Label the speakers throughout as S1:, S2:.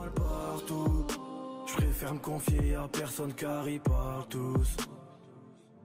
S1: mal partout. Je préfère me confier à personne car ils parlent tous.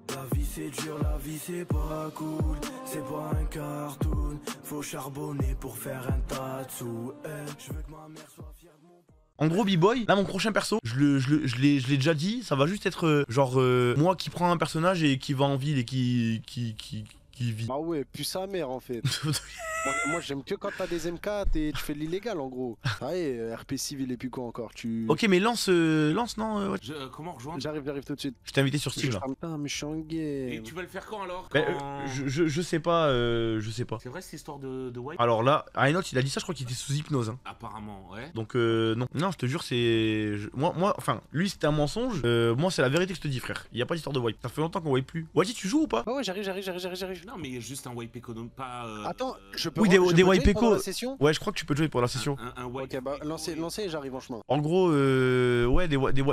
S1: La vie c'est dur, la vie c'est pas cool. C'est pas un cartoon. Faut charbonner pour faire un tas de sous. Je veux que ma mère soit fière de mon
S2: En gros, B-Boy, là, mon prochain perso, je le- je le- je l'ai je l'ai déjà dit, ça va juste être euh, genre euh, moi qui prends un personnage et qui va en ville et qui, qui, qui, qui vit.
S3: Ah ouais, plus sa mère en fait. moi, moi, j'aime que quand t'as des MK, t'es- tu fais de l'illégal en gros. Ah ouais, RP civil et puis quoi encore tu...
S2: ok, mais lance, euh, lance, non euh, ouais.
S4: Je- euh, comment rejoindre?
S3: J'arrive, j'arrive tout de suite.
S2: Je t'ai invité sur Steam là.
S3: Putain, mais je suis en
S4: Et
S3: game.
S4: tu vas le faire quand alors?
S2: Bah,
S4: quand-
S2: euh, je, je, je sais pas, euh, je sais pas.
S4: C'est vrai cette histoire de, de wipe?
S2: Alors là, Reinhold, il a dit ça, je crois qu'il était sous hypnose. hein.
S4: Apparemment, ouais.
S2: Donc euh, non, non, je te jure, c'est moi, moi, enfin, lui c'était un mensonge. Euh, moi, c'est la vérité que je te dis, frère. Il y a pas d'histoire de wipe. Ça fait longtemps qu'on wipe plus. Wadi, tu joues ou pas?
S3: Ouais, ouais, j'arrive, j'arrive, j'arrive, j'arrive, j'arrive.
S4: Non, mais juste un wipe économique, pas. euh,
S3: Attends,
S4: euh,
S3: je peux
S2: Oui, des- des Ouais, je crois que tu peux jouer pour la session.
S4: Un, un
S3: bah lancez, lancez et j'arrive en chemin.
S2: En gros, euh, ouais, des, des,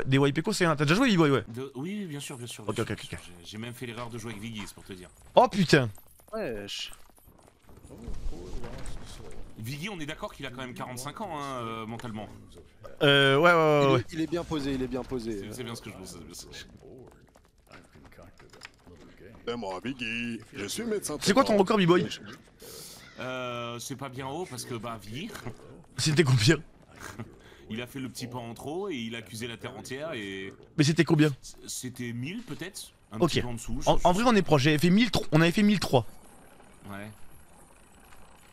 S2: c'est un. T'as déjà joué, B-Boy, ouais?
S4: De- Oui, bien sûr, bien sûr.
S2: Ok,
S4: bien
S2: ok,
S4: sûr,
S2: ok.
S4: J'ai- même fait l'erreur de jouer avec Viggy, c'est pour te dire.
S2: Oh putain.
S3: Wesh.
S4: Viggy, on est d'accord qu'il a quand même 45 ans, hein, euh, mentalement.
S2: Euh, ouais, ouais, ouais.
S3: Il, est, il est bien posé, il est bien posé.
S4: C'est c'est bien ce que je pense. c'est bien ce que je-
S5: C'est moi, Biggie. Je suis médecin.
S2: C'est quoi ton record, B-Boy?
S4: Euh, c'est pas bien haut parce que, bah, Viggy,
S2: C'était combien?
S4: Il a fait le petit pas en trop et il a accusé la terre entière et.
S2: Mais c'était combien?
S4: C'était 1000 peut-être? Un
S2: Ok.
S4: petit peu en dessous.
S2: en, en vrai, on est proche. J'avais fait 1003. On avait fait 1003.
S4: Ouais.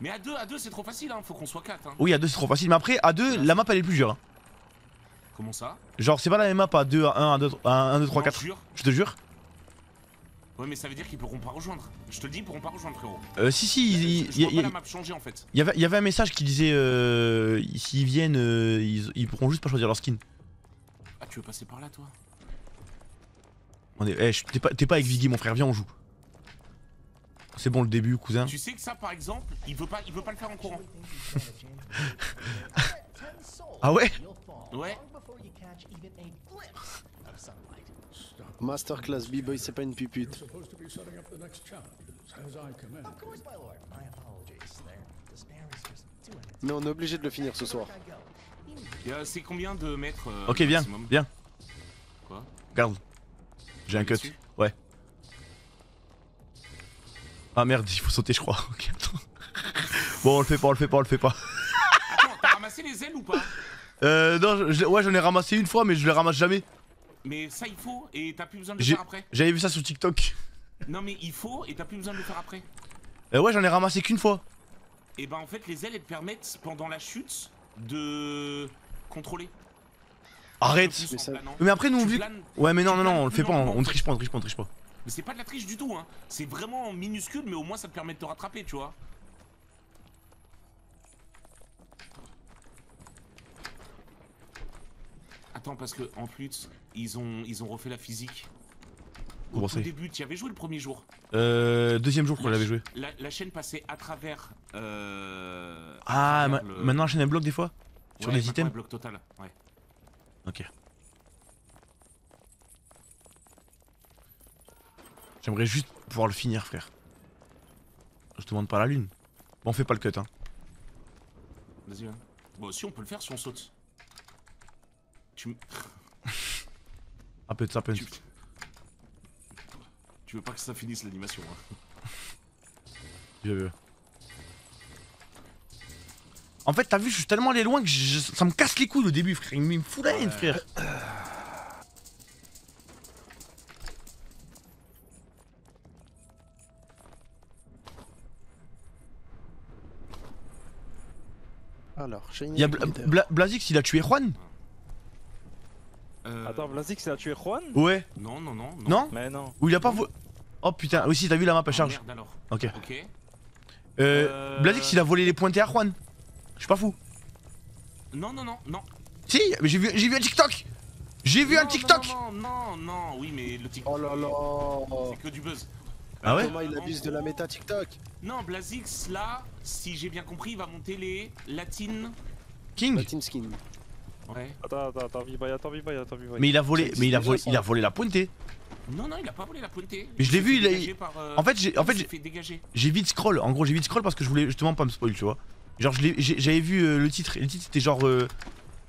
S4: Mais à deux, à deux c'est trop facile, hein. faut qu'on soit 4. Hein.
S2: Oui, à 2 c'est trop facile. Mais après, à 2, la map elle est plus dure. hein.
S4: Comment ça?
S2: Genre, c'est pas la même map à 2, à 1, à 2, à 1, 2, 3,
S4: Non,
S2: 4.
S4: jure.
S2: Je te jure.
S4: Ouais, mais ça veut dire qu'ils pourront pas rejoindre. Je te le dis, ils pourront pas rejoindre, frérot.
S2: Euh, si, si, il,
S4: la map changer en fait.
S2: il y avait, il y avait un message qui disait euh, s'ils viennent, euh, ils, ils pourront juste pas choisir leur skin.
S4: Ah, tu veux passer par là, toi?
S2: On est, eh, t'es pas, t'es pas avec Viggy, mon frère, viens, on joue. C'est bon le début, cousin.
S4: Tu sais que ça, par exemple, il veut pas, il veut pas le faire en courant.
S2: Ah ouais?
S4: Ouais.
S3: Masterclass B-Boy, c'est pas une pupute. Mais on est obligé de le finir ce soir.
S4: Euh, C'est combien de mètres euh,
S2: Ok, viens,
S4: maximum
S2: viens.
S4: Quoi
S2: Regarde. J'ai un cut. Ouais. Ah merde, il faut sauter, je crois. Ok, attends. Bon, on le fait pas, on le fait pas, on le fait pas.
S4: Attends, t'as ramassé les ailes ou pas?
S2: Euh, non, je- ouais, j'en ai ramassé une fois, mais je les ramasse jamais.
S4: Mais ça, il faut, et t'as plus besoin de le faire après.
S2: J'avais vu ça sur TikTok.
S4: Non, mais il faut, et t'as plus besoin de le faire après.
S2: Euh, ouais, j'en ai ramassé qu'une fois.
S4: Et ben en fait, les ailes, elles te permettent, pendant la chute, de contrôler.
S2: Arrête.
S3: Mais ça-
S2: après, nous,
S4: Tu
S2: vu.
S4: planes,
S2: Ouais, mais non, non, non, on le fait pas, on, on triche pas, on triche pas, on triche pas.
S4: Mais c'est pas de la triche du tout, hein. C'est vraiment minuscule, mais au moins ça te permet de te rattraper, tu vois. Attends, parce que en plus, ils ont, ils ont refait la physique. Au
S2: Comment
S4: tout début, tu y avais joué le premier jour.
S2: Euh, deuxième jour qu'on l'avait joué.
S4: La, la chaîne passait à travers. Euh,
S2: Ah, ma-
S4: le-
S2: maintenant la chaîne elle bloque des fois Sur les items
S4: elle bloque total. Ouais.
S2: Ok. J'aimerais juste pouvoir le finir, frère. Je te demande pas la lune. Bon, on fait pas le cut, hein.
S4: Vas-y, hein. Bon, si on peut le faire si on saute. Tu, m-
S2: Un peu de ça, punch.
S4: tu... tu veux pas que ça finisse l'animation, hein.
S2: Veux. En fait, t'as vu, je suis tellement allé loin que je- ça me casse les couilles au début, frère. Il me fout la haine, frère.
S3: Alors, Shiny
S2: Il y a Bla-
S3: Leader.
S2: Bla- Blazix, il a tué Juan
S4: Euh,
S6: Attends, Blazix, il a tué Juan
S2: Ouais.
S4: Non, non, non.
S2: Non
S6: Mais non.
S2: Ou il a pas vo- Oh putain, aussi, t'as vu la map, elle
S4: Ah,
S2: charge.
S4: merde alors.
S2: Ok.
S4: Ok.
S2: Euh,
S4: Euh,
S2: Blazix, il a volé les pointés à Juan. Je suis pas fou.
S4: Non, non, non, non.
S2: Si, mais j'ai vu, j'ai vu un TikTok J'ai vu un
S4: Non,
S2: TikTok
S4: Non, non, non, non, oui, mais le TikTok.
S3: Oh là là
S4: C'est que du buzz.
S2: Ah ouais
S3: Thomas, il abuse de la méta TikTok
S4: Non, Blazix, là, si j'ai bien compris, il va monter les latines.
S2: King
S3: La Team Skin.
S4: Ouais.
S6: Attends, attends, attends, V-Boy, attends, attends.
S2: Mais il a volé, mais il a volé, il a volé la pointée.
S4: Non, non, il a pas volé la pointée.
S2: Mais je l'ai vu, il a-
S4: par, euh,
S2: En fait, j'ai, en fait, j'ai- vite scroll. En gros, j'ai vite scroll parce que je voulais justement pas me spoil, tu vois. Genre, j'avais vu euh, le titre. Et le titre c'était genre, euh,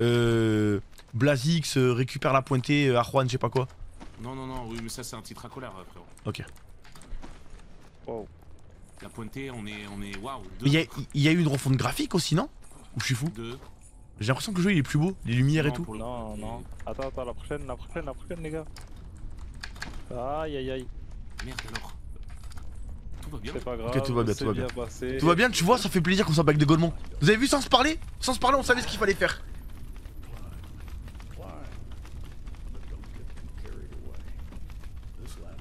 S2: euh, Blazix euh, récupère la pointée euh, à Juan, je sais pas quoi.
S4: Non, non, non, oui, mais ça, c'est un titre à colère, frérot.
S2: Ok.
S6: Wow.
S4: La pointée, on est. On est waouh.
S2: Mais il y a, il y a eu une refonte graphique aussi, non? Ou je suis fou?
S4: Deux.
S2: J'ai l'impression que le jeu il est plus beau, les lumières et tout.
S6: Non, non. Attends, attends, la prochaine, la prochaine, la prochaine, les gars. Aïe, aïe, aïe.
S4: Merde alors. Tout va bien.
S6: C'est pas grave.
S2: tout va bien, tout va bien.
S6: passé.
S2: Tout va bien, tu vois, ça fait plaisir qu'on soit back de Golemont. Vous avez vu sans se parler Sans se parler, on savait ce qu'il fallait faire.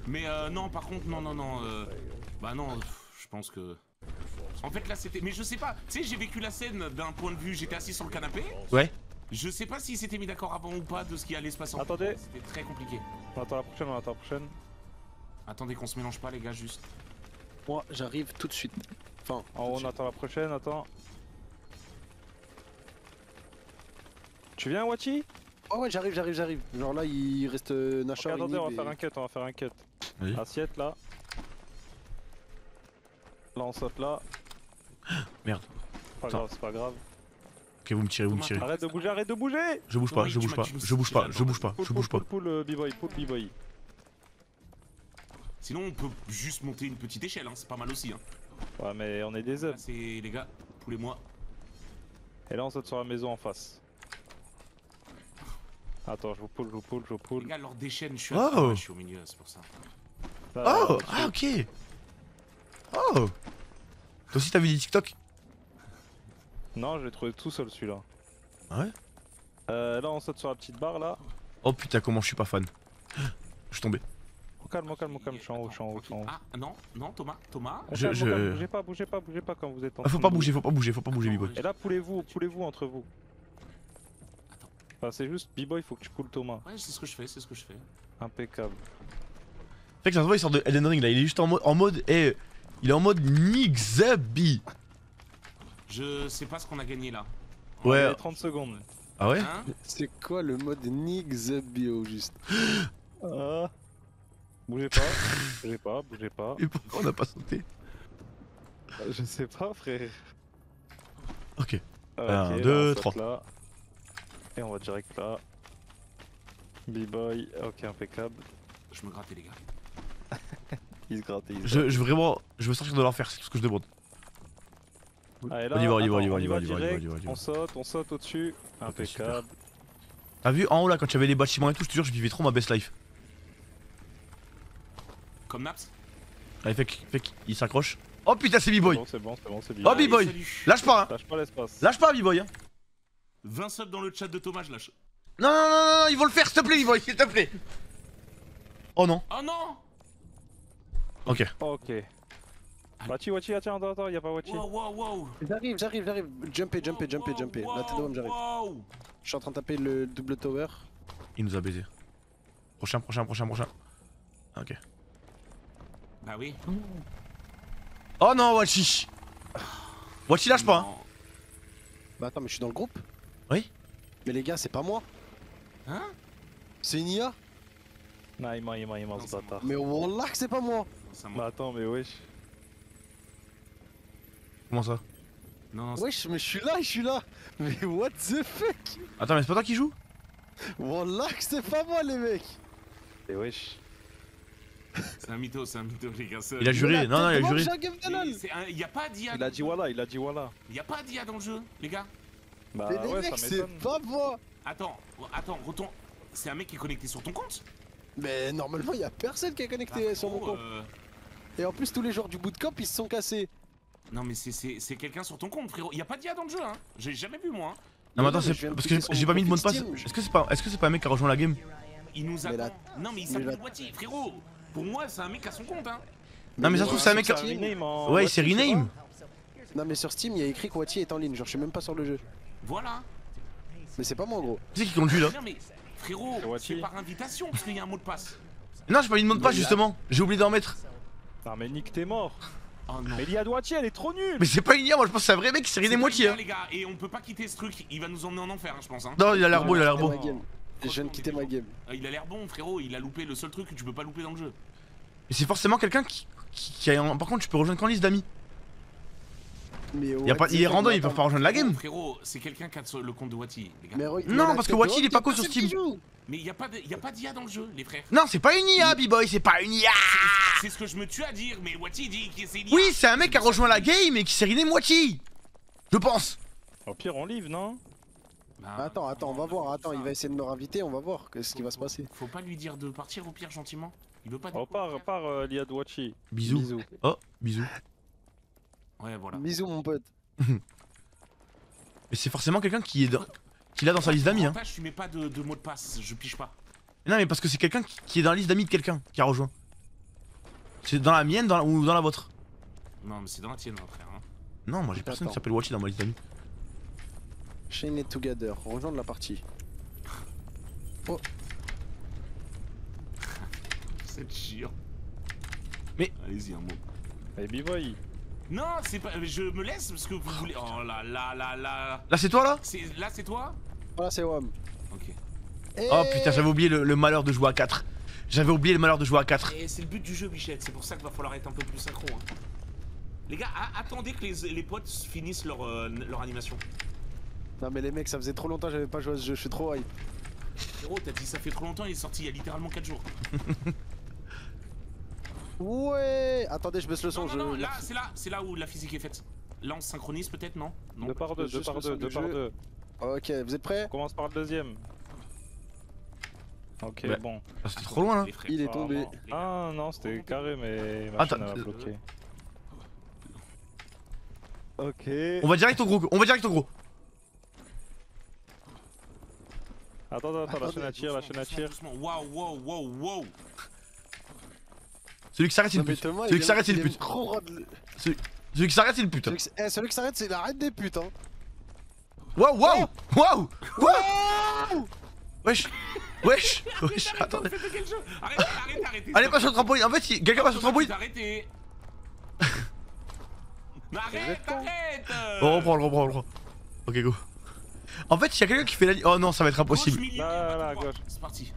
S4: Mais euh, non, par contre, non, non, non. euh, bah non, je pense que. En fait, là, c'était. Mais je sais pas. Tu sais, j'ai vécu la scène d'un point de vue. J'étais assis sur le canapé.
S2: Ouais.
S4: Je sais pas s'ils s'étaient mis d'accord avant ou pas de ce qui allait se passer. en
S6: Attendez.
S4: C'était très compliqué.
S6: On attend la prochaine, on attend la prochaine.
S4: Attendez qu'on se mélange pas, les gars, juste.
S3: Moi, j'arrive tout de suite. Enfin,
S6: on attend la prochaine, attends. Tu viens, Wachi?
S3: Oh ouais, j'arrive, j'arrive, j'arrive. Genre là, il reste euh,
S6: Ok,
S3: Nashor,
S6: Attendez, on va faire un cut, on va faire un cut. Assiette là. Là, on saute là.
S2: Merde.
S6: Pas
S2: Attends.
S6: grave, c'est pas grave.
S2: Ok, vous me tirez, vous me tirez.
S6: Arrête de bouger, arrête de bouger
S2: Je bouge pas, je bouge pas, je bouge pas, je bouge pas, je bouge pas.
S6: pull, B-boy, pull B-boy.
S4: Sinon, on peut juste monter une petite échelle, hein. c'est pas mal aussi. Hein.
S6: Ouais, mais on est des œufs.
S4: c'est les gars, poulez-moi.
S6: Et là, on saute sur la maison en face. Attends, je vous pull, je vous pull, je vous
S4: Les
S6: pull.
S4: gars, leur déchaîne, je suis,
S2: Oh.
S4: à... je suis au milieu, c'est pour ça.
S6: Là,
S2: Oh, ah ok. Oh. Toi aussi t'as vu des TikTok
S6: Non, je l'ai trouvé tout seul celui-là.
S2: Ah ouais
S6: euh, Là, on saute sur la petite barre là.
S2: Oh putain, comment je suis pas fan. Je suis tombé.
S6: Au calme, au calme, au calme, je suis en haut, je suis en haut, je suis en haut.
S4: Ah, non, non, Thomas, Thomas.
S6: Au
S2: Je-
S6: calme, au
S2: je-
S6: calme, Bougez pas, bougez pas, bougez pas quand vous êtes en
S2: Ah, faut pas bouger, faut pas bouger, faut pas bouger, B-boy.
S6: Et là, poulez-vous, poulez-vous entre vous. Enfin, c'est juste, B-boy, faut que tu poules Thomas.
S4: Ouais, c'est ce que je fais, c'est ce que je fais.
S6: Impeccable.
S2: Fait que ça se voit, il sort de Elden Ring là, il est juste en mode. En mode eh, il est en mode Nick Zabi.
S4: Je sais pas ce qu'on a gagné là.
S2: Ouais.
S6: Allez, 30 secondes.
S2: Ah ouais
S4: Hein
S3: C'est quoi le mode Nick the Bio juste
S6: Ah. Bougez pas, bougez pas, bougez pas.
S2: Et pourquoi on a pas sauté
S6: Je sais pas, frère.
S2: Ok.
S6: Ok,
S2: Un,
S6: là,
S2: deux,
S6: on saute
S2: trois.
S6: Là. Et on va direct là. B-boy, ok, impeccable.
S4: Je me grattais les gars.
S6: Il se gratte, il se
S2: Je, je veux vraiment. Je veux sortir de l'enfer, c'est tout ce que je demande.
S6: Allez, là,
S2: On y va, on y va, on y va, on y va, on y va, on y va,
S6: direct,
S2: on y va, on y va.
S6: On saute, on saute au-dessus. Impeccable.
S2: T'as vu en haut là quand il y avait les bâtiments et tout, je te jure, je vivais trop ma best life.
S4: Comme Naps
S2: Allez, fait, que- fait qu'il s'accroche. Oh putain, c'est
S6: C'est
S2: B-boy.
S6: bon, c'est bon, c'est bon, c'est
S2: Oh, B-boy. Lâche pas, hein.
S6: Lâche pas l'espace.
S2: Lâche pas, B-boy. Hein.
S4: 20 subs dans le chat de Thomas, je lâche.
S2: Non, non, non, non, non, ils vont le faire, s'il te plaît, B-boy, s'il te plaît. Oh non.
S4: Oh non
S2: Ok.
S6: Ok. Wachi, Wachi, attends, attends, attends, y'a pas Wachi.
S4: Wow, wow, wow
S3: J'arrive, j'arrive, j'arrive. Jumpé, jumpé, jumpé,
S4: wow,
S3: Là, t'es devant, j'arrive.
S4: wow.
S3: Je suis en train de taper le double tower.
S2: Il nous a baisé. Prochain, prochain, prochain, prochain. Ok.
S4: Bah oui.
S2: Oh non, Wachi. Wachi, lâche pas. Hein.
S3: Bah attends, mais je suis dans le groupe
S2: Oui.
S3: Mais les gars, c'est pas moi.
S4: Hein?
S3: C'est une IA.
S6: Non, il m'a, il m'a, il m'a
S4: Non,
S6: ce bâtard.
S3: Mais Wallah que c'est pas moi.
S6: Bah attends, mais wesh.
S2: Comment ça?
S4: Non, non,
S3: Wesh, mais je suis là, je suis là. Mais what the fuck?
S2: Attends, mais c'est pas toi qui joue?
S3: Wallah que c'est pas moi, les mecs.
S6: Et wesh.
S4: c'est un mytho, c'est un mytho, les gars.
S2: Il a juré, non, non, il a juré.
S3: Un-
S4: Y a pas d'IA.
S6: Il a dit voilà, il a dit voilà.
S4: Y a pas d'IA dans le jeu, les gars.
S6: Bah
S3: Mais les
S6: ouais,
S3: mecs,
S6: ça
S3: c'est pas moi.
S4: Attends, attends, retourne. C'est un mec qui est connecté sur ton compte?
S3: Mais normalement, y a personne qui est connecté sur mon compte.
S4: euh,
S3: Et en plus, tous les joueurs du bootcamp, ils se sont cassés.
S4: Non mais c'est- c'est c'est quelqu'un sur ton compte frérot, y a pas d'IA dans le jeu hein J'ai jamais vu moi hein.
S2: Non, mais attends, c'est parce que j'ai pas mis de mot de passe. Est-ce que c'est pas, est-ce que c'est pas un mec qui a rejoint la game?
S4: Il nous
S3: Mais là-
S4: attend. Non mais il s'appelle
S3: là-
S4: Wati, frérot Pour moi c'est un mec à son compte hein
S2: Non, mais ça se trouve, c'est un mec. a-
S6: en
S2: Ouais, c'est rename.
S3: Non, mais sur Steam, il y a écrit que Wati est en ligne. Genre, je suis même pas sur le jeu.
S4: Voilà
S3: Mais c'est pas moi, en gros.
S2: Qui c'est qui conduit là?
S4: Frérot,
S6: C'est
S4: par invitation parce qu'il y a un mot de passe
S2: Non, j'ai pas mis de mot de passe justement. J'ai oublié d'en mettre.
S6: Non mais Nick, t'es mort.
S4: Oh non
S6: Mais l'IA de elle est trop nulle.
S2: Mais c'est pas une IA, moi je pense que c'est un vrai mec qui s'est
S4: C'est
S2: ridé
S4: pas
S2: moitié.
S4: une IA,
S2: Hein.
S4: les gars, et on peut pas quitter ce truc, il va nous emmener en enfer hein, je pense hein
S2: Non, il a l'air beau, il a l'air beau.
S3: ma game. Je viens de quitter ma game.
S4: Euh, Il a l'air bon frérot, il a loupé le seul truc que tu peux pas louper dans le jeu
S2: Et c'est forcément quelqu'un qui, qui, qui a. un- Par contre, tu peux rejoindre qu'en liste d'amis.
S3: Mais
S2: Y a pas, il est random, ils peuvent pas rejoindre la game.
S4: Frérot, c'est quelqu'un qui a le compte de Wati, les gars.
S3: Mais
S2: Non, parce que Wati, il est pas co sur Steam.
S3: joue.
S4: Mais de, y a pas d'IA dans le jeu, les frères.
S2: Non, c'est pas une IA, B-Boy, c'est pas une IA.
S4: C'est ce que je me tue à dire, mais Wati dit que c'est une IA.
S2: Oui, c'est un mec qui a rejoint la game et qui s'est riné moitié. Je pense.
S6: Au pire, on livre, non?
S4: Bah,
S3: Attends, attends, on va voir. Attends,
S4: ça.
S3: il va essayer de me réinviter, on va voir ce qui va se passer.
S4: Faut pas lui dire de partir au pire gentiment. Il veut pas
S6: On part, part euh, l'IA de Wachi.
S2: Bisous.
S3: Bisous.
S2: Oh, bisous.
S4: Ouais, voilà.
S3: Bisous, mon pote.
S2: Mais c'est forcément quelqu'un qui est dans, qui l'a dans sa liste d'amis. Hein.
S4: Tu mets pas de, de mot de passe, je pige pas.
S2: Non, mais parce que c'est quelqu'un qui, qui est dans la liste d'amis de quelqu'un qui a rejoint. C'est dans la mienne dans la- ou dans la vôtre.
S4: Non, mais c'est dans la tienne, frère. hein.
S2: Non, moi j'ai personne qui s'appelle Watchy dans ma liste d'amis.
S3: Chain it together. Rejoindre la partie.
S4: C'est chiant.
S2: Mais-
S4: Allez-y, un mot.
S6: Et B-Boy.
S4: Non, c'est pas. Je me laisse parce que vous voulez. Oh là là là là.
S2: Là, c'est toi là
S4: là, c'est toi
S3: Voilà, c'est WAM.
S4: Ok.
S2: Oh putain, j'avais oublié le, le malheur de jouer à 4. J'avais oublié le malheur de jouer à 4.
S4: Et c'est le but du jeu, Bichette. C'est pour ça qu'il va falloir être un peu plus synchro. hein. Les gars, attendez que les, les potes finissent leur, euh, leur animation.
S3: Non, mais les mecs, ça faisait trop longtemps que j'avais pas joué à ce jeu, je suis trop hype.
S4: Frérot, t'as dit ça fait trop longtemps, il est sorti il y a littéralement 4 jours.
S3: Ouais Attendez, je baisse le son.
S4: Non, non, non,
S3: je...
S4: là, c'est là, c'est là où la physique est faite. Là, on se synchronise peut-être, non? Non.
S6: Deux par deux, deux par deux, deux par deux.
S3: Ok, vous êtes prêts?
S6: On commence par le deuxième. Ok,
S2: Ouais.
S6: bon.
S2: Ah, C'était trop loin là.
S4: Les frères.
S3: Il est tombé.
S6: Ah non, c'était carré, mais ma
S2: Attends,
S6: chaîne elle a bloqué. Ok.
S2: On va direct au gros. On va direct au gros.
S6: Attends, attends, attends, la chaîne
S3: Attendez,
S6: à tire, la chaîne à
S4: Doucement,
S6: tire.
S4: doucement. Waouh, waouh, waouh, waouh.
S2: Celui qui s'arrête, c'est
S3: mais
S2: pute.
S3: Thomas,
S2: Celui
S3: il
S2: qui s'arrête, c'est une
S3: il aime
S2: pute. Celui qui s'arrête, c'est une pute.
S3: Celui qui- eh, celui qui s'arrête, c'est la reine des putes, hein.
S2: Waouh, waouh, waouh, waouh.
S3: Wow
S2: Wesh, wesh, wesh. Attendez.
S4: Arrête, arrête, arrête.
S2: Allez, pas sur le trampoline. En fait, si quelqu'un passe sur le trampoline.
S4: Arrêtez. Arrête, arrête.
S2: On reprend, on reprend, on reprend. Ok, go. En fait, s'il y a quelqu'un qui fait la. Oh non, ça va être impossible.
S6: Là, là, là, gauche.
S4: C'est parti.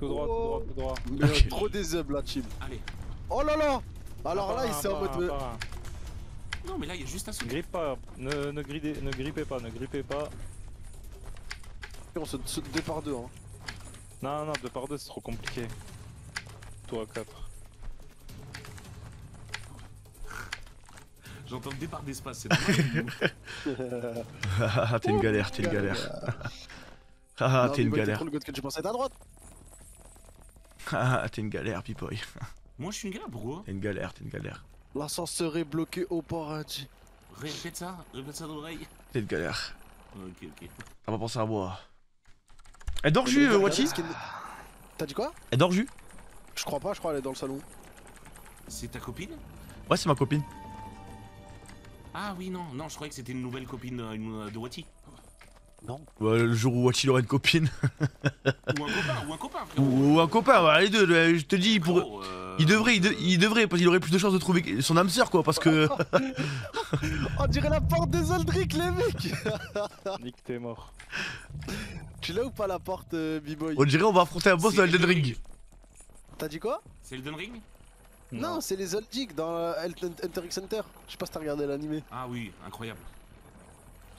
S6: Tout droit, tout droit, tout droit.
S3: Mais
S2: Ok.
S3: trop des hubs là, chill.
S4: Allez.
S3: Oh là là Alors
S6: Un
S3: là, il s'est en mode. euh.
S4: Non, mais là, il y a juste un seul.
S6: Grippe pas, ne, ne, gridez- ne grippez pas, ne grippez pas.
S3: On se saute deux par deux, hein.
S6: Non, non, deux par deux c'est trop compliqué. Toi à 4.
S4: J'entends le départ d'espace, c'est normal.
S2: Ah, t'es une galère, t'es une galère. Ah, t'es une galère.
S3: trop le que tu pensais être à droite.
S2: Ah, t'es une galère, Pipoy.
S4: Moi, je suis une galère, pourquoi?
S2: T'es une galère, t'es une galère.
S3: L'ascenseur est bloqué au paradis.
S4: Répète ça, répète ça dans l'oreille.
S2: T'es une galère.
S4: Ok, ok.
S2: T'as pas pensé à moi. Elle dort jus, euh, Wati
S3: T'as dit quoi?
S2: Elle dort jus?
S3: Je crois pas, je crois elle est dans le salon.
S4: C'est ta copine?
S2: Ouais, c'est ma copine.
S4: Ah oui, non, non, je croyais que c'était une nouvelle copine euh, euh, de Wati.
S2: Ouais, le jour où Wati aurait une copine.
S4: Ou un copain, ou un copain, frérot.
S2: ou, ou un copain, voilà, les deux. Je te dis, il pourrait.
S4: Euh,
S2: Il devrait, il, de- il devrait, parce qu'il aurait plus de chances de trouver son âme sœur, quoi, parce que.
S3: On dirait la porte des Aldric, les mecs
S6: Nick, t'es mort.
S3: Tu l'as ou pas la porte, euh, B-Boy?
S2: On dirait on va affronter un boss dans Elden
S4: Elden
S2: Ring.
S3: T'as dit quoi?
S4: C'est Elden Ring?
S3: Non, c'est les Aldric dans euh, Elton- Enter X Center. Je sais pas si t'as regardé l'animé.
S4: Ah oui, incroyable.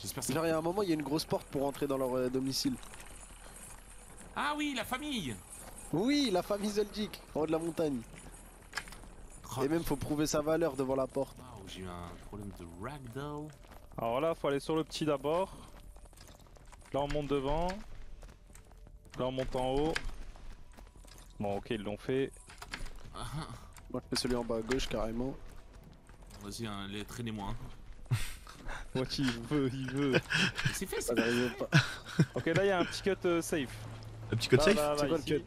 S4: J'espère.
S3: Genre, il y a un moment, il y a une grosse porte pour entrer dans leur euh, domicile.
S4: Ah oui, la famille
S3: Oui, la famille Zeldik, en haut de la montagne.
S4: Oh,
S3: Et même, faut prouver sa valeur devant la porte.
S4: waouh, j'ai eu un problème de ragdoll.
S6: Alors là, faut aller sur le petit d'abord. Là, on monte devant. Là, on monte en haut. Bon, ok, ils l'ont fait.
S4: Ah, ah.
S3: Moi, je fais celui en bas à gauche, carrément.
S4: Vas-y, hein, les- traînez-moi. hein.
S6: Wati, il veut, il veut.
S4: C'est fait,
S3: Ça pas.
S6: ok, là, il y a un petit cut euh, safe.
S2: Un petit code
S6: Là,
S2: safe
S6: là, là,
S3: C'est quoi le
S6: ici.
S3: cut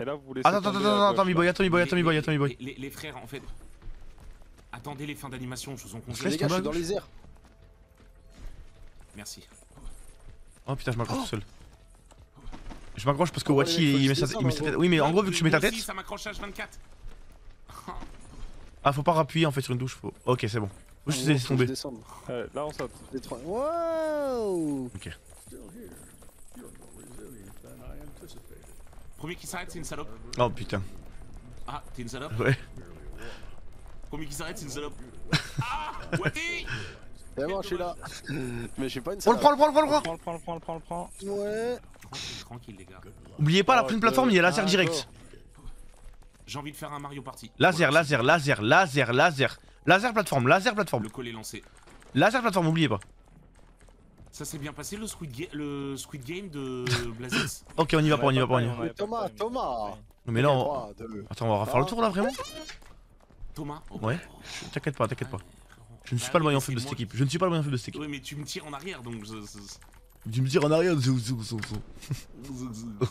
S6: Et là, vous laissez.
S2: Attends, attends, attends, attends, mi boy, attends, mi boy, attends, mi boy,
S4: Les-
S2: attends, boy.
S4: Les, les- les frères, en fait. Attendez les fins d'animation, je vous en conseille.
S3: Les gars, je suis dans les airs.
S4: Merci.
S2: Oh putain, je m'accroche tout seul. Je m'accroche parce que
S3: Oh, faut
S2: il met
S3: je
S2: sa
S3: descende,
S2: il met
S3: en
S2: sa tête. Oui, mais en gros, vu que tu mets ta
S4: moi
S2: tête.
S4: aussi, ça m'accroche H24.
S2: Ah, faut pas appuyer en fait sur une touche. Faut... Ok, c'est bon. Faut juste
S3: gros,
S2: laisser tomber.
S6: là, on saute.
S3: Les trois. Wow
S4: Premier qui s'arrête, c'est une salope.
S2: Oh putain.
S4: Ah, t'es une salope
S2: Ouais.
S4: Combien qui s'arrête, c'est une salope Ah Wati
S3: C'est bon, je suis là. Mais je suis pas une
S2: On le prend, le prend, le prend, le prend
S6: Prends, le prends, le le le prends.
S3: Ouais.
S4: Tranquille, tranquille, les gars.
S2: Oubliez pas, la
S6: Oh,
S2: prochaine plateforme, il y a laser
S6: ah,
S2: direct.
S4: J'ai envie de faire un Mario Party.
S2: Laser,
S4: Voilà,
S2: laser, laser, laser, laser. Laser plateforme, laser plateforme.
S4: Le collet lancé.
S2: Laser plateforme, oubliez pas.
S4: Ça s'est bien passé le Squid, Ga- le Squid Game de Blazes
S2: Ok, on y va pas, on y va pas, on y va.
S3: Thomas,
S6: pas
S3: Thomas.
S6: on.
S2: Non, Mais là, on... Attends, on va refaire le tour là, vraiment
S4: Thomas oh,
S2: Ouais. T'inquiète pas, t'inquiète pas. Je ne suis pas le
S4: c'est
S2: faible de cette équipe. Je ne suis pas le maillon faible de cette
S4: qui-
S2: équipe.
S4: Ouais, mais tu me tires en arrière donc.
S2: Tu me tires en arrière. zou.
S3: Ah,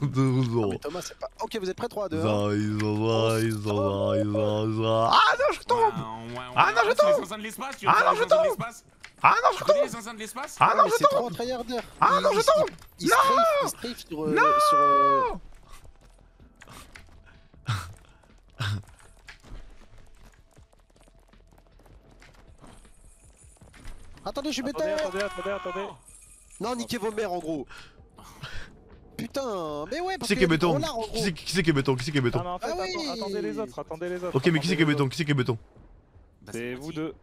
S3: mais Thomas, c'est pas. Ok, vous êtes prêts 3 2
S2: Zai, zai, zai, zai, zai, zai. Ah non, je tombe
S4: Ah,
S2: Ah non, je tombe Ah non, je tombe Ah non, je tombe Ah non, je tombe. Ah non, je tombe
S3: strafe sur. sur euh, Attendez, je suis bêta
S6: attendez, attendez, attendez.
S3: Non, niquez vos mères en gros Putain, mais ouais,
S2: Qui
S3: parce
S2: c'est
S3: que
S2: qui est béton Qui c'est qui c'est qui est béton Qui c'est qui est
S6: Ah,
S2: béton
S6: mais en fait,
S3: Ah
S6: attends-
S3: oui.
S6: attendez les autres, attendez les autres.
S2: Ok, mais qui c'est qui est béton
S6: autres.
S2: Qui c'est qui est béton
S4: Bah,
S6: C'est vous deux.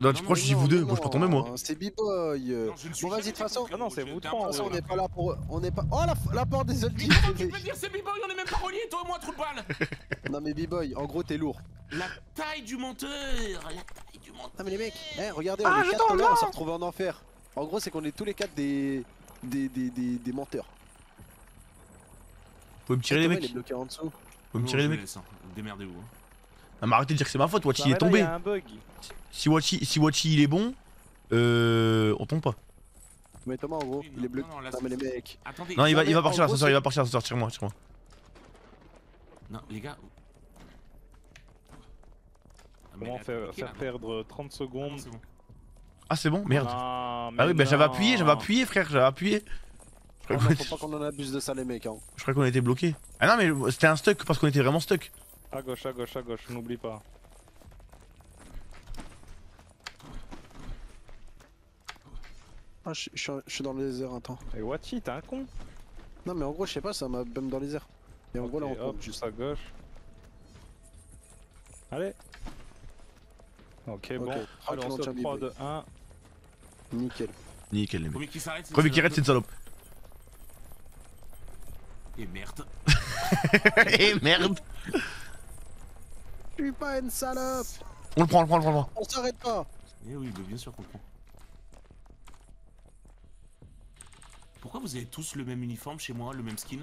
S2: Non,
S4: Non,
S2: tu crois que je dis
S3: Non,
S2: vous deux
S3: non,
S2: Moi je t'entends même moi.
S3: non, C'est B-Boy
S4: Non,
S3: Bon, vas-y, de toute façon-
S4: contre
S6: Ah non, c'est vous trois,
S4: un
S3: De toute façon, on n'est pas là pour. On n'est pas. Oh, la, la porte des
S4: Mais
S3: Ultimes
S4: comment tu peux dire c'est B-Boy On est même pas reliés, toi et moi, trou de balle
S3: Non, mais B-Boy, en gros, t'es lourd.
S4: La taille du menteur La taille du menteur
S3: Ah, mais les mecs, eh, regardez,
S2: Ah,
S3: on est quatre
S2: tombe,
S3: là, on
S2: non
S3: s'est retrouvés en enfer. En gros, c'est qu'on est tous les quatre des. des. des. des, des menteurs.
S2: Vous pouvez me tirer les mecs
S3: est bloqué en dessous.
S2: Vous pouvez me tirer les mecs
S4: hein. Démerdez-vous. hein.
S2: Non mais arrêtez de dire que c'est ma faute, Wachi
S6: Non,
S2: il est
S6: là,
S2: tombé
S6: y a un bug.
S2: Si Wachi, si Wachi il est bon, euh... On tombe pas.
S3: Mais Thomas, en gros,
S4: Oui,
S3: il est
S4: non,
S3: bleu.
S4: non, là,
S3: Non, mais les mecs.
S4: Attendez.
S2: Non il va,
S3: mais
S2: il va partir l'ascenseur, il va partir l'ascenseur, tire-moi, tire-moi.
S4: Non, les gars. Ah,
S6: Comment faire,
S4: compliqué,
S6: faire perdre 30
S4: Non,
S6: secondes
S4: bon.
S2: Ah c'est bon Merde.
S6: Non,
S2: Ah oui bah j'avais appuyé, j'avais appuyé frère, j'avais appuyé. Je
S3: Ah,
S2: qu'on
S3: faut pas qu'on en abuse de ça, les mecs. Hein.
S2: je croyais qu'on était bloqué. Ah non mais c'était un stuck parce qu'on était vraiment stuck.
S6: À gauche, à gauche, à gauche, n'oublie pas.
S3: Ah, je, je suis- je suis dans les airs, attends.
S6: Et Wachi, t'es un con.
S3: Non, mais en gros, je sais pas, ça m'a bum dans les airs. Et en gros, là, on
S6: hop, juste à gauche. Allez. Ok, bon.
S3: Tranquille,
S6: on se
S3: tient
S6: 3,
S3: B-Boy.
S6: 2, 1.
S3: Nickel.
S2: Nickel les mecs.
S4: Premier qui s'arrête, c'est
S2: Premier
S4: une
S2: qui arrête c'est
S4: salope.
S2: une salope.
S4: Et merde.
S2: Eh merde
S3: Je suis pas une salope
S2: On le prend, on le prend, on le prend, on le prend.
S3: On s'arrête pas
S4: Eh oui, bah, bien sûr qu'on prend. Pourquoi vous avez tous le même uniforme chez moi, le même skin?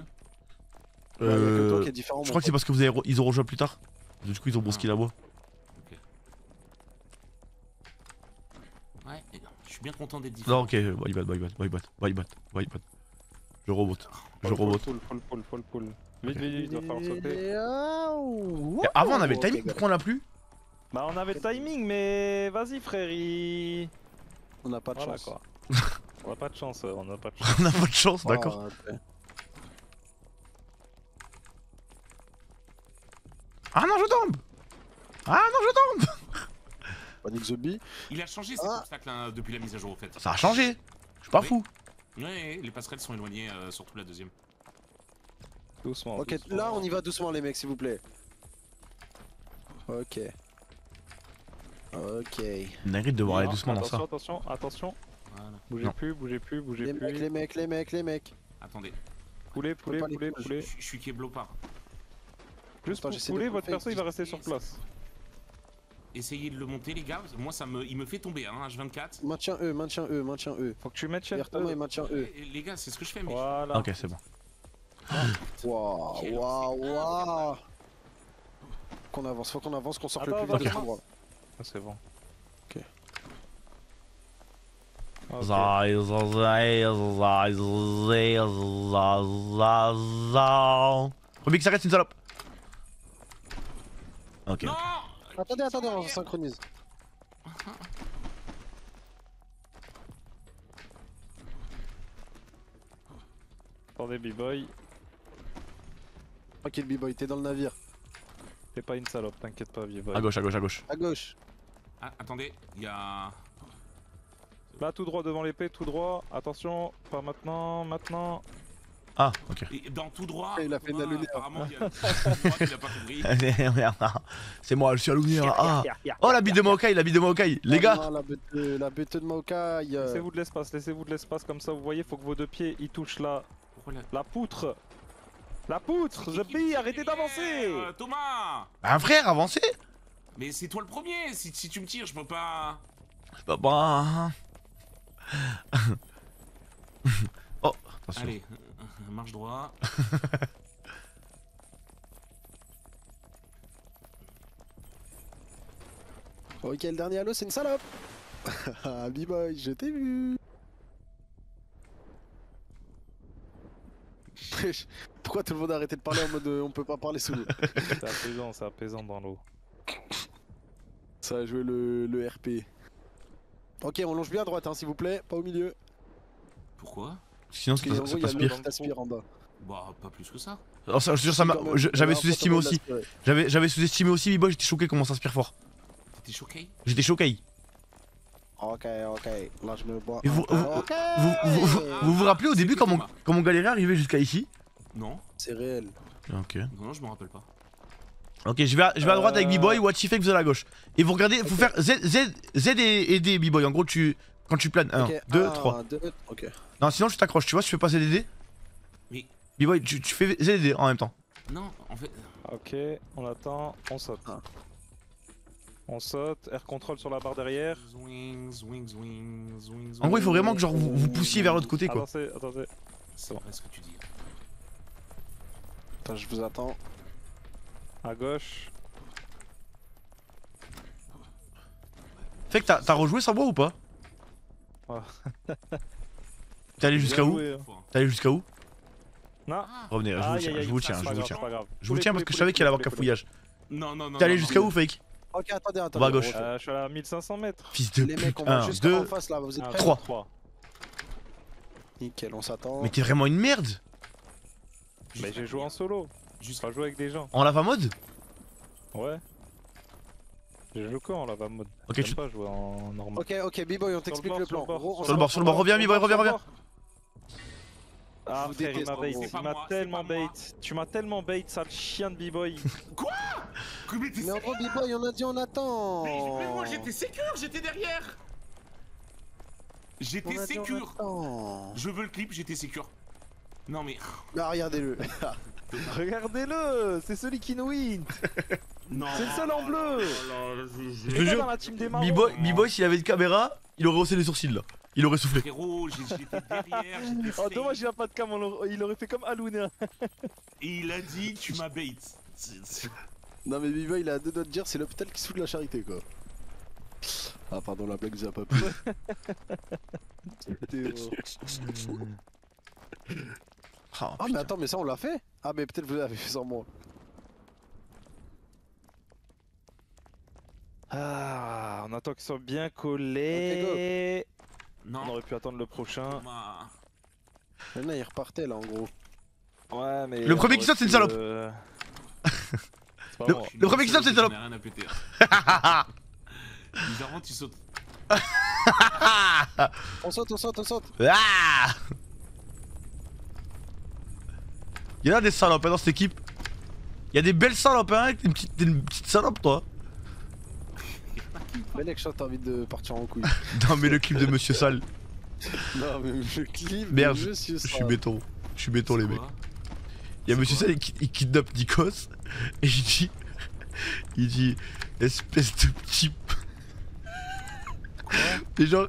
S3: Ouais, y a que toi
S2: Euh...
S3: qui est différent.
S2: Je crois que c'est parce que vous avez ils ont rejoint plus tard. Du coup ils ont bon
S4: Ah.
S2: skill à bois.
S4: Ouais, eh ben, je suis bien content d'être
S2: Non
S4: différent.
S2: ok, bye bad, bye bad, bye bad, bye bad, bye bad. Je rebote. Je rebote.
S6: Vite, vite, vite, il va falloir sauter.
S3: Ah, ouh,
S2: Et Avant on avait le
S3: ok,
S2: timing,
S3: ok.
S2: pourquoi on l'a plus
S6: Bah, on avait le timing, mais vas-y, frère, il.
S3: On n'a pas de chance.
S6: quoi. on a pas de chance, on a pas de chance.
S2: On a pas de chance, d'accord.
S3: Ah, ok.
S2: Ah non je tombe Ah non je tombe
S3: Panic Zombie.
S4: Il a changé cet
S3: Ah.
S4: obstacle hein, depuis la mise à jour, au fait.
S2: Ça a changé Je suis pas
S4: Oui.
S2: fou
S4: Ouais, les passerelles sont éloignées, euh, surtout la deuxième.
S6: Doucement.
S3: Ok,
S6: doucement.
S3: là on y va doucement les mecs, s'il vous plaît. Ok. Ok.
S2: Dingue de devoir aller doucement dans
S6: attention,
S2: ça.
S6: Attention, attention,
S4: Voilà.
S6: Bougez
S2: Non.
S6: plus, bougez plus, bougez
S3: Les mecs,
S6: plus.
S3: les mecs, les mecs, les mecs.
S4: Attendez,
S6: Poulet, poulet, poulet, poulet.
S4: je suis Keblo pas.
S6: Juste
S3: Attends,
S6: pour poulet,
S3: le
S6: votre perso il va rester sur place.
S4: Essayez de le monter, les gars. Moi, ça me, il me fait tomber, hein, H24.
S3: Maintiens eux, maintiens eux, maintiens eux.
S6: Faut que tu mettes
S3: maintient eux.
S4: Eh, Les gars, c'est ce que je fais, mais.
S6: Voilà.
S2: Ok c'est bon.
S3: Waouh, waouh,
S4: c'est
S3: waouh. Qu'on avance, faut qu'on avance, qu'on sorte le
S6: Attends,
S3: plus vite endroit.
S6: Ah, c'est bon.
S3: Ok.
S6: Ok.
S2: Zai, zai, zai, zai, zai, zai, zai, zai. Premier qui s'arrête c'est une salope Ok.
S4: Non
S3: Attendez, attendez, on synchronise.
S6: Attendez, B-Boy.
S3: Tranquille, B-Boy, t'es dans le navire.
S6: T'es pas une salope, t'inquiète pas, B-Boy.
S2: À gauche, à gauche, à gauche.
S3: À gauche.
S4: Ah, attendez, il y a.
S6: Là, tout droit devant l'épée, tout droit. Attention, pas maintenant, maintenant.
S2: Ah, ok.
S4: Et dans tout droit.
S3: Il a fait une
S4: Thomas,
S3: allusion.
S4: Apparemment, il y a tout droit, il a pas compris.
S2: C'est moi, je suis à l'univers. Ah. Oh, la bite de Maokai, la bite de Maokai. Les gars,
S3: non, la bête de, la bête de Maokai. euh,
S6: Laissez-vous de l'espace, laissez-vous de l'espace comme ça, vous voyez, faut que vos deux pieds ils touchent la,
S4: la-
S6: la poutre. La poutre, The Bee, arrêtez d'avancer
S4: Thomas
S2: un frère, avancez.
S4: Mais c'est toi le premier, si, si tu me tires, je peux pas...
S2: Je peux pas. oh, attention.
S4: Allez, marche droit.
S3: Ok, le dernier halo, c'est une salope. Ah, B-boy, je t'ai vu. Pourquoi tout le monde a arrêté de parler en mode euh, on peut pas parler sous l'eau?
S6: C'est apaisant, c'est apaisant dans l'eau.
S3: Ça a joué le, le RP. Ok, on longe bien à droite, hein, s'il vous plaît, pas au milieu.
S4: Pourquoi?
S2: Sinon, ça, ça t'aspire.
S3: en bas.
S4: Bah, pas plus que ça.
S2: Alors, ça, je te jure, ça m'a-
S3: Quand même,
S2: je-
S3: la
S2: J'avais sous-estimé aussi. J'avais j'avais sous-estimé aussi, B-Boy, j'étais choqué comment ça aspire fort.
S4: T'étais choqué?
S2: J'étais choqué.
S3: Ok, ok, là je me bois.
S2: Vous- vous-. Vous vous, vous, vous vous rappelez au début comment,
S4: Thomas.
S2: comment on galérait à arriver jusqu'à ici?
S4: Non
S3: C'est réel.
S2: Ok.
S4: Non, non, je me rappelle pas.
S2: Ok, je vais à, je vais à droite avec
S6: Euh.
S2: B-Boy, Watchifek, vous à la gauche. Et vous regardez, faut faire Z, Z, Z et, et D, B-Boy. En gros, tu, quand tu planes, 1,
S3: Ok,
S2: 2,
S3: un,
S2: 3.
S3: deux, ok.
S2: Non, sinon, tu t'accroches, tu vois, si tu fais pas Z et D.
S4: Oui.
S2: B-Boy, tu, tu fais Z et D en même temps.
S4: Non, en fait...
S6: Ok, on attend, on saute.
S3: Ah.
S6: On saute, air control sur la barre derrière.
S4: Zwing, zwing, zwing, zwing,
S2: En gros, il faut vraiment que genre vous, vous poussiez vers l'autre côté, quoi.
S6: Attendez, attendez.
S4: C'est ce que tu dis.
S3: Attends, je vous attends.
S6: À gauche.
S2: Fait que t'as t'as rejoué sans moi ou pas?
S6: Ouais.
S2: T'es allé jusqu'à où. T'es allé jusqu'à où
S6: Non.
S2: Revenez, je vous
S6: Aïe,
S2: tiens, je vous tiens, je vous tiens. Je vous tiens parce que je savais qu'il allait avoir cafouillage.
S4: Non, non, non.
S2: T'es allé jusqu'à où, Fake
S3: Ok, attendez, attendez.
S2: On va à gauche.
S6: Euh, je suis à 1500 mètres.
S2: Fils de pute.
S3: on va
S2: 1,
S3: juste
S2: 2.
S3: en face là, vous êtes
S6: Un,
S3: prêts
S2: Trois.
S6: 3.
S3: Nickel, on s'attend.
S2: Mais t'es vraiment une merde
S6: Mais j'ai joué en solo.
S4: Juste
S6: Pas joué avec des gens.
S2: En lava mode
S6: Ouais. J'ai joué quoi en lava mode
S2: Ok, tu...
S6: pas jouer en normal.
S3: Ok, ok, B-Boy, on t'explique le plan.
S2: Sur le bord, sur le bord, reviens, B-Boy, reviens, reviens.
S6: Ah frère, il m'a bait, il m'a tellement bait. Tu m'as tellement bait, sale chien de b-boy.
S4: Mais t'es
S3: Mais en gros, B-Boy, on a dit on attend.
S4: Mais, mais moi j'étais sécure, j'étais derrière J'étais sécure. Je veux le clip, j'étais sécure. Non mais...
S3: Ah, regardez-le.
S6: Regardez-le, c'est celui qui nous win.
S4: Non
S6: C'est le seul en bleu.
S2: Je te jure,
S6: dans la team des marrons.
S2: B-Boy, B-Boy, s'il avait une caméra, il aurait haussé les sourcils là. Il aurait soufflé.
S4: Frérot, j'ai- j'étais derrière, j'étais
S6: Oh dommage il a pas de cam, on l'aurait- il aurait fait comme Aluna.
S4: Et il a dit tu m'as bait.
S3: Non, mais B-Boy, il a deux doigts de dire c'est l'hôpital qui se fout de la charité, quoi. Ah, pardon, la blague vous a pas plu.
S2: Ah,
S3: mais attends, mais ça, on l'a fait Ah, mais peut-être vous l'avez fait sans moi.
S6: Ah, on attend qu'ils soient bien collés.
S4: Non.
S6: aurait pu attendre le prochain.
S4: Thomas.
S3: Maintenant, il repartait là, en gros.
S6: Ouais, mais.
S2: Le premier
S6: on
S2: qui saute, c'est une salope.
S6: euh, c'est pas
S2: Le- Le premier qui saute, c'est
S4: que
S2: salope.
S4: rien à péter. Bizarrement tu sautes.
S3: On saute, on saute, on saute.
S2: Ah Il y en a des salopes hein, dans cette équipe. Il y a des belles salopes, hein. T'es une une petite salope, toi.
S3: Mais mec, t'as envie de partir en couille.
S2: Non, mais le clip de Monsieur Sale.
S3: non, mais le clip.
S2: Merde,
S3: de Monsieur
S2: Je suis
S3: Sale.
S2: béton. Je suis béton, les mecs. Il y a Monsieur Sale, il, il kidnappe Nikos. Et il dit. Il dit. Espèce de type. Mais genre.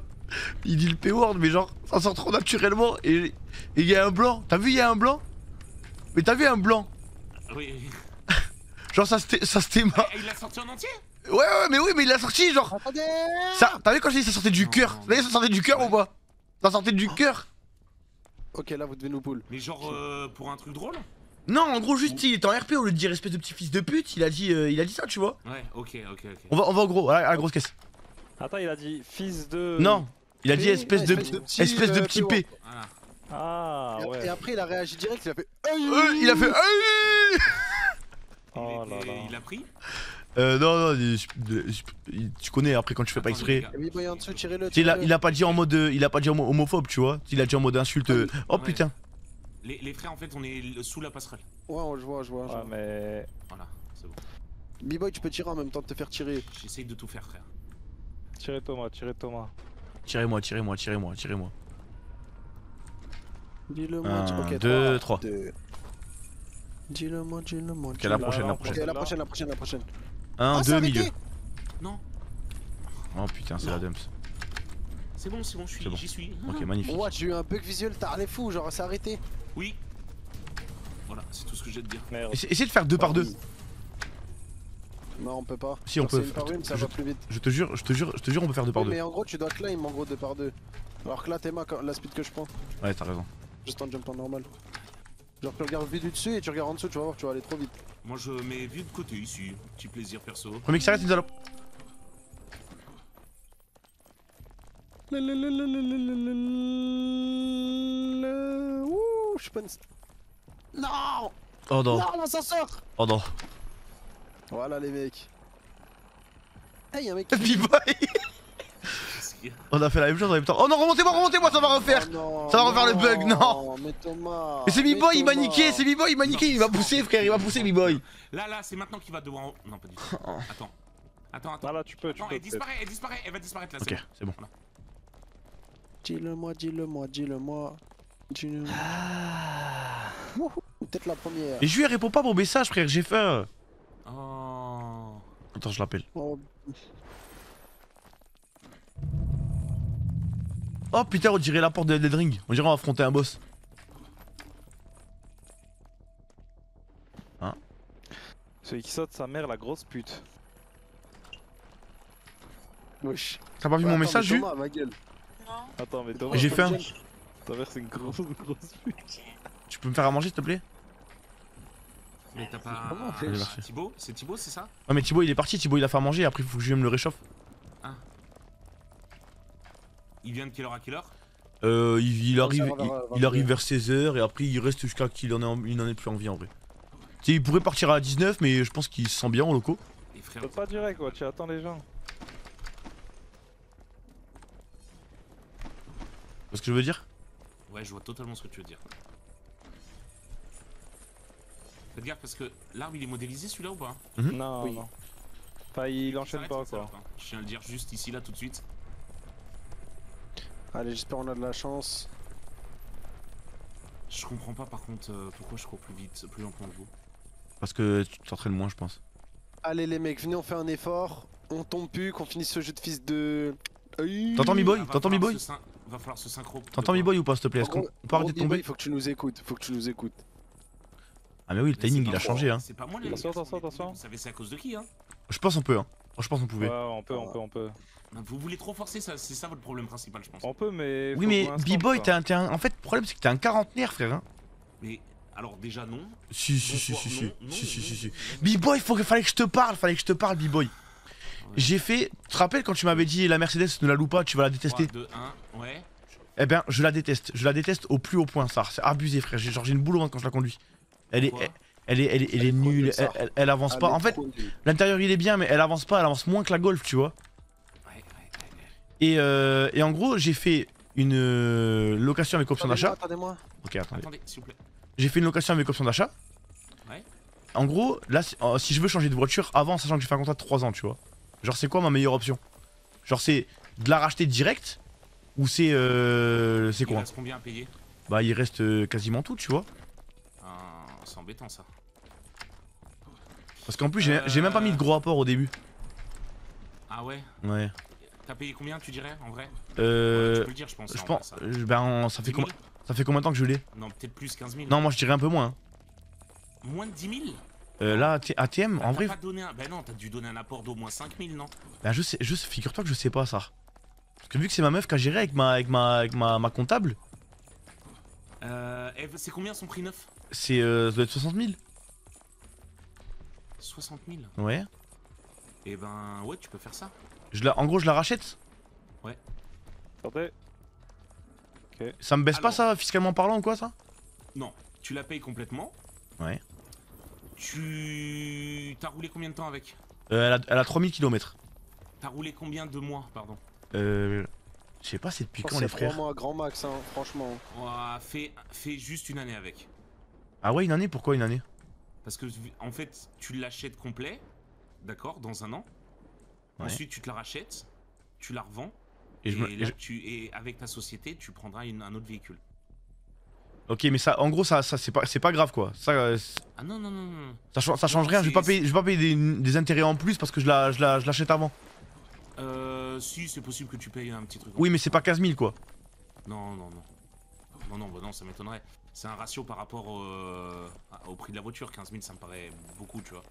S2: Il dit le P-word, mais genre, ça sort trop naturellement. Et il y a un blanc. T'as vu, il y a un blanc? Mais t'as vu un blanc?
S4: Oui.
S2: Genre, ça se ça se téma.
S4: Eh, Il l'a sorti en entier?
S2: Ouais, ouais, mais oui, mais il l'a sorti, genre.
S3: Attendez
S2: Ça, t'as vu quand je dis ça sortait du cœur? Vous voyez, ça sortait du cœur ou pas? Ça sortait du cœur
S3: Ok, là, vous devez nous pull.
S4: Mais genre euh, pour un truc drôle?
S2: Non, en gros, juste, il était en RP au lieu de dire espèce de petit fils de pute, il a dit, euh, il a dit ça, tu vois.
S4: Ouais, ok, ok, ok.
S2: On va, on va au gros, à la, à la grosse caisse.
S6: Attends, il a dit fils de.
S2: Non, il a dit espèce de,
S3: espèce de petit,
S2: espèce de
S3: euh,
S2: petit
S3: P.
S4: Voilà.
S6: Ah
S3: et, ap-
S6: ouais.
S3: et après, il a réagi direct, il a fait.
S2: Euh, il a fait.
S6: Oh là là.
S4: il a pris?
S2: Euh, non, non, tu connais après quand tu fais pas exprès.
S3: en dessous, tirez-le.
S2: Il a,
S3: tirez-le.
S2: il a pas dit en mode, euh, il a pas dit homo- homophobe, tu vois. Il a dit en mode insulte. euh, Oh
S4: Ouais.
S2: putain.
S4: Les, les frères, en fait, on est sous la passerelle.
S3: Ouais, je vois, je vois. je
S6: Ouais,
S3: vois.
S6: mais.
S4: Voilà, c'est bon.
S3: B-Boy, tu peux tirer en même temps de te faire tirer.
S4: J'essaye de tout faire, frère.
S6: Tirez Thomas, tirez Thomas.
S2: Tirez-moi, tirez-moi, tirez-moi, tirez-moi.
S3: Dis-le moi,
S2: Un,
S3: dis- ok,
S2: deux,
S3: trois,
S2: trois.
S3: deux. Dis-le moi, dis-le moi.
S2: Ok, la
S3: dis-le
S2: prochaine, la prochaine,
S3: la prochaine, la prochaine.
S2: Un,
S3: Ah, c'est
S2: deux,
S3: arrêté
S2: milieu.
S4: Non,
S2: Oh putain, c'est la dumps.
S4: c'est bon, c'est bon, je suis-
S2: C'est bon.
S4: j'y suis.
S2: Ok, magnifique.
S3: What, j'ai eu un bug visuel, t'as l'air fou, genre c'est arrêté.
S4: Oui. Voilà, c'est tout ce que j'ai à te dire.
S2: Essaye de faire deux par deux.
S3: Non, on peut pas.
S2: Si, on peut.
S3: c'est Une par une, ça
S2: Je-
S3: va plus vite.
S2: Je te jure, je te jure, je te jure, on peut faire deux par
S3: Oui,
S2: deux.
S3: mais en gros, tu dois climb en gros deux par deux. Alors que là, t'es ma la speed que je prends.
S2: Ouais, t'as raison.
S3: Juste en jump en normal. Genre, tu regardes vue du dessus et tu regardes en dessous, tu vas voir, tu vas aller trop vite.
S4: Moi, je mets vue de côté ici. Petit plaisir perso.
S2: Premier qui s'arrête, une salope.
S3: Ouh, je suis pas une... Non
S2: Oh non,
S3: Non, l'ascenseur
S2: oh non.
S3: Voilà les mecs. Hey, y'a un mec qui...
S2: B-Boy
S4: Qu'est-ce qu'il y a
S2: On a fait la même chose en même temps. Oh non, remontez-moi, remontez-moi, ça va refaire
S3: Oh non,
S2: Ça va refaire le bug, non.
S3: Mais Thomas
S2: Mais c'est B-Boy, il m'a niqué, c'est B-Boy, il m'a niqué, il m'a poussé frère, il m'a poussé B-Boy
S4: Là, là, c'est maintenant qu'il va devoir. en- Non, pas du tout. Attends. Attends, attends.
S6: Ah là, tu peux, tu
S4: Non,
S6: peux.
S4: elle disparaît, elle disparaît, elle va disparaître là.
S2: Ok,
S4: c'est bon.
S2: c'est bon.
S3: Dis-le moi, dis-le moi, dis-le moi. Dis-le moi. Wouhou, Peut-être la première.
S2: Et je lui réponds pas mon message frère, j'ai faim
S4: Oh.
S2: Attends, je l'appelle.
S3: Oh,
S2: Oh putain, on dirait la porte de Dead Ring. On dirait on va affronter un boss.
S6: Celui qui saute sa mère, la grosse pute.
S3: wesh.
S2: T'as pas vu
S3: Ouais,
S2: mon
S3: attends,
S2: message, Ju
S3: Thomas, ma gueule.
S6: Attends, mais Thomas,
S2: J'ai faim.
S6: ta mère, c'est une grosse, grosse pute.
S2: Tu peux me faire à manger s'il te plaît
S4: Mais t'as pas.
S3: Comment fait
S2: merci.
S4: Thibaut C'est Thibaut, c'est ça
S2: Ouais mais Thibaut il est parti, Thibaut il a fait à manger, après il faut que je vienne me le réchauffe.
S4: Il vient de quelle heure à quelle heure?
S2: Euh, il, il
S3: Ça
S2: arrive, il, arrive vers 16h et après il reste jusqu'à qu'il en ait, en- il n'en ait plus envie en vrai. Tu sais, il pourrait partir à 19 mais je pense qu'il se sent bien en.
S4: Les frères.
S6: Saute pas direct, quoi, tu attends les gens.
S2: Tu vois ce que je veux dire?
S4: Ouais, je vois totalement ce que tu veux dire. Faites gaffe parce que l'arbre il est modélisé celui-là ou pas?
S2: Mhm.
S6: Non,
S3: Oui.
S6: non. Enfin, il
S4: Ça
S6: enchaîne pas,
S4: ça
S6: quoi.
S4: Je tiens à le dire juste ici là tout de suite.
S3: Allez, j'espère on a de la chance.
S4: Je comprends pas par contre euh, pourquoi je cours plus vite, plus lentement que vous.
S2: Parce que tu t'entraînes moins je pense.
S3: Allez les mecs, venez on fait un effort. On tombe plus, qu'on finisse ce jeu de fils de...
S2: T'entends B-Boy
S4: Ah,
S2: T'entends B-Boy
S4: syn- Va falloir se synchro.
S2: T'entends B-Boy ou pas s'il te plaît Est-ce qu'on peut arrêter de tomber
S3: Il faut que tu nous écoutes, faut que tu nous écoutes.
S2: Ah mais oui le timing il a changé hein.
S4: C'est pas moi les
S6: Attention, attention, attention.
S4: Vous savez c'est à cause de qui hein?
S2: Je pense on peut hein. Je pense on pouvait.
S6: Ouais, on peut, on peut, on peut, on peut.
S4: Vous voulez trop forcer, ça, c'est ça votre problème principal je pense.
S6: On peut, mais.
S2: Oui mais B-Boy t'es un, t'es un- En fait le problème c'est que t'es un quarantenaire frère hein.
S4: Mais alors déjà non.
S2: Si si si si si si si si
S4: non,
S2: si.
S4: non.
S2: B-Boy fallait que je te parle, fallait que je te parle B-Boy. J'ai fait. Tu te rappelles quand tu m'avais dit la Mercedes ne la loue pas, tu vas la détester?
S4: 3, 2, 1, ouais.
S2: Eh ben, je la déteste. Je la déteste au plus haut point, ça. C'est abusé, frère. J'ai genre j'ai une boule au ventre quand je la conduis. Elle est,
S4: Pourquoi?
S2: elle, elle est, elle est, elle est
S3: Elle est trop
S2: nulle. Elle,
S3: ça.
S2: elle- elle avance
S3: Ah,
S2: pas. En fait, l'intérieur il est bien, mais elle avance pas. Elle avance moins que la Golf, tu vois.
S4: Ouais, ouais, ouais. ouais.
S2: Et, euh, et en gros, j'ai fait une euh, location avec option d'achat.
S3: Attendez-moi,
S2: Ok, attendez.
S4: Attendez, s'il vous plaît.
S2: J'ai fait une location avec option d'achat.
S4: Ouais.
S2: En gros, là, si euh, si je veux changer de voiture avant, sachant que j'ai fait un contrat de 3 ans, tu vois. Genre, c'est quoi ma meilleure option? Genre, c'est de la racheter direct ou c'est euh, c'est
S4: Il
S2: quoi?
S4: reste combien à payer?
S2: Bah, il reste euh, quasiment tout, tu vois.
S4: Ah, C'est embêtant ça.
S2: Parce qu'en plus, j'ai j'ai même pas mis de gros apport au début.
S4: Ah ouais?
S2: Ouais.
S4: T'as payé combien tu dirais en vrai Ouais,
S2: Euh.
S4: Tu peux le dire je pense.
S2: Je
S4: en
S2: pense.
S4: vrai, ça.
S2: euh, Ben, ça fait,
S4: 10
S2: combien
S4: 000
S2: ça fait combien de temps que je l'ai?
S4: Non, peut-être plus, 15 000.
S2: Non, moi je dirais un peu moins. hein.
S4: Moins de 10 000
S2: Euh, là, ATM, en
S4: T'as
S2: vrai,
S4: pas donné un... Bah non, t'as dû donner un apport d'au moins 5 000, non?
S2: ben, je sais, je sais- figure-toi que je sais pas ça. Parce que vu que c'est ma meuf qui a géré avec ma, avec ma, avec ma, ma comptable,
S4: Euh. C'est combien son prix neuf?
S2: C'est euh, ça doit être 60 000.
S4: 60 000
S2: Ouais.
S4: Eh ben, ouais, tu peux faire ça.
S2: Je la, en gros, je la rachète.
S6: Attendez.
S2: Ça me baisse pas ça, fiscalement parlant ou quoi ça?
S4: Non, tu la payes complètement.
S2: Ouais.
S4: Tu. T'as roulé combien de temps avec?
S2: Euh, elle, a, elle a 3000 km.
S4: T'as roulé combien de mois, pardon?
S2: Euh, Je sais pas c'est depuis
S3: pense
S2: quand les frères?
S3: mois grand max, hein, franchement.
S4: Ouah, fais, fais juste une année avec.
S2: Ah ouais une année? Pourquoi une année?
S4: Parce que en fait, tu l'achètes complet, d'accord, dans un an.
S2: Ouais.
S4: Ensuite, tu te la rachètes, tu la revends.
S2: Et
S4: Et,
S2: je me- et
S4: là,
S2: je-
S4: tu, et avec ta société, tu prendras une- un autre véhicule.
S2: Ok mais ça en gros ça, ça c'est pas c'est pas grave quoi. Ça, euh,
S4: Ah non, non, non, non.
S2: ça, change- ça change
S4: Non,
S2: rien, je vais pas payer, je vais pas payer des, des intérêts en plus parce que je la je la- je l'achète avant.
S4: Euh, si, c'est possible que tu payes un petit truc.
S2: Oui mais c'est pas 15 000 quoi.
S4: Non, non, non. Non, non, bah non, ça m'étonnerait. C'est un ratio par rapport au, euh, au prix de la voiture. 15 000, ça me paraît beaucoup, tu vois.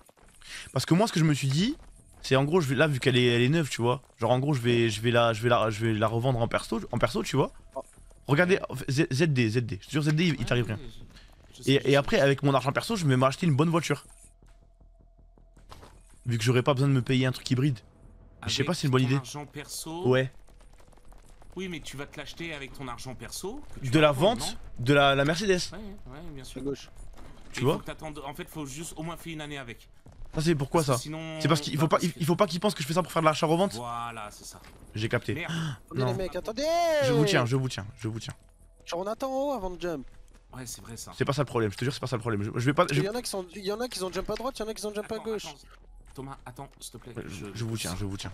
S2: Parce que moi ce que je me suis dit c'est en gros je vais là vu qu'elle est elle est neuve tu vois. Genre en gros je vais je vais la je vais la je vais la revendre en perso en perso tu vois. Regardez Z- ZD ZD. Je te jure ZD il, il t'arrive rien. Et, après, avec mon argent perso, je vais m'acheter une bonne voiture. Vu que j'aurais pas besoin de me payer un truc hybride. je sais pas si c'est une bonne idée.
S4: argent perso.
S2: Ouais.
S4: Oui, mais tu vas te l'acheter avec ton argent perso. que tu
S2: De la vente de la, la Mercedes.
S4: Ouais, ouais, bien
S3: À
S4: sûr.
S3: gauche.
S2: Tu
S4: Et
S2: vois
S4: faut que t'attendes- En fait, faut juste au moins faire une année avec.
S2: Ça, c'est pourquoi ça
S4: Sinon.
S2: C'est parce qu'il faut
S4: bah,
S2: pas, il, faut pas qu'ils pensent que je fais ça pour faire de l'achat-revente
S4: Voilà, c'est ça.
S2: J'ai capté.
S4: Merde.
S3: Attendez
S2: Non.
S3: les mecs, attendez
S2: Je vous tiens, je vous tiens, je vous tiens.
S3: Genre on attend en haut avant de jump.
S4: Ouais, c'est vrai ça.
S2: C'est pas ça le problème, je te jure, c'est pas ça le problème. Je, je vais pas. Je,
S3: Il y en a qui sont, il y en a qui ont jump à droite, il y en a qui ont jump à gauche.
S4: attends. Thomas, attends, s'il te plaît.
S2: je- je vous tiens, je vous tiens.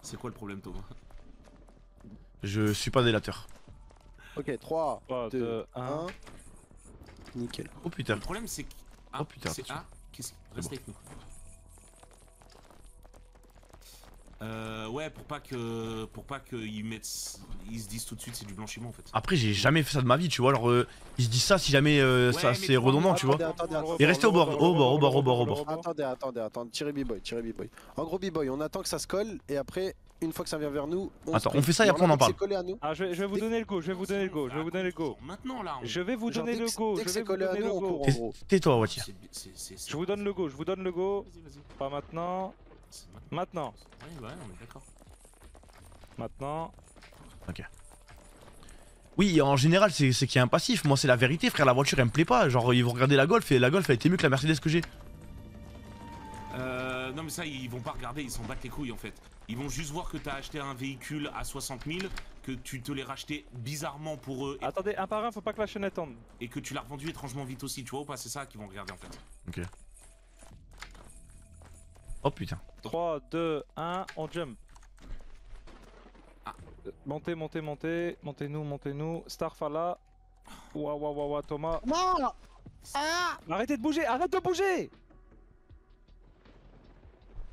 S4: C'est quoi le problème, Thomas?
S2: Je suis pas délateur.
S3: Ok, 3,
S6: 3,
S3: 2,
S6: 2, 1.
S3: 1. Nickel.
S2: Oh putain.
S4: Le problème, c'est que. Ah,
S2: Oh, putain,
S4: c'est- qu'est-ce Reste
S2: bon.
S4: avec nous. Euh, ouais, pour pas que, pour pas qu'ils mettent, ils se disent tout de suite c'est du blanchiment en fait.
S2: Après, j'ai jamais fait ça de ma vie, tu vois. Alors, euh, ils se disent ça si jamais euh,
S4: Ouais,
S2: ça c'est redondant, tu vois.
S3: Attendez, attendez, attendez.
S2: Et restez au bord, au bord, au bord, au bord, au bord.
S3: Attendez, attendez, attendez, tirez B-boy, tirez B-boy. En gros, B-boy, on attend que ça se colle et après, une fois que ça vient vers nous, on
S2: Attends, on fait ça et après on en parle.
S3: c'est collé à nous.
S6: Ah, je vais, je vais vous donner le go, je vais vous donner le go, je vais vous donner le go.
S4: Maintenant là. on-
S6: Je vais vous donner le go, je vais vous donner
S3: nous,
S6: le go.
S2: Tais-toi, Wati.
S4: c'est- c'est- c'est- c'est-
S6: Je vous donne le go, je vous donne le go. Pas maintenant, maintenant,
S4: Ouais, ouais, on est d'accord.
S6: maintenant.
S2: Oui, en général, c'est c'est qu'il y a un passif. Moi, c'est la vérité, frère. La voiture, elle me plaît pas. Genre, ils vont regarder la Golf et la Golf, elle était mieux que la Mercedes que j'ai.
S4: Euh, non mais ça ils vont pas regarder, ils s'en battent les couilles en fait. Ils vont juste voir que t'as acheté un véhicule à 60 000, que tu te l'es racheté bizarrement pour eux et,
S6: Attendez, un par un, faut pas que la chaîne attende.
S4: et que tu l'as revendu étrangement vite aussi, tu vois ou pas C'est ça qu'ils vont regarder en fait.
S2: Oh putain.
S6: 3, 2, 1, on jump.
S4: Ah.
S6: Euh, Montez, montez, montez, montez-nous, montez-nous. Starfala. Ouah, ouah, ouah, Thomas.
S3: Non
S6: Arrêtez de bouger, arrête de bouger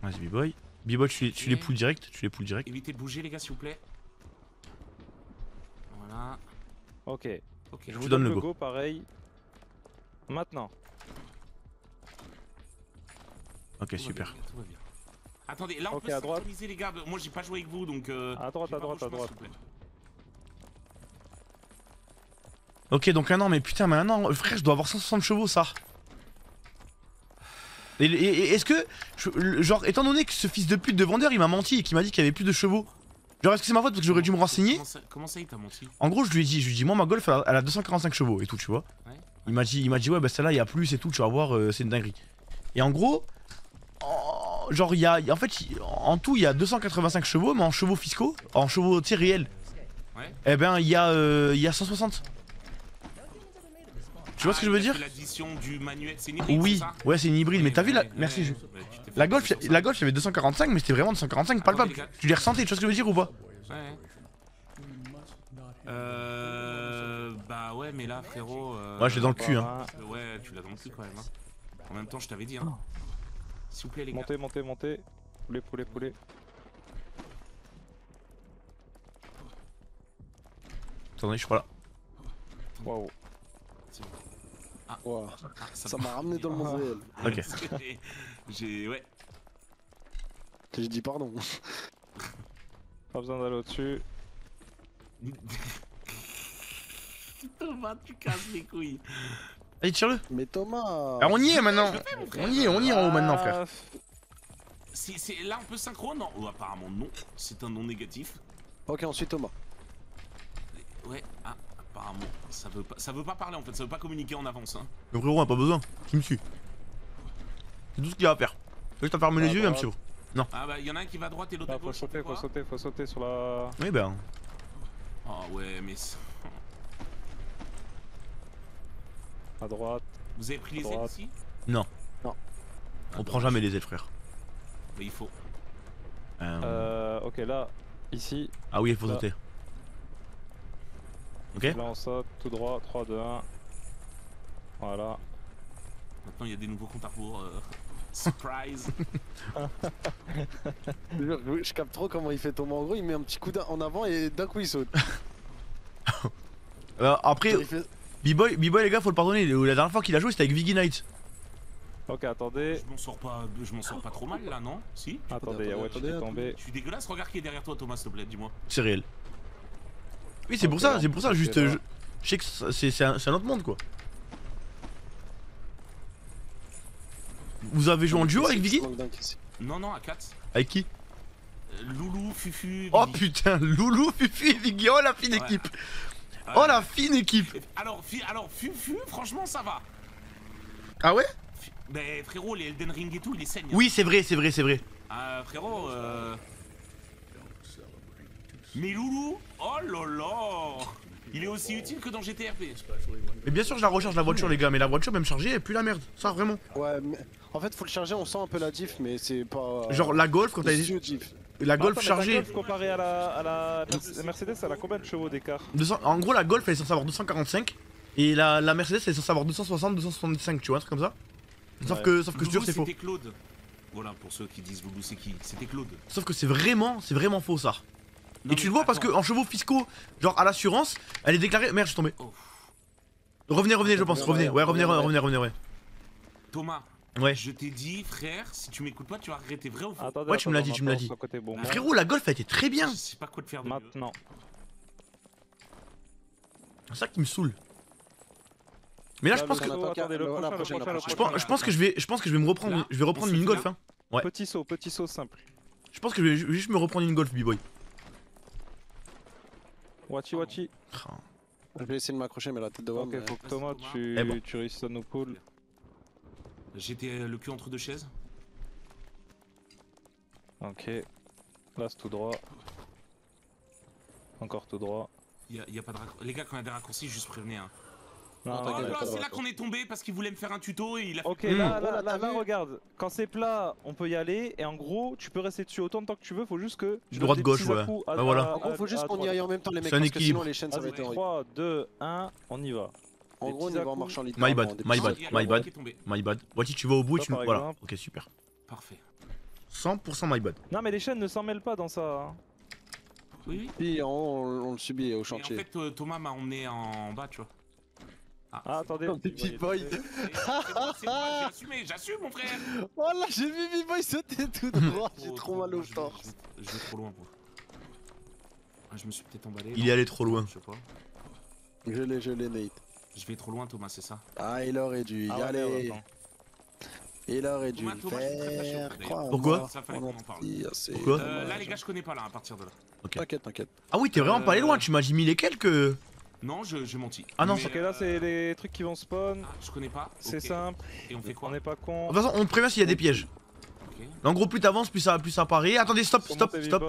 S2: Vas-y, B-Boy. B-Boy, tu, tu les poules direct. Tu les poules direct.
S4: Évitez de bouger les gars s'il vous plaît. Voilà.
S6: Ok,
S4: Ok.
S6: je vous
S2: donne
S6: donne
S2: le
S6: le
S2: go.
S6: go, pareil. Maintenant.
S2: Ok,
S4: Tout va
S2: super.
S4: bien, tout va bien. Attendez, là on
S6: Ok,
S4: peut
S6: à droite.
S4: synchroniser les gars. Moi j'ai pas joué avec vous donc. Euh,
S6: À droite, à droite, à droite.
S4: s'il vous plaît.
S2: Ok, donc un an, mais putain, mais un an, frère, je dois avoir 160 chevaux, ça. Est-ce que, je- genre, étant donné que ce fils de pute de vendeur, il m'a menti et qu'il m'a dit qu'il y avait plus de chevaux, genre, est-ce que c'est ma faute parce que j'aurais dû me renseigner
S4: Comment ça, comment ça il t'a menti?
S2: En gros, je lui ai dit, je lui ai dit, moi, ma Golf, elle a, elle a 245 chevaux et tout, tu vois.
S4: Ouais.
S2: Il m'a dit, il m'a dit, ouais, bah celle-là, il y a plus et tout, tu vas voir, euh, c'est une dinguerie. Et en gros, en- genre, il y a, en fait, en tout, il y a 285 chevaux, mais en chevaux fiscaux, en chevaux, tu sais, réels,
S4: Ouais.
S2: eh ben, il y a, euh, il y a 160. Tu vois ce que je veux
S4: Ah,
S2: dire
S4: du manuel, c'est une hybride,
S2: Oui, ouais, c'est une hybride, mais t'as vu la. Merci, je- La Golf, la. Golf, il y avait 245, mais c'était vraiment 245 palpable.
S4: Attendez, les.
S2: Tu les ressentais, tu vois ce que je veux dire ou pas
S4: Ouais. Euh. Bah ouais, mais là, frérot. Euh...
S2: Ouais, je l'ai dans le cul, hein.
S4: Euh, Ouais, tu l'as dans le cul quand même. Hein. En même temps, je t'avais dit. Hein. S'il vous plaît, les gars.
S6: Montez, montez, montez. Poulet, poulet, poulet.
S2: Attendez, je suis pas là.
S6: Waouh.
S4: Bon.
S3: Ouah,
S4: Ah,
S3: Ça m'a ramené dans le monde réel.
S2: Ok.
S4: J'ai-. Ouais.
S3: J'ai dit pardon.
S6: Pas besoin d'aller au-dessus.
S4: Thomas, tu casses les couilles.
S2: Allez, tire-le.
S3: Mais Thomas
S2: Ah, on y est maintenant.
S4: Fais.
S2: On y est, on y est en haut maintenant, frère.
S6: Ah,
S4: C'est c'est- là un peu synchrone? Non, oh, apparemment non. C'est un non négatif.
S3: Ok, ensuite Thomas.
S4: Ouais, ah, apparemment. Ça veut, pas, ça veut pas parler en fait, ça veut pas communiquer en avance. Hein.
S2: Le frérot, on a pas besoin. Qui me suit? C'est tout ce qu'il a à faire. Juste à fermer les
S6: À
S2: yeux et un
S6: droite.
S2: petit peu.
S4: Ah bah, il y en a un qui va à droite et l'autre
S6: Ah,
S4: à
S6: faut
S4: gauche.
S6: sauter, faut sauter, faut sauter sur la.
S2: Oui, ben.
S4: Oh ouais, mais. c'est-
S6: à droite.
S4: Vous avez pris les ailes ici?
S2: Non.
S3: Non.
S2: On prend jamais les ailes, frère.
S4: Mais il faut.
S2: Euh,
S6: Euh, ok, là, ici,
S2: Ah oui, il faut
S6: là.
S2: sauter. Ok
S6: là on saute tout droit, 3, 2, 1. Voilà.
S4: Maintenant, il y a des nouveaux comptes à rebours. euh, Surprise
S3: Je, je capte trop comment il fait tomber. En gros, il met un petit coup d'en- en avant et d'un coup il saute.
S2: Euh, Après,
S3: fait-
S2: B-Boy, B-Boy, les gars, faut le pardonner. La dernière fois qu'il a joué, c'était avec Viggy Knight.
S6: Ok, attendez.
S4: Je m'en sors pas, je m'en sors pas trop mal là, non? Si
S6: Attendez, y'a
S3: attendez,
S6: Watch qui
S3: attendez,
S6: est tombé.
S4: Je suis dégueulasse, regarde qui est derrière toi, Thomas, s'il te plaît, dis-moi.
S2: C'est réel. Oui, c'est pour ça, c'est pour ça, juste. euh. Je, je sais que ça- c'est c'est un, autre monde, quoi. Vous avez joué en duo avec
S3: ici.
S4: Non, non, à 4.
S2: Avec qui?
S4: Loulou, Fufu.
S2: Oh putain, Loulou, Fifi et Viggy, oh la fine
S4: Ouais.
S2: équipe. Oh la fine équipe
S4: Alors, fi- alors Fufu, franchement, ça va.
S2: Ah ouais?
S4: Mais frérot, les Elden Ring et tout, il est saigne.
S2: Oui, c'est vrai, c'est vrai, c'est vrai.
S4: Ah, frérot, euh. Mais Loulou, oh là là Il est aussi utile que dans GTRP.
S2: Mais bien sûr, je la recharge la voiture, les gars, mais la voiture, même chargée, elle pue la merde. Ça, vraiment.
S3: Ouais, mais en fait, faut le charger. On sent un peu la diff, mais c'est pas.
S2: Genre, la Golf, quand
S3: le
S2: elle est.
S3: studio diff.
S2: La Golf
S6: Attends, mais
S2: chargée.
S6: La Golf comparée à la, à la Mercedes, elle a combien de chevaux d'écart?
S2: 200 En gros, la Golf, elle est censée avoir 245. Et la, la Mercedes, elle est censée avoir 260, 265, tu vois, un truc comme ça. Sauf
S6: Ouais.
S2: que, sauf que je te jure,
S4: Loulou,
S2: c'est faux.
S4: C'était Claude. Voilà, pour ceux qui disent Loulou, c'est qui? C'était Claude.
S2: Sauf que c'est vraiment, c'est vraiment faux ça.
S4: Non,
S2: et tu le vois parce que en chevaux fiscaux, genre à l'assurance, elle est déclarée. Merde, je suis tombé.
S4: Oh.
S2: Revenez, revenez, je pense, revenez. Ouais, revenez,
S3: Ouais.
S2: revenez, revenez, ouais.
S4: Thomas,
S2: Ouais.
S4: je t'ai dit, frère, si tu m'écoutes pas, tu vas regretter vrai ou faux?
S2: Ouais, tu me l'as dit, tu me l'as dit.
S6: bon,
S4: Ah,
S2: Frérot, la Golf, elle était très bien.
S4: Je sais pas quoi te faire de.
S6: Maintenant.
S2: C'est ça qui me saoule. Mais là, je
S6: Là,
S2: pense que. Je pense, je pense que je vais, je pense que je vais me reprendre,
S4: Là,
S2: je vais reprendre une Golf. Hein. Ouais.
S6: Petit saut, petit saut simple.
S2: Je pense que je vais je vais juste me reprendre une Golf, B-Boy.
S6: Wachi, wachi.
S2: Ah.
S3: Je vais essayer de m'accrocher, mais la tête de
S6: Ok,
S3: Wam.
S6: faut que Thomas,
S4: Thomas.
S6: tu,
S2: Eh bon.
S6: tu à nous pull.
S4: J'étais euh, le cul entre deux chaises.
S6: Ok. Là, c'est tout droit. Encore tout droit.
S4: Y a, y a pas de raccourci. Les gars, quand il y a des raccourcis, juste prévenez. Hein.
S6: Non,
S3: Oh,
S4: là,
S3: de
S4: c'est là qu'on est tombé parce qu'il voulait me faire un tuto et il a fait.
S6: Ok, là,
S3: Oh,
S6: là,
S3: là,
S6: là, regarde. Quand c'est plat, on peut y aller. Et en gros, tu peux rester dessus autant de temps que tu veux. Faut juste que. tu
S2: Droite,
S6: donnes des
S2: gauche, ouais. Bah, voilà.
S3: En gros, faut juste qu'on y aille en même temps, les mecs,
S2: C'est un
S3: parce que
S2: équilibre.
S3: sinon les chaînes ça va être
S6: Vas-y,
S3: horrible.
S6: 3, 2, 1, on y va.
S3: En gros, on y va en marchant
S2: My bad, my bad, my bad. My bad. Wati, tu vas au bout et tu.
S6: par
S2: Voilà. Ok, super.
S4: Parfait.
S2: 100% my bad.
S6: Non, mais les chaînes ne s'en mêlent pas dans ça. hein.
S4: Oui, oui.
S3: Puis en haut, on, on le subit au
S4: Et en
S3: chantier.
S4: fait, euh, Thomas m'a emmené en bas, tu vois.
S6: Ah,
S4: c'est
S6: attendez.
S4: Bon. C'est bon, J'ai assumé, j'assume, mon frère.
S3: Oh là, j'ai vu B-Boy sauter tout droit. J'ai
S4: Oh,
S3: trop mal au
S4: moi, je vais-
S3: torse.
S4: Je vais, trop loin, moi. Ah, je me suis peut-être emballé.
S2: Il est allé trop loin.
S4: Je sais pas.
S3: Je l'ai, je l'ai, Nate.
S4: Je vais trop loin, Thomas, c'est ça.
S3: Ah, il aurait dû y
S6: Ah
S3: aller. Il aurait dû
S4: Thomas, Thomas, très
S3: faire.
S2: Pourquoi
S4: Ça fallait
S3: On
S4: qu'on en parle.
S3: dit assez.
S2: Pourquoi
S4: Euh, là, les gars, je connais pas là, à partir de là.
S3: T'inquiète, t'inquiète.
S2: Ah oui, t'es vraiment pas allé loin,
S4: Euh,
S2: tu m'as dit mille et quelques.
S4: Non, je- j'ai menti.
S2: Ah non,
S4: Mais,
S6: Ok, là, c'est
S4: euh,
S6: les trucs qui vont spawn.
S4: Ah, je connais pas.
S6: C'est simple.
S4: Et on fait quoi
S6: On n'est pas con.
S2: De toute façon, on prévient s'il y a des pièges. En gros, plus t'avances, plus ça, plus ça apparaît. Attendez, stop, stop, stop.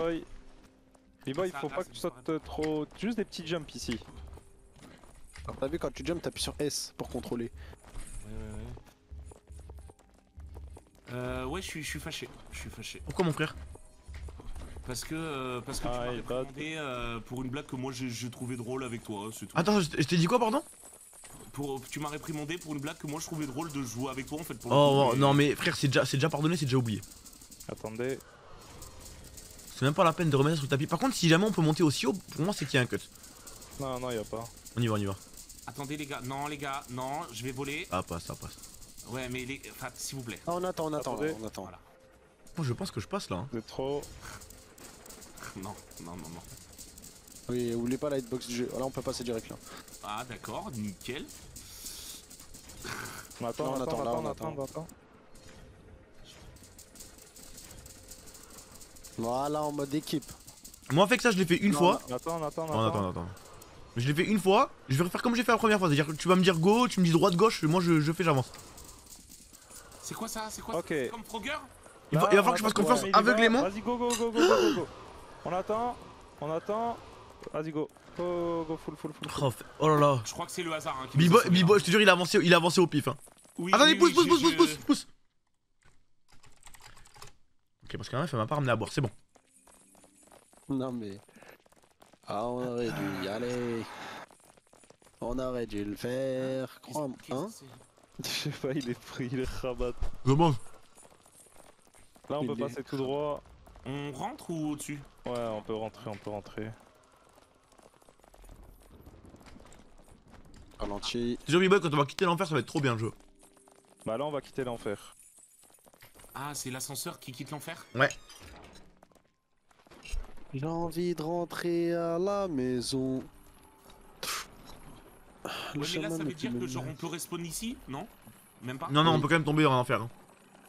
S6: B-Boy. Faut pas que tu sautes euh, trop. Juste des petits jumps ici.
S3: T'as vu quand tu jumps, t'appuies sur S pour contrôler.
S4: Ouais, ouais, ouais. Euh, ouais, je suis, je suis fâché. Je suis fâché.
S2: Pourquoi, mon frère?
S4: Parce que, euh, parce que tu
S6: Ah,
S4: m'as réprimandé euh, pour une blague que moi j'ai trouvé drôle avec toi, c'est tout.
S2: Attends, je t'ai dit quoi, pardon?
S4: Pour, tu m'as réprimandé pour une blague que moi je trouvais drôle de jouer avec toi en fait. Pour
S2: Oh,
S4: le
S2: oh,
S4: coup,
S2: non, mais frère, c'est déjà, c'est déjà pardonné, c'est déjà oublié.
S6: Attendez.
S2: C'est même pas la peine de remettre ça sur le tapis. Par contre, si jamais on peut monter aussi haut, pour moi, c'est qu'il y a un cut.
S6: Non, non, y a pas.
S2: On y va, on y va.
S4: Attendez les gars, non les gars, non, je vais voler.
S2: Ça passe, ça passe.
S4: Ouais, mais les, enfin, s'il vous plaît.
S3: Ah, on attend, on attend,
S6: Attendez.
S3: on attend.
S4: Voilà.
S2: Moi, je pense que je passe là. hein.
S6: Êtes trop.
S4: Non, non, non, non.
S3: Oui, oubliez pas la hitbox du jeu. Là, on peut passer direct là.
S4: Ah d'accord, nickel.
S6: On attend,
S3: Non,
S6: on
S3: on
S6: attend,
S3: attend,
S6: on
S3: là,
S6: attend,
S3: on
S6: on attend,
S3: attend.
S6: on attend.
S3: Voilà, en mode équipe.
S2: Moi, avec ça, je l'ai fait une
S3: Non,
S2: fois.
S6: On attend, on attend, on attend.
S2: attends, attends. Je l'ai fait une fois, je vais refaire comme j'ai fait la première fois. C'est-à-dire que tu vas me dire go, tu me dis droite, gauche, moi je, je fais, j'avance.
S4: C'est quoi ça? C'est quoi
S6: Ok.
S4: ça C'est comme Frogger?
S2: Il va, il va
S6: on
S2: falloir que je fasse
S6: attend
S2: confiance aveuglément.
S6: Vas-y, go, go, go, go, go, go, go. On attend, on attend. Vas-y, go. Go, go, full, full, full. full.
S2: Oh, oh là là.
S4: Je crois que c'est le hasard hein,
S2: B-Boy, je te jure, il a avancé, il a avancé au pif. Hein.
S4: Oui,
S2: Attendez,
S4: oui,
S2: pousse,
S4: oui,
S2: pousse, pousse, pousse, pousse, pousse. Ok, parce que la meuf, elle m'a pas ramené à boire, c'est bon.
S3: Non mais. Ah, on aurait dû y aller. On aurait dû le faire. Crois hein
S6: Je sais pas, il est pris, il est rabat.
S2: Comment
S6: Là, on
S3: Il
S6: peut
S3: est-
S6: passer tout droit.
S4: On rentre ou au-dessus?
S6: Ouais, on peut rentrer, on peut rentrer.
S3: Ralenti.
S2: Toujours B-Boy, quand on va quitter l'enfer, ça va être trop bien le jeu.
S6: Bah là, on va quitter l'enfer.
S4: Ah, c'est l'ascenseur qui quitte l'enfer?
S3: J'ai envie de rentrer à la maison. Le
S4: Ouais, mais là,
S3: chemin
S4: ça veut dire que
S3: mène
S4: genre on peut respawn ici? Non? Même pas?
S2: Non, non,
S3: Oui.
S2: on peut quand même tomber dans l'enfer. Hein.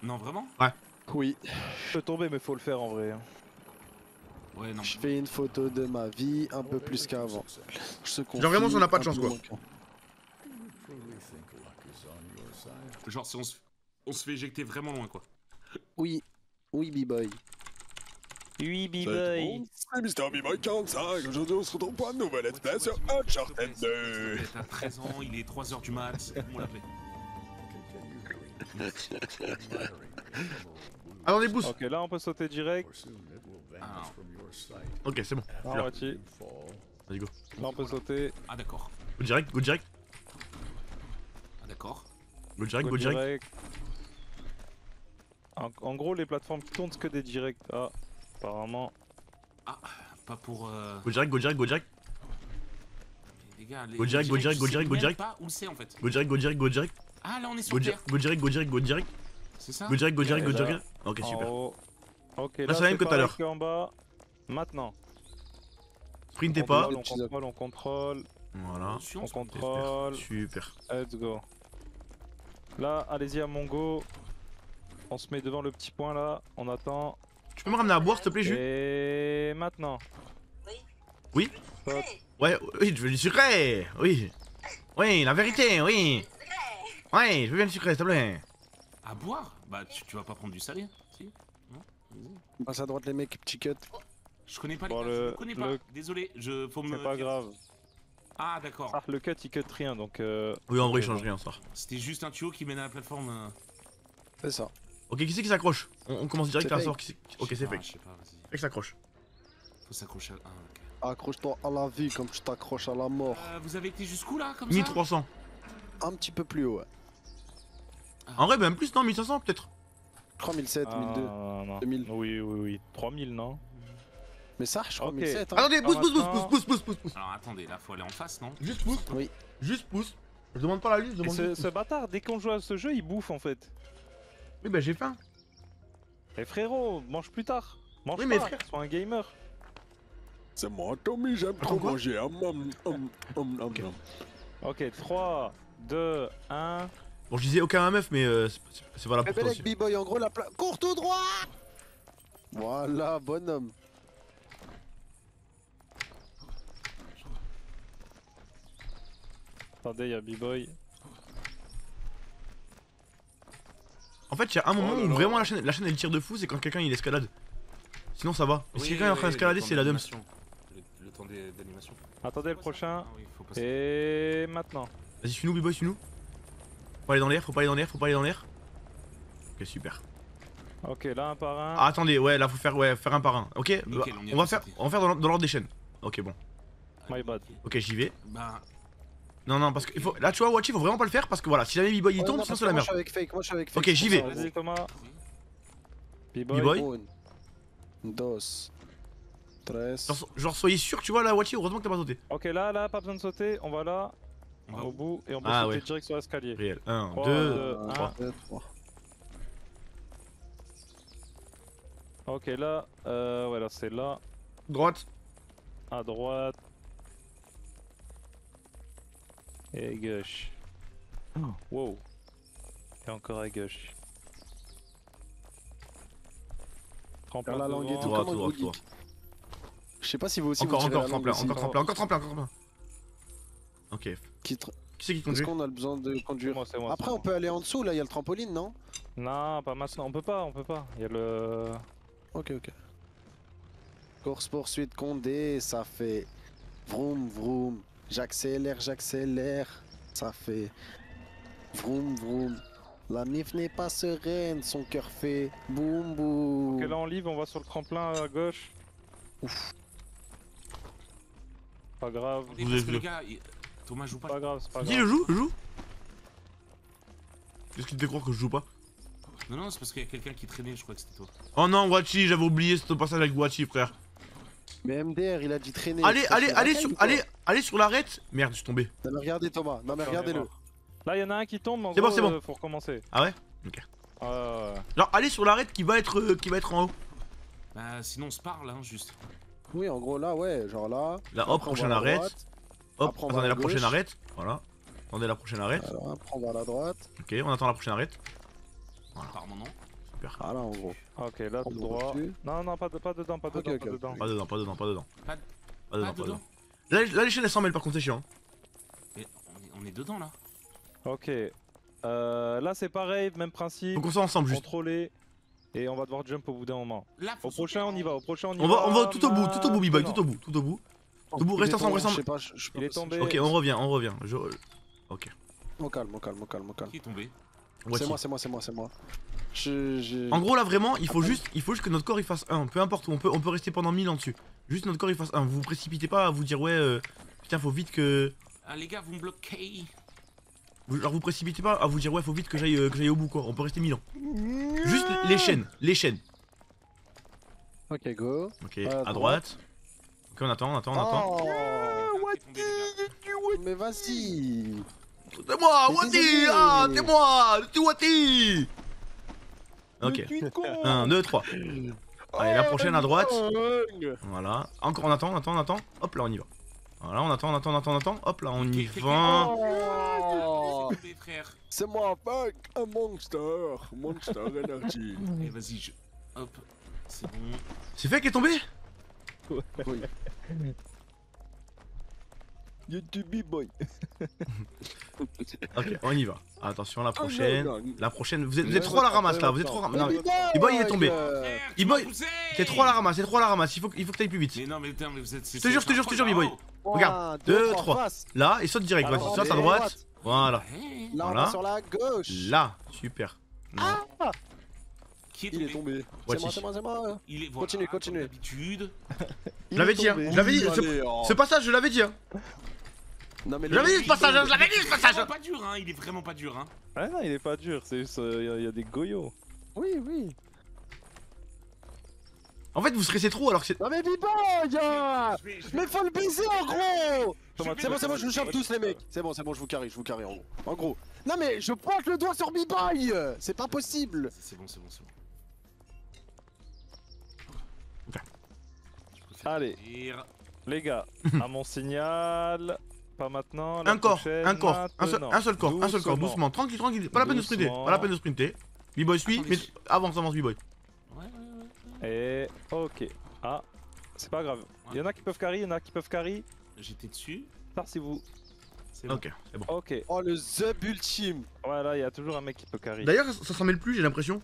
S4: Non, vraiment?
S3: Oui,
S6: Je peux tomber, mais faut le faire en vrai. hein.
S4: Ouais, non.
S3: je fais une photo de ma vie un peu plus qu'avant. Je
S2: Genre vraiment, on n'a pas de chance, quoi.
S4: Genre, si on se... on se fait éjecter vraiment loin, quoi.
S3: Oui, oui, B-Boy.
S6: Oui,
S5: Salut C'est Mister B-Boy 45. Aujourd'hui, on se retrouve pour un nouvel let's play sur Uncharted 2.
S4: T'as 13 ans, il est 3h du mat, on l'appelle.
S2: Attendez, pousse.
S6: Ok, là, on peut sauter direct.
S4: Ah,
S2: Ok, c'est bon.
S6: Ah.
S2: Vas-y, go.
S6: Là, on peut sauter.
S4: ah d'accord.
S2: Go direct, go direct.
S4: Ah d'accord.
S2: Go direct,
S6: Go
S2: go direct.
S6: direct. En, en gros, les plateformes qui tournent, que des directs. Ah, apparemment.
S4: Ah, pas pour... Euh...
S2: Go direct, go direct, go direct.
S4: Les gars, les...
S2: Go direct, go direct, go direct, go direct.
S4: pas où c'est en fait.
S2: Go direct, go direct, go direct.
S4: Ah là on est sur
S2: Go,
S4: terre,
S2: di- go direct, go direct, go direct,
S4: c'est ça
S2: go direct, go direct, go direct. Ok,
S6: En
S2: super.
S6: haut. Ok,
S2: Là,
S6: là,
S2: c'est la même que tout à l'heure.
S6: bas. Maintenant.
S2: Sprintez pas.
S6: on contrôle, on contrôle.
S2: Voilà.
S4: Attention,
S6: On contrôle.
S2: Super.
S6: Let's go. Là, allez-y à mon go. On se met devant le petit point là. On attend.
S2: Tu peux me ramener à boire, s'il te plaît, Jules?
S6: Et maintenant.
S2: Oui Ouais, oui, je veux du sucré Oui Oui, la vérité, oui Ouais, je veux bien du sucré, s'il te plaît
S4: À boire? Bah tu, tu vas pas prendre du salé Si Non Vas-y.
S3: Passe à droite, les mecs, petit cut.
S4: Je connais pas
S6: Bon,
S4: les gars, je
S6: le-
S4: ne connais pas.
S6: le-
S4: Désolé, je faut me...
S6: C'est pas grave.
S4: Ah d'accord.
S6: Ah, le cut il cut rien donc. Euh...
S2: Oui, en vrai, il change rien, ça.
S4: C'était juste un tuyau qui mène à la plateforme. euh.
S3: C'est ça.
S2: Ok, qui c'est qui s'accroche on, on commence direct à savoir qui c'est. Ok,
S4: Je
S2: c'est fake.
S4: Je sais pas, vas-y.
S2: Fake s'accroche.
S4: Faut s'accrocher à... Ah.
S3: Accroche-toi à la vie comme tu t'accroches à la mort.
S4: Euh, vous avez été jusqu'où là, comme ça?
S2: 1300.
S3: Un petit peu plus haut, ouais.
S2: En vrai, même plus, non, 1500 peut-être.
S3: 3007,
S6: Ah,
S3: 1002.
S6: non, non.
S3: 2000.
S6: Oui, oui, oui. 3000, non
S3: Mais ça, je crois
S6: Ok.
S3: 1007. Hein.
S2: Attendez, pousse, pousse, pousse, pousse, pousse, pousse, pousse, pousse.
S4: Alors attendez, là faut aller en face, non?
S2: Juste pousse.
S3: Oui.
S2: Juste pousse. Je demande pas la liste, je
S6: Et
S2: demande
S6: ce,
S2: juste
S6: ce
S2: pouce.
S6: bâtard, dès qu'on joue à ce jeu, il bouffe en fait.
S2: Oui, bah j'ai faim.
S6: Eh frérot, mange plus tard. Mange
S2: Oui, mais
S6: pas,
S2: frère-
S6: sois un gamer.
S5: C'est moi, Tommy, j'aime trop manger. Hum, hum.
S6: Ok, 3, 2, 1.
S2: Bon, je disais aucun meuf, mais euh, c'est- valable
S3: Mais
S2: pour toi aussi.
S3: B-Boy, en gros, la pla... Cours tout droit Voilà, bonhomme.
S6: Attendez, y'a B-Boy.
S2: En fait, il y a un moment
S5: Oh là
S2: où vraiment la chaîne, la chaîne elle tire de fou, c'est quand quelqu'un il escalade. Sinon ça va. Mais si
S4: Oui,
S2: quelqu'un est en train
S4: oui,
S2: d'escalader, c'est la
S4: d'animation. Le, le temps des- d'animation.
S6: Attendez le prochain.
S4: Ah oui, faut passer.
S6: Et maintenant.
S2: Vas-y, suis-nous, B-Boy, suis-nous. Faut aller dans l'air, faut pas aller dans l'air, faut pas aller dans l'air. Ok, super.
S6: Ok, là un par un.
S2: Ah, attendez, ouais, là faut faire, ouais, faire un par un. Ok, bah,
S4: on
S2: va faire, on va faire dans, dans l'ordre des chaînes. Ok, bon.
S6: My bad.
S2: Ok, j'y vais.
S4: Bah,
S2: Non, non, parce que il faut, là tu vois, Watchy, faut vraiment pas le faire parce que voilà, si jamais B-Boy il
S3: Ouais,
S2: tombe,
S3: non,
S2: sinon c'est la
S3: moi,
S2: merde.
S3: je suis avec fake, moi je suis avec fake.
S2: Ok, j'y vais.
S6: Vas-y Thomas.
S2: B-boy.
S3: Dos, tres.
S2: Genre, genre, soyez sûr, tu vois, là, Watchy, heureusement que t'as pas sauté.
S6: Ok, là, là, pas besoin de sauter. On va là,
S4: on va
S6: au
S4: où
S6: bout, et on peut
S2: Ah,
S6: sauter
S2: ouais.
S6: direct sur l'escalier.
S2: Réel. 1,
S6: Trois,
S2: 2,
S6: deux,
S3: Un,
S2: 3.
S3: deux, trois.
S6: Ok, là, euh, ouais, là, c'est là,
S2: Droite.
S6: à droite. Et gauche. Wow. Et encore à gauche. Tremplin
S3: la langue tout.
S2: Droite, droite, droite.
S3: Je sais pas si vous aussi
S2: Encore,
S3: vous
S2: encore, tremplin,
S3: aussi.
S2: encore tremplin, encore tremplin, encore tremplin. Ok.
S3: Qui tra-
S2: Qui c'est qui
S3: Est-ce
S2: conduit
S3: qu'on a besoin de conduire
S6: moi, c'est moi,
S3: Après,
S6: c'est
S3: on
S6: moi.
S3: peut aller en dessous, là, il y a le trampoline, non?
S6: Non, pas maintenant, on peut pas, on peut pas. Il y a le.
S3: Ok, ok. Course poursuite Condé, ça fait vroom vroom. J'accélère, j'accélère. Ça fait vroom vroom. La Nif n'est pas sereine, son cœur fait boum boum.
S6: Ok, là on livre, on va sur le tremplin à gauche.
S3: Ouf.
S6: Pas grave,
S2: Vous
S4: parce
S2: êtes
S4: que
S2: le-
S4: le gars, il- Thomas joue pas.
S6: pas grave, c'est pas
S2: Dis, je
S6: grave.
S2: joue, je joue? Qu'est-ce qui te fait croire que je joue pas?
S4: Non, non, c'est parce qu'il y a quelqu'un qui traînait, je crois que c'était toi.
S2: Oh non, Wachi, j'avais oublié ce passage avec Wachi, frère.
S3: Mais MDR, il a dit traîner.
S2: Allez, allez, allez sur, allez, allez sur l'arête. Merde, je suis tombé.
S3: Non mais regardez Thomas, non mais regardez-le.
S6: Là, il y en a un qui tombe, en
S2: C'est bon, c'est bon.
S6: euh, faut recommencer.
S2: Ah ouais? Ok.
S6: Ouais, ouais.
S2: Genre, allez sur l'arête qui va être, euh, qui va être en haut.
S4: Bah, sinon on se parle, hein, juste.
S3: Oui, en gros là, ouais, genre là.
S2: Là, hop, prochaine arête. Hop,
S3: Après, on
S2: attendez
S3: à
S2: la prochaine arête. Voilà. Attendez la prochaine arête.
S3: Alors, après on va à la droite.
S2: Ok, on attend la prochaine arête.
S4: Apparemment non.
S3: Ah là en gros.
S6: Ok, là tout droit. Non, non, pas, de, pas dedans, pas dedans, pas dedans.
S2: Pas dedans, pas dedans, pas dedans.
S4: Pas-
S2: Pas dedans,
S4: Pas
S2: pas
S4: dedans.
S2: dedans. Là, là, les chaînes elles s'en mêlent par contre, c'est chiant.
S4: Et on, est, on est dedans là.
S6: Ok. Euh, là, c'est pareil, même principe.
S2: Donc on s'en ensemble juste.
S6: Contrôler. Et on va devoir jump au bout d'un moment.
S4: Là,
S6: Au prochain, on y va. Au prochain, on y
S2: On va, on va tout au bout, tout au bout, B-Boy, tout au bout, tout au bout. Debout, reste
S3: est
S2: ensemble, reste
S3: Je
S2: ensemble.
S3: sais pas, je- je sais pas
S6: Il est
S3: si-
S6: tombé.
S2: Ok, on revient, on revient. Je... Ok.
S3: On calme, on calme, on calme, on calme.
S4: Qui est tombé
S3: C'est moi, c'est moi, c'est moi, c'est moi. Je, je...
S2: En gros là vraiment il faut juste il faut juste que notre corps il fasse 1 peu importe où on peut on peut rester pendant 1000 ans dessus juste notre corps il fasse 1 vous vous précipitez pas à vous dire ouais euh, putain faut vite que
S4: Ah, les gars, vous me bloquez.
S2: vous- genre vous précipitez pas à vous dire ouais faut vite que j'aille euh, que j'aille au bout quoi on peut rester 1000 ans juste les chaînes les chaînes
S3: Ok, go.
S2: ok
S3: À
S2: à droite ok on attend on attend on attend.
S3: Oh,
S4: gars.
S3: mais vas-y.
S2: c'est moi Wati ah c'est moi c'est Wati ok.
S6: Mais tu es con
S2: 1 2 3 allez la prochaine à droite.
S3: Oh,
S2: voilà. Encore on attend on attend on attend. Hop là on y va. Voilà on attend on attend on attend on attend. Hop là on y va.
S3: Oh,
S5: C'est moi, fuck, un monster. Monster Energy.
S4: Eh, vas-y, je. Hop. C'est bon.
S2: c'est fait qui est tombé?
S3: Oui.
S6: YouTube boy.
S2: Ok, on y va. Attention, la
S5: Oh,
S2: prochaine.
S5: non, non.
S2: La prochaine. Vous êtes, vous êtes trop à la ramasse là, vous êtes trop. à la- E-Boy, il est tombé. Boy-
S4: poussé
S2: c'est trop à la ramasse, c'est trop à la ramasse. Il faut, que- il faut que t'ailles plus vite.
S4: Mais non, mais putain, mais vous êtes.
S2: Je te jure, je te jure, je te jure, B-Boy. Regarde,
S3: un,
S2: deux, trois.
S3: face.
S2: Là, et saute direct. Vas-y, saute à droite. Voilà.
S3: Là,
S2: Voilà.
S3: sur la gauche.
S2: Là, super. Non.
S4: Qui est
S3: Il est tombé. C'est moi, c'est moi, c'est moi.
S4: Il est.
S3: Continue,
S4: voilà,
S3: continue.
S4: D'habitude.
S2: Je l'avais dit, hein. Je l'avais dit. Ce,
S5: oh.
S2: ce passage, je l'avais dit. Hein.
S3: Non, mais
S2: Je l'avais dit ce passage, je l'avais dit ce
S4: Il est
S2: passage.
S4: pas dur, hein. Il est vraiment pas dur, hein.
S6: Ah non, il est pas dur, c'est juste, il y, a- y a des goyos.
S3: Oui, oui.
S2: En fait, vous stressez trop alors que c'est.
S3: Non, mais B-Boy
S4: Je vais- je vais-
S3: Mais faut le baiser en gros C'est bon, c'est bon, je vous chope tous les mecs. C'est bon, c'est bon, je vous carry, je vous carry en gros. En gros. Non mais je pointe le doigt sur B-Boy C'est pas possible
S4: C'est bon, c'est bon, c'est bon.
S6: Allez.
S4: dire-
S6: Les gars, à mon signal. Pas maintenant. la
S2: Un corps, un corps, un seul, un seul corps, un seul corps, doucement, tranquille, tranquille, pas la peine de sprinter,
S6: Doucement.
S2: pas la peine de sprinter. B-Boy suit, mais avance, avance, B-Boy.
S4: Ouais, ouais, ouais.
S6: Et ok. Ah, c'est pas grave. Il y en a qui peuvent carry, il y en a qui peuvent carry.
S4: J'étais dessus.
S6: Si vous.
S4: C'est bon.
S2: Ok, c'est bon.
S6: Ok.
S3: Oh le zub ultime
S6: Voilà, il y a toujours un mec qui peut carry.
S2: D'ailleurs, ça, ça s'en mêle plus, j'ai l'impression.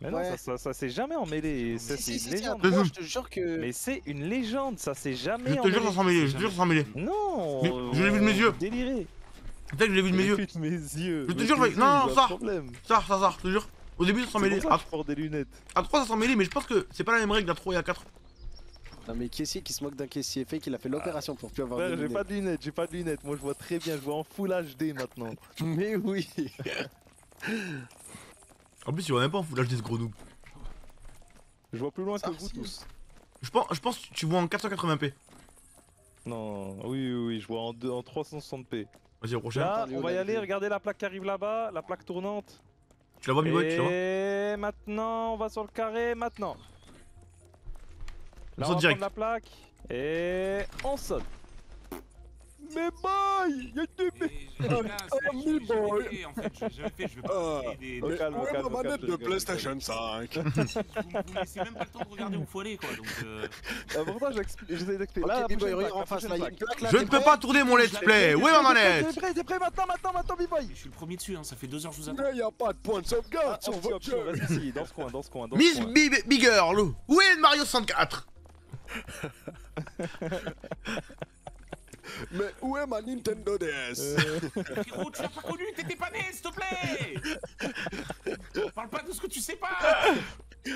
S6: Mais non,
S3: Ouais.
S6: ça, ça, ça s'est jamais emmêlé. Ça,
S3: Si,
S6: c'est
S3: si, si,
S6: une
S3: si,
S6: légende.
S3: moi, je te jure que...
S6: Mais c'est une légende, ça s'est jamais
S2: Je te jure, ça
S6: emmêlé.
S2: s'en mêlait, je te jure, ça s'en mêlait.
S6: Non
S2: Mais je l'ai vu de mes yeux.
S6: Déliré.
S2: Peut-être que je l'ai vu de mes yeux.
S6: de mes yeux.
S2: Je te jure, non, ça. Ça, ça, ça, je te jure. Au début, ça s'en mêlait. À,
S6: que je porte des lunettes.
S2: à 3, ça s'en mêlait, mais je pense que c'est pas la même règle à 3 et à 4.
S3: Non mais caissier qui se moque d'un caissier fait qu'il a fait l'opération pour plus avoir
S6: Frère,
S3: de
S6: j'ai
S3: lunettes.
S6: pas de lunettes, j'ai pas de lunettes. Moi, je vois très bien, je vois en full HD maintenant.
S3: Mais oui
S2: En plus, il voit même pas en full HD ce gros noob.
S6: Je vois plus loin que vous tous.
S2: Je pense, je pense que tu vois en 480p.
S6: Non, oui, oui, oui, je vois en, deux- en 360p.
S2: Vas-y, au prochain.
S6: Là, on va y aller, regardez la plaque qui arrive là-bas, la plaque tournante.
S2: Tu la vois, B-Boy, tu la vois
S6: Et maintenant, on va sur le carré, maintenant. Là,
S2: saute
S6: on va
S2: direct.
S6: prendre la plaque et on saute. Mais boy Y'a
S4: je l'ai
S5: boy.
S4: En fait, je j'avais fait, je vais pas
S5: Ah,
S4: des. Des-
S5: ma
S6: calme,
S5: manette de PlayStation 5
S4: Vous me laissez même pas le temps de regarder où faut aller quoi. Donc. euh,
S6: Ah, Pourtant j'essaie d'expliquer. Là,
S3: en face là, il y a
S6: prochaine
S3: une plaque là.
S2: Je ne peux pas tourner mon let's play. Où est ma manette
S6: T'es prêt, t'es prêt maintenant, maintenant, maintenant, B-Boy
S4: Je suis le premier dessus, hein, ça fait deux heures que je vous attends.
S5: Mais y a pas de point de sauvegarde
S6: Ah,
S5: sur votre jeu
S6: Vas-y, dans ce coin, dans ce coin, dans ce
S2: Miss
S6: coin.
S2: Big Big Girl, où est Mario 64
S5: Mais où est ma Nintendo DS
S6: Euh,
S4: Frérot, tu l'as pas connu, t'étais pas né, s'il te plaît Parle pas de ce que tu sais pas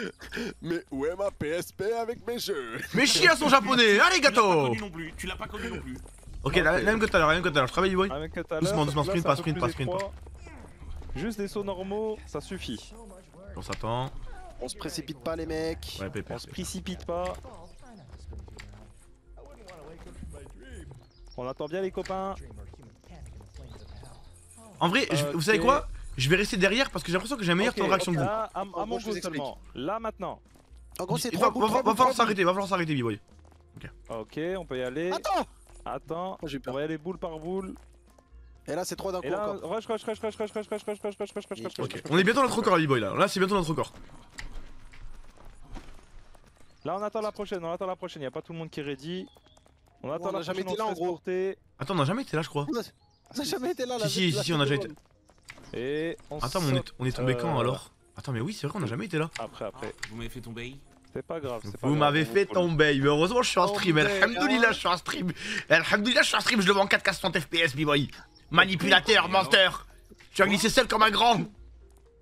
S5: Mais où est ma PSP avec mes jeux
S2: Mes chiens sont japonais,
S4: Tu l'as pas
S2: arigato
S4: connu non plus, tu l'as pas connu non plus.
S2: Ok, la la même que tout à l'heure, la même que tout à l'heure. Je travaille,
S6: à l'heure,
S2: Doucement, doucement, sprint, pas sprint, pas sprint.
S6: Juste des sauts normaux, ça suffit.
S2: On s'attend.
S3: On se précipite pas les mecs.
S2: Ouais, pépé.
S6: On se précipite pas. On attend bien les copains.
S2: En vrai, je- vous savez quoi Je vais rester derrière parce que j'ai l'impression que j'ai un meilleur
S6: Ok,
S2: temps de réaction que vous.
S6: Là, à, mon goût seulement. Là maintenant.
S3: En gros, c'est
S2: va, va- va falloir s'arrêter, va falloir s'arrêter, B-Boy.
S6: Ok, on peut y aller.
S3: Attends
S6: Attends.
S3: Oh,
S6: On va y aller boule par boule.
S3: Et là, c'est trois d'un coup
S6: là,
S3: encore.
S6: rush, rush, rush, rush, rush, rush, rush, rush, rush, rush, rush, rush, rush, rush.
S2: On est bientôt notre record, là, B-Boy là. Là, c'est bientôt notre record.
S6: Là, on attend la prochaine, on attend la prochaine. Y a pas tout le monde qui est ready. On attend
S3: on a
S6: la
S3: jamais été
S6: on
S3: là, en gros.
S2: Attends, on a jamais été là, je crois.
S3: Ça a jamais été là,
S2: Si,
S3: la
S2: si, si, si, on a déjà été.
S6: Et on
S2: Attends, mais on est, on tombé quand
S6: Euh,
S2: alors? Attends, mais oui, c'est vrai, on a jamais été là.
S6: Après, après.
S4: Vous m'avez fait tomber.
S6: C'est pas grave. c'est pas
S2: Vous m'avez
S6: on
S2: fait tomber, mais heureusement je suis en stream. Alhamdoulilah, je suis en stream. Alhamdoulilah, je suis en stream, je le vends en 4K 60 FPS, B-Boy. Manipulateur, menteur. Tu as glissé seul comme un grand.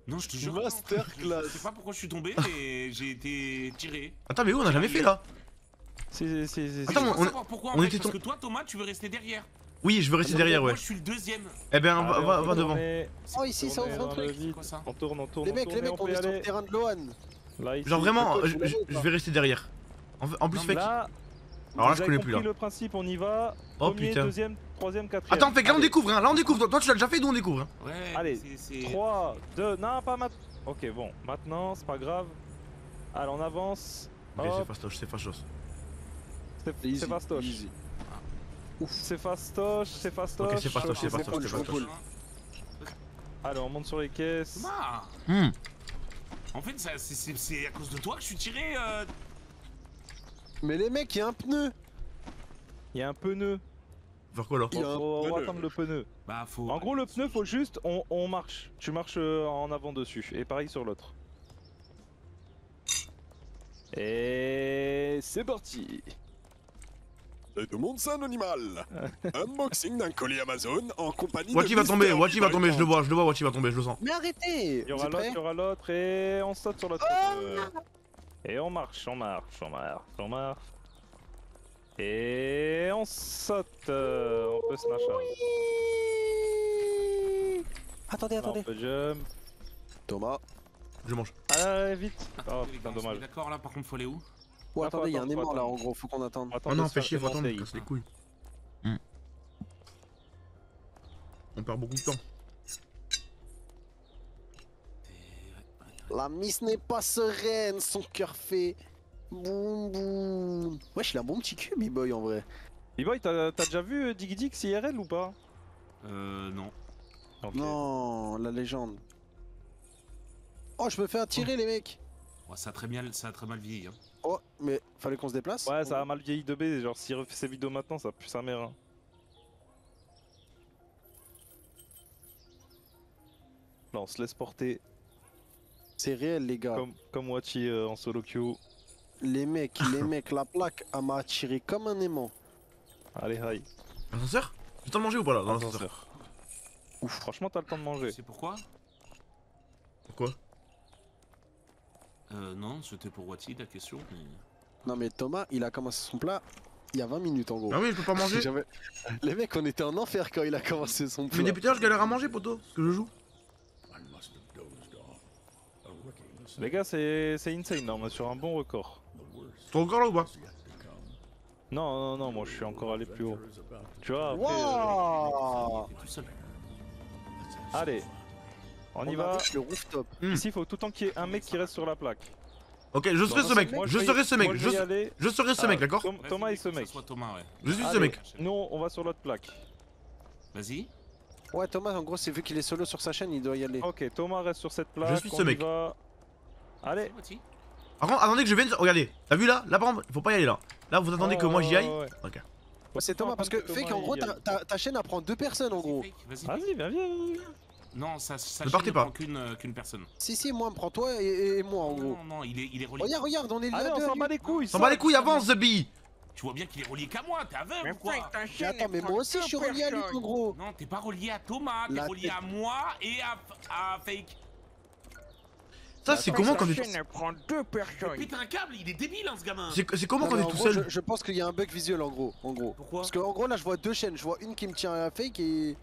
S4: Non, je te jure.
S3: Masterclass.
S4: Je sais pas pourquoi je suis tombé, mais j'ai été tiré.
S2: Attends, mais oui, on a jamais fait là? Attends, on-
S4: pourquoi
S2: on était
S4: parce que toi, Thomas, tu veux rester derrière.
S2: Oui, je veux rester derrière,
S4: moi,
S2: ouais.
S4: je suis le deuxième.
S2: Eh ben, va,
S6: Allez,
S2: va,
S6: on
S2: va
S6: peut
S2: devant.
S3: Oh, ici, ça ouvre un truc.
S6: On tourne, on tourne,
S3: Les mecs, les mecs,
S6: on
S3: est sur le terrain de Lohan.
S2: Genre vraiment,
S3: tu
S2: je, vais rester derrière. En, plus.
S6: Là,
S2: Alors là, je connais plus là.
S6: le principe, on y va.
S2: Oh
S6: Premier,
S2: putain.
S6: deuxième, troisième, quatrième.
S2: Attends, que là on découvre, hein. Là on découvre. Toi, tu l'as déjà fait, nous on découvre. Hein.
S4: Ouais,
S6: Allez,
S4: c'est- c'est.
S6: 3, 2, non, pas maintenant. Ok, bon, maintenant, c'est pas grave. Allez, on avance.
S2: Ok, c'est fastoche, c'est fastoche.
S6: C'est fastoche. C'est fastoche, c'est fastoche.
S2: Ok, c'est fastoche, c'est
S3: c'est
S2: fastoche, c'est
S3: c'est
S2: fastoche.
S6: Allez, on monte sur les caisses.
S2: Hmm.
S4: En fait, ça- c'est- à cause de toi que je suis tiré. euh,
S3: Mais les mecs, il y a un pneu.
S6: Il y a un pneu.
S2: Faire quoi là
S3: Il y a un
S6: Faut
S5: pneu.
S6: attendre le pneu.
S4: Bah, faut.
S6: En gros, le pneu, faut juste, on, on marche. Tu marches euh, en avant dessus. Et pareil sur l'autre. Et c'est parti.
S5: Et tout le monde, c'est un animal Unboxing d'un colis Amazon en compagnie
S2: Wachi
S5: de
S2: va tomber, Wachi va tomber, je le vois, je le vois, Wachi va tomber, je le sens.
S3: Mais arrêtez
S6: Il y aura l'autre, il y aura l'autre et on saute sur l'autre. pneu. Et on marche, on marche, on marche, on marche. Et on saute. euh, on peut smash. hein.
S3: Attendez,
S6: on
S3: attendez.
S6: peut jump.
S3: Thomas.
S2: Je mange.
S6: Allez, vite. Oh putain, dommage.
S4: D'accord, là, par contre, faut aller où?
S3: Oh, attendez, il y a un aimant là, en gros, faut qu'on attende.
S6: Attends
S2: Oh non, fais chier, faut attendre, casse les couilles. Hmm. On perd beaucoup de temps.
S3: La miss n'est pas sereine, son cœur fait. Boum boum. Wesh, il a un bon petit cul, B-Boy en vrai.
S6: B-Boy, t'as t'as déjà vu euh, Diggy Dix IRL ou pas?
S4: Euh, non.
S3: Non, la légende. Oh, je me fais attirer, les mecs.
S4: Ouais, ça, a très bien, ça a très mal vieilli. Hein.
S3: Oh, mais fallait qu'on se déplace
S6: Ouais, ça a mal vieilli de B. Genre, s'il refait ses vidéos maintenant, ça pue sa mère. hein. Là, on se laisse porter
S3: C'est réel, les gars.
S6: comme, comme Wachi euh, en solo queue.
S3: Les mecs, les mecs, la plaque, elle m'a attiré comme un aimant.
S6: Allez, hi.
S2: L'ascenseur? J'ai le temps de manger ou pas là dans l'ascenseur?
S6: Ascenseur. Ouf, franchement, t'as le temps de manger.
S4: C'est pourquoi?
S2: Pourquoi?
S4: Euh, non, c'était pour Wati la question. Mais...
S3: Non, mais Thomas, il a commencé son plat il y a 20 minutes en gros.
S2: Ah oui, je peux pas manger.
S3: Les mecs, on était en enfer quand il a commencé son
S2: Mais
S3: plat.
S2: depuis tout à l'heure, je galère à manger, poto, parce que je joue.
S6: Les gars, c'est c'est insane, là, on est sur un bon record.
S2: T'es encore là ou pas
S6: Non, non, non, moi je suis encore allé plus haut. Tu vois, après, euh. Allez, on y va.
S3: le rooftop.
S2: Hmm.
S6: Ici, il faut tout le temps qu'il y ait un mec qui reste sur la plaque.
S2: Ok, je serai ce mec, je serai ce mec,
S6: je
S2: je
S6: y
S2: serai- je ce
S6: Ah,
S2: mec, d'accord
S6: Thomas et ce mec.
S2: Je suis ce mec.
S6: Nous, on va sur l'autre plaque.
S4: Vas-y.
S3: Ouais, Thomas, en gros, c'est vu qu'il est solo sur sa chaîne, il doit y aller.
S6: Ok, Thomas reste sur cette plaque.
S2: suis ce mec.
S6: va. Allez.
S2: Par contre, attendez que je vienne. Regardez, t'as vu là? Là par exemple, faut pas y aller là. Là, vous attendez que moi j'y aille?
S6: Ouais,
S2: Ok.
S6: ouais.
S3: C'est Thomas, parce que
S6: Thomas,
S3: fait qu'en gros, ta,
S6: aille.
S3: ta- ta chaîne apprend deux personnes en gros.
S4: Vas-y.
S6: Vas-y, viens, viens. viens.
S4: Non, ça, ça
S2: Ne partez
S4: ne
S2: pas.
S4: prend qu'une euh, qu'une personne.
S3: Si, si, moi, prends toi et, et moi en
S4: Non,
S3: gros.
S4: non, non, il est, il est relié.
S3: Regarde, regarde, on est
S6: Allez,
S3: là
S6: on
S3: deux.
S6: s'en bat les couilles.
S2: S'en bat les couilles, avance, The Bee
S4: Tu vois bien qu'il est relié qu'à moi, t'es aveugle ou quoi
S3: Mais attends, mais moi aussi, je suis relié à lui en gros.
S4: Non, t'es pas relié à Thomas, t'es
S3: La
S4: relié à moi et à, à Fake.
S2: Ça, c'est comment quand t'es.
S7: prend deux personnes.
S4: Pète un câble, il est débile hein, ce gamin.
S2: C'est c'est comment
S3: Non,
S2: quand
S3: mais
S2: t'es
S3: en
S2: tout
S3: gros,
S2: seul
S3: je, je pense qu'il y a un bug visuel en gros, en gros.
S4: Pourquoi
S3: Parce qu'en gros là je vois deux chaînes, je vois une qui me tient à fake et...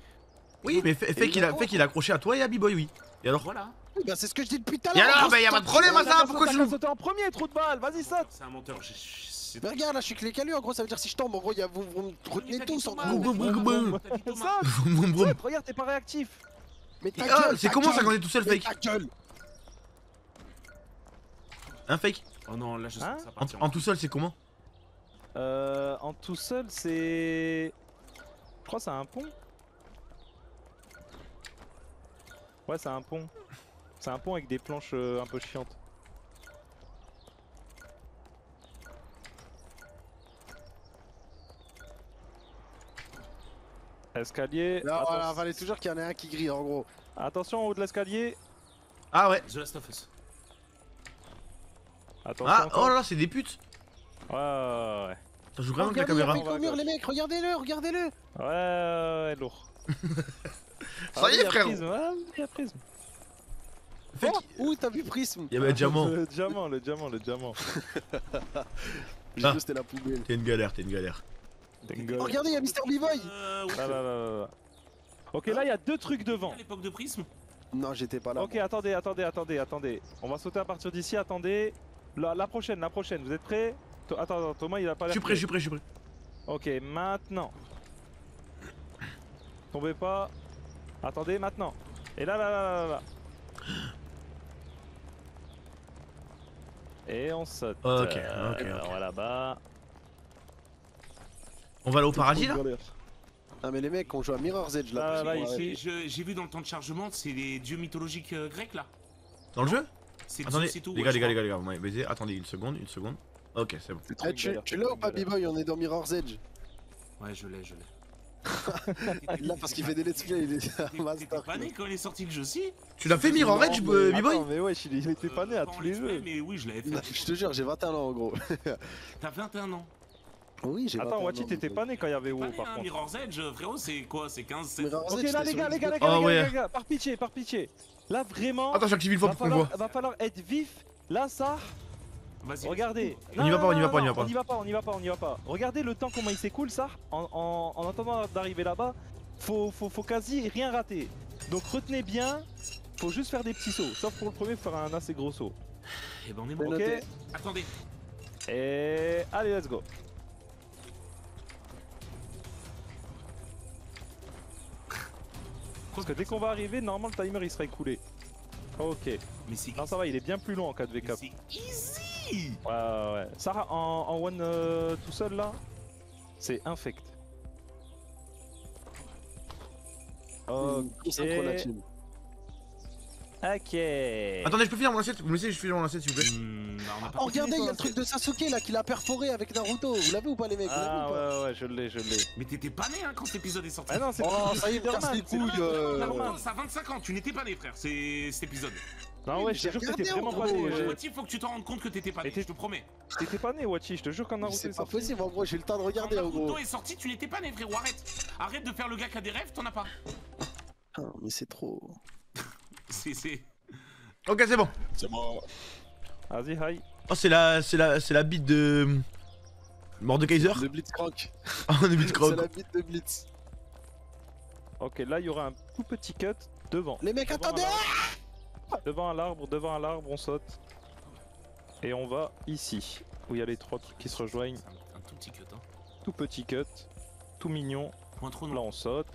S2: Oui, mais fait
S3: Et
S2: qu'il a,
S3: le-
S2: fait qu'il a accroché à toi et à B-Boy, oui. Et alors
S4: Voilà.
S3: Oui, bah c'est ce que je dis depuis tout à
S2: Et
S3: l'heure.
S2: alors,
S3: en
S2: bah y'a pas de problème à ça, pourquoi
S6: qu'à sauter en premier, trou de balle, vas-y, saute.
S4: C'est un menteur. je- je- c'est-
S3: Mais regarde là je suis cliqué à lui en gros ça veut dire si je tombe en gros vous, vous me retenez tous en gros.
S2: Boum, boum, boum, boum.
S4: T'as dit Thomas.
S6: Saute,
S2: Boum, boum.
S6: saute, regarde, t'es pas réactif.
S3: Mais ta
S2: Ah,
S3: gueule
S2: c'est comment ça quand t'es tout seul, fake Un fake
S4: Oh non, là je sens
S6: Hein
S4: ça
S2: en,
S4: partir.
S2: en tout seul, c'est comment?
S6: Euh, en tout seul, c'est. Je crois que c'est un pont. Ouais, c'est un pont. C'est un pont avec des planches euh, un peu chiantes. Escalier.
S3: Là voilà, fallait toujours qu'il y en ait un qui grille en gros.
S6: Attention en haut de l'escalier.
S2: Ah ouais.
S4: The Last of Us.
S6: Attention.
S2: Ah,
S6: encore.
S2: oh là là, c'est des putes.
S6: Ouais, ouais, ouais.
S2: Ça joue vraiment avec la
S3: Regardez, il y a
S2: caméra.
S3: mecs, regardez-le, regardez-le
S6: Ouais, ouais, ouais, lourd.
S2: Ça y est,
S6: oui, y a
S2: frère.
S6: Prisme, ouais, il y a prisme.
S3: Oh, Ouh t'as vu Prisme
S2: Y'a bah, diamant.
S6: Le diamant, le diamant, le diamant.
S3: J'ai
S2: Ah.
S3: cru que c'était la poubelle.
S2: T'es une galère, t'es une galère.
S3: Oh, regardez, il y a Mister
S4: Euh.
S6: Là, là, là, là, là. Ok, là, il y a deux trucs devant.
S4: À l'époque de Prisme.
S3: Non, j'étais pas là.
S6: Ok, attendez, attendez, attendez, attendez. On va sauter à partir d'ici, attendez. La, la prochaine, la prochaine, vous êtes prêts To- Attends, attends, Thomas, il a pas
S2: Je
S6: l'air
S2: suis prêt, je suis prêt, je suis prêt.
S6: Ok, maintenant. Tombez pas. Attendez, maintenant. Et là, là, là, là, là, là. Et on saute.
S2: Ok,
S6: Euh,
S2: ok, ok.
S6: On va là-bas.
S2: On va aller au paradis là
S3: Ah mais les mecs, on joue à Mirror's Edge là.
S4: Je- J'ai vu dans le temps de chargement, c'est les dieux mythologiques euh, grecs là.
S2: Dans le jeu
S4: C'est
S2: Attendez,
S4: tout.
S2: les
S4: ouais,
S2: gars, les gars, les gars, les gars, vous m'avez baisé. Attendez une seconde, une seconde. Ok, c'est bon.
S3: Tu, tu l'as ou pas B-Boy? On est dans Mirror's Edge.
S4: Ouais, je l'ai, je l'ai.
S3: Là parce qu'il fait des let's play, il est master.
S4: pas né quand il est sorti le jeu si
S2: Tu l'as fait Mirror Edge, euh, B-Boy
S6: Attends, mais wesh, il, était pas né à
S4: Euh,
S6: tous les jeux.
S4: Mais oui, je l'avais
S3: Non,
S4: fait.
S3: Je te jure, j'ai 21 ans en gros.
S4: T'as 21 ans.
S3: Oui, j'ai 21
S6: Attends. Wachi, t'étais pas né quand il y avait WoW par
S4: hein,
S6: contre.
S4: Mirror's Edge, euh, frérot, c'est quoi C'est 15, 16
S3: Mirror's
S6: Ok, là, les gars, les gars, les gars,
S2: Ah
S6: les gars,
S2: ouais.
S6: les gars, par pitié, par pitié. Là, vraiment,
S2: Attends, j'active une fois pour qu'on voit.
S6: va falloir être vif. Là, ça,
S4: Vas-y.
S6: regardez.
S2: On y va pas, on y va pas, on y va pas.
S6: On y va pas, on y va pas, on y va pas. Regardez le temps, comment il s'écoule, ça. En, en, en attendant d'arriver là-bas, faut, faut, faut quasi rien rater. Donc retenez bien, faut juste faire des petits sauts. Sauf pour le premier, faut faire un assez gros saut.
S4: Et ben on est bon.
S6: Ok
S3: noté.
S4: Attendez.
S6: Et allez, let's go. Parce que dès qu'on va arriver, normalement le timer il sera écoulé. Ok.
S4: Mais c'est
S6: Non, ça va, il est bien plus long en 4v4.
S4: mais
S6: Ouais,
S4: c'est easy
S6: ouais, ouais. Sarah, en, en one euh, tout seul là, c'est infect. Ok. Ok.
S2: Attendez, je peux finir mon assiette Vous me laissez, je finis mon assiette s'il vous plaît
S4: Hmm, bah, on a pas
S3: Oh regardez, il y a le truc de Sasuke là qu'il a perforé avec Naruto. Vous l'avez ou pas les mecs
S6: Ah
S3: ou pas
S6: ouais, ouais, je l'ai, je l'ai.
S4: Mais t'étais pas né hein, quand cet épisode est sorti.
S6: Ah non, c'est
S3: Oh, ça y est, casse les couilles. euh.
S6: Spider-Man.
S4: Ça a 25 ans, tu n'étais pas né, frère, c'est cet épisode.
S6: Non,
S3: Oui,
S6: ouais, je
S3: j'ai
S6: te jure que t'étais vraiment
S3: en
S6: pas né.
S3: j'ai-
S6: euh,
S4: Motif, faut que tu t'en rendes compte que t'étais pas né, je te promets.
S6: T'étais pas né, Wachi, je te jure qu'en Naruto
S3: C'est
S6: est
S3: pas possible en gros, j'ai eu le temps de regarder en
S4: Naruto
S3: gros.
S4: est sorti, tu n'étais pas né, frérot, arrête Arrête de faire le gars qui a des rêves, t'en as pas.
S3: Ah, mais c'est trop.
S4: C'est. c'est-
S2: Ok, c'est bon.
S5: C'est moi.
S6: Vas-y, hi.
S2: Oh, c'est la, c'est la, c'est la bite de. Mordekaiser
S3: Le Blitzcrank.
S2: Ah, on est bite
S3: C'est la bite de Blitz.
S6: Ok, là il y aura un tout petit cut devant.
S3: Les mecs, attendez
S6: arbre. Devant un arbre, devant un arbre, on saute. Et on va ici, où il y a les trois trucs qui se rejoignent.
S4: Un, un tout petit cut, hein.
S6: Tout petit cut, tout mignon.
S4: Point trop
S6: Là on saute.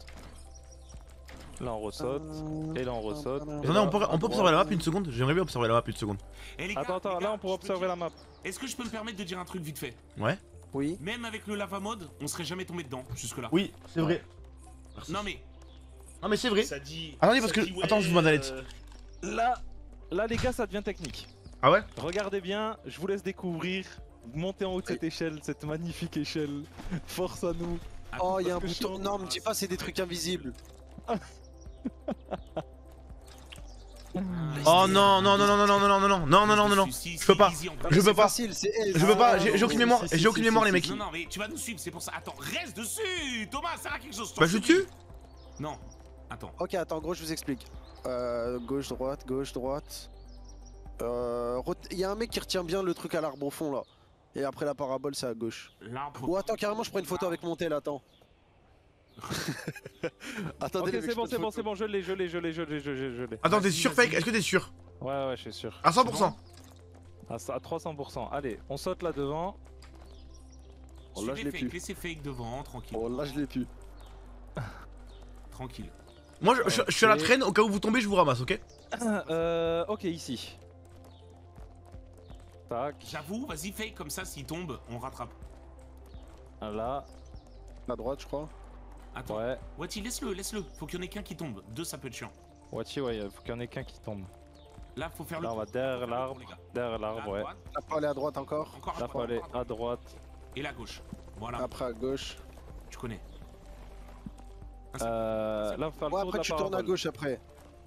S6: Là on ressaute. Et là on ressaute. Et
S2: Attendez, on peut, on peut observer la map une seconde J'aimerais bien observer la map une seconde.
S4: Eh, les gars,
S6: Attends, attends,
S4: les
S6: là on
S4: peux
S6: observer
S4: dire-
S6: la map.
S4: Est-ce que je peux me permettre de dire un truc vite fait?
S2: Ouais
S3: Oui.
S4: Même avec le lava mode, on serait jamais tombé dedans jusque-là.
S2: Oui, c'est vrai.
S4: Non mais,
S2: Non mais c'est vrai.
S7: Ça dit.
S2: Attendez,
S7: ça
S2: parce que-
S7: dit, ouais,
S2: attends, je vous mandalette.
S7: euh,
S6: Là, là les gars ça devient technique.
S2: Ah ouais
S6: Regardez bien, je vous laisse découvrir. Montez en haut de cette échelle, cette magnifique échelle. Force à nous.
S3: Oh, il y a un bouton. Non, me dis pas, c'est des trucs invisibles.
S2: Oh non, non, non, non, non, non, non, non, non, non, non, non, non, non. Je peux pas. Je peux pas. Je peux pas,
S3: Ah,
S2: j'ai aucune
S3: oui,
S2: mémoire, j'ai aucune mémoire les mecs.
S4: Non, non, mais tu vas nous suivre, c'est pour ça. Attends, reste dessus Thomas, sert à quelque chose.
S2: Bah je dessus
S4: Non, attends.
S3: Ok, attends, gros, je vous explique. Euh, gauche, droite, gauche, droite. Euh, Il y a un mec qui retient bien le truc à l'arbre au fond là. Et après la parabole, c'est à gauche.
S4: L'arbre.
S3: Ou attends, carrément, je prends une photo avec mon tel, attends. Attendez,
S6: Ok, c'est
S3: je
S6: bon, c'est bon, c'est bon, je l'ai, je l'ai, je l'ai, je l'ai, je l'ai, je l'ai.
S2: Attends, t'es sûr fake Est-ce que t'es sûr?
S6: Ouais, ouais, je suis sûr.
S2: À 100%
S6: À, à 300%. Allez, on saute là devant.
S3: Oh, là, je l'ai
S4: fake,
S3: plus.
S4: laissez fake devant, tranquille.
S3: Oh là, je l'ai plus.
S4: Tranquille.
S2: Moi je, je- je suis à la traîne, au cas où vous tombez, je vous ramasse, ok
S6: Euh, ok, ici. Tac,
S4: J'avoue, vas-y, fake comme ça, s'il tombe, on rattrape.
S6: là,
S3: À droite, je crois.
S4: Attends.
S6: ouais.
S4: Wati, laisse-le, laisse-le. Faut qu'il y en ait qu'un qui tombe. Deux, ça peut être chiant.
S6: Watchy, ouais, faut qu'il y en ait qu'un qui tombe.
S4: Là, faut faire
S6: Là,
S4: le.
S6: on va derrière l'arbre. Derrière
S4: Là,
S6: l'arbre, ouais.
S3: Là, faut aller à droite encore.
S4: Encore à
S6: Là, faut
S4: droite,
S6: aller
S4: à droite. Et la gauche. Voilà,
S3: Après à gauche.
S4: tu connais.
S6: Euh, là, faut faire le
S3: Ouais,
S6: tour de
S3: après
S6: la
S3: tu tournes à gauche après.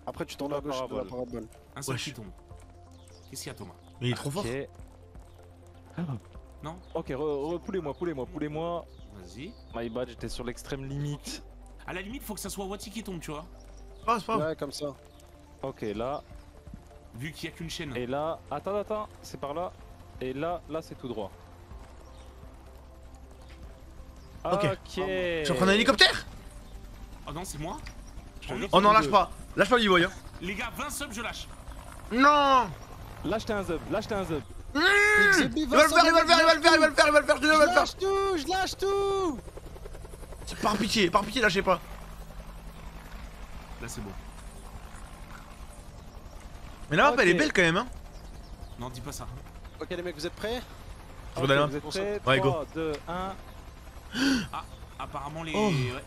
S3: Après tu tournes à gauche de la
S6: parabole.
S4: Un seul
S2: Wesh.
S4: qui tombe. Qu'est-ce qu'il y a, Thomas
S2: Mais il est trop fort.
S6: Ok.
S4: Non
S6: Ok, re, re- poulez-moi, poulez-moi, poulez-moi.
S4: Vas-y.
S6: My bad, j'étais sur l'extrême limite.
S4: À la limite, faut que ça soit Wati qui tombe, tu vois.
S2: Ah, c'est pas grave.
S3: Ouais, comme ça.
S6: Ok, là,
S4: Vu qu'il y a qu'une chaîne.
S6: et là. Attends, attends, c'est par là. Et là, là, c'est tout droit.
S2: Ok.
S6: Ok.
S2: Je prendre un hélicoptère?
S4: Oh non, c'est moi est-
S2: Oh non, lâche pas Lâche pas l'e-boy, hein
S4: Les gars, 20 subs, je lâche.
S2: Non
S6: Lâche un zub, lâche un zub.
S2: Il va le faire, il va le faire, il va le faire, il va le faire, il va le faire, il va le faire, je te jure, il va le
S3: Je
S2: faire
S3: lâche tout, je lâche tout
S2: Par pitié, par pitié, lâchez pas
S4: Là, c'est bon.
S2: Mais la map, elle est belle quand même, hein
S4: Non, dis pas ça.
S3: Ok les mecs, vous êtes prêts?
S2: Je
S6: vous êtes prêts
S2: Ouais, go.
S6: 3, 2, 1.
S4: Apparemment, les.
S2: Oh.
S4: ouais.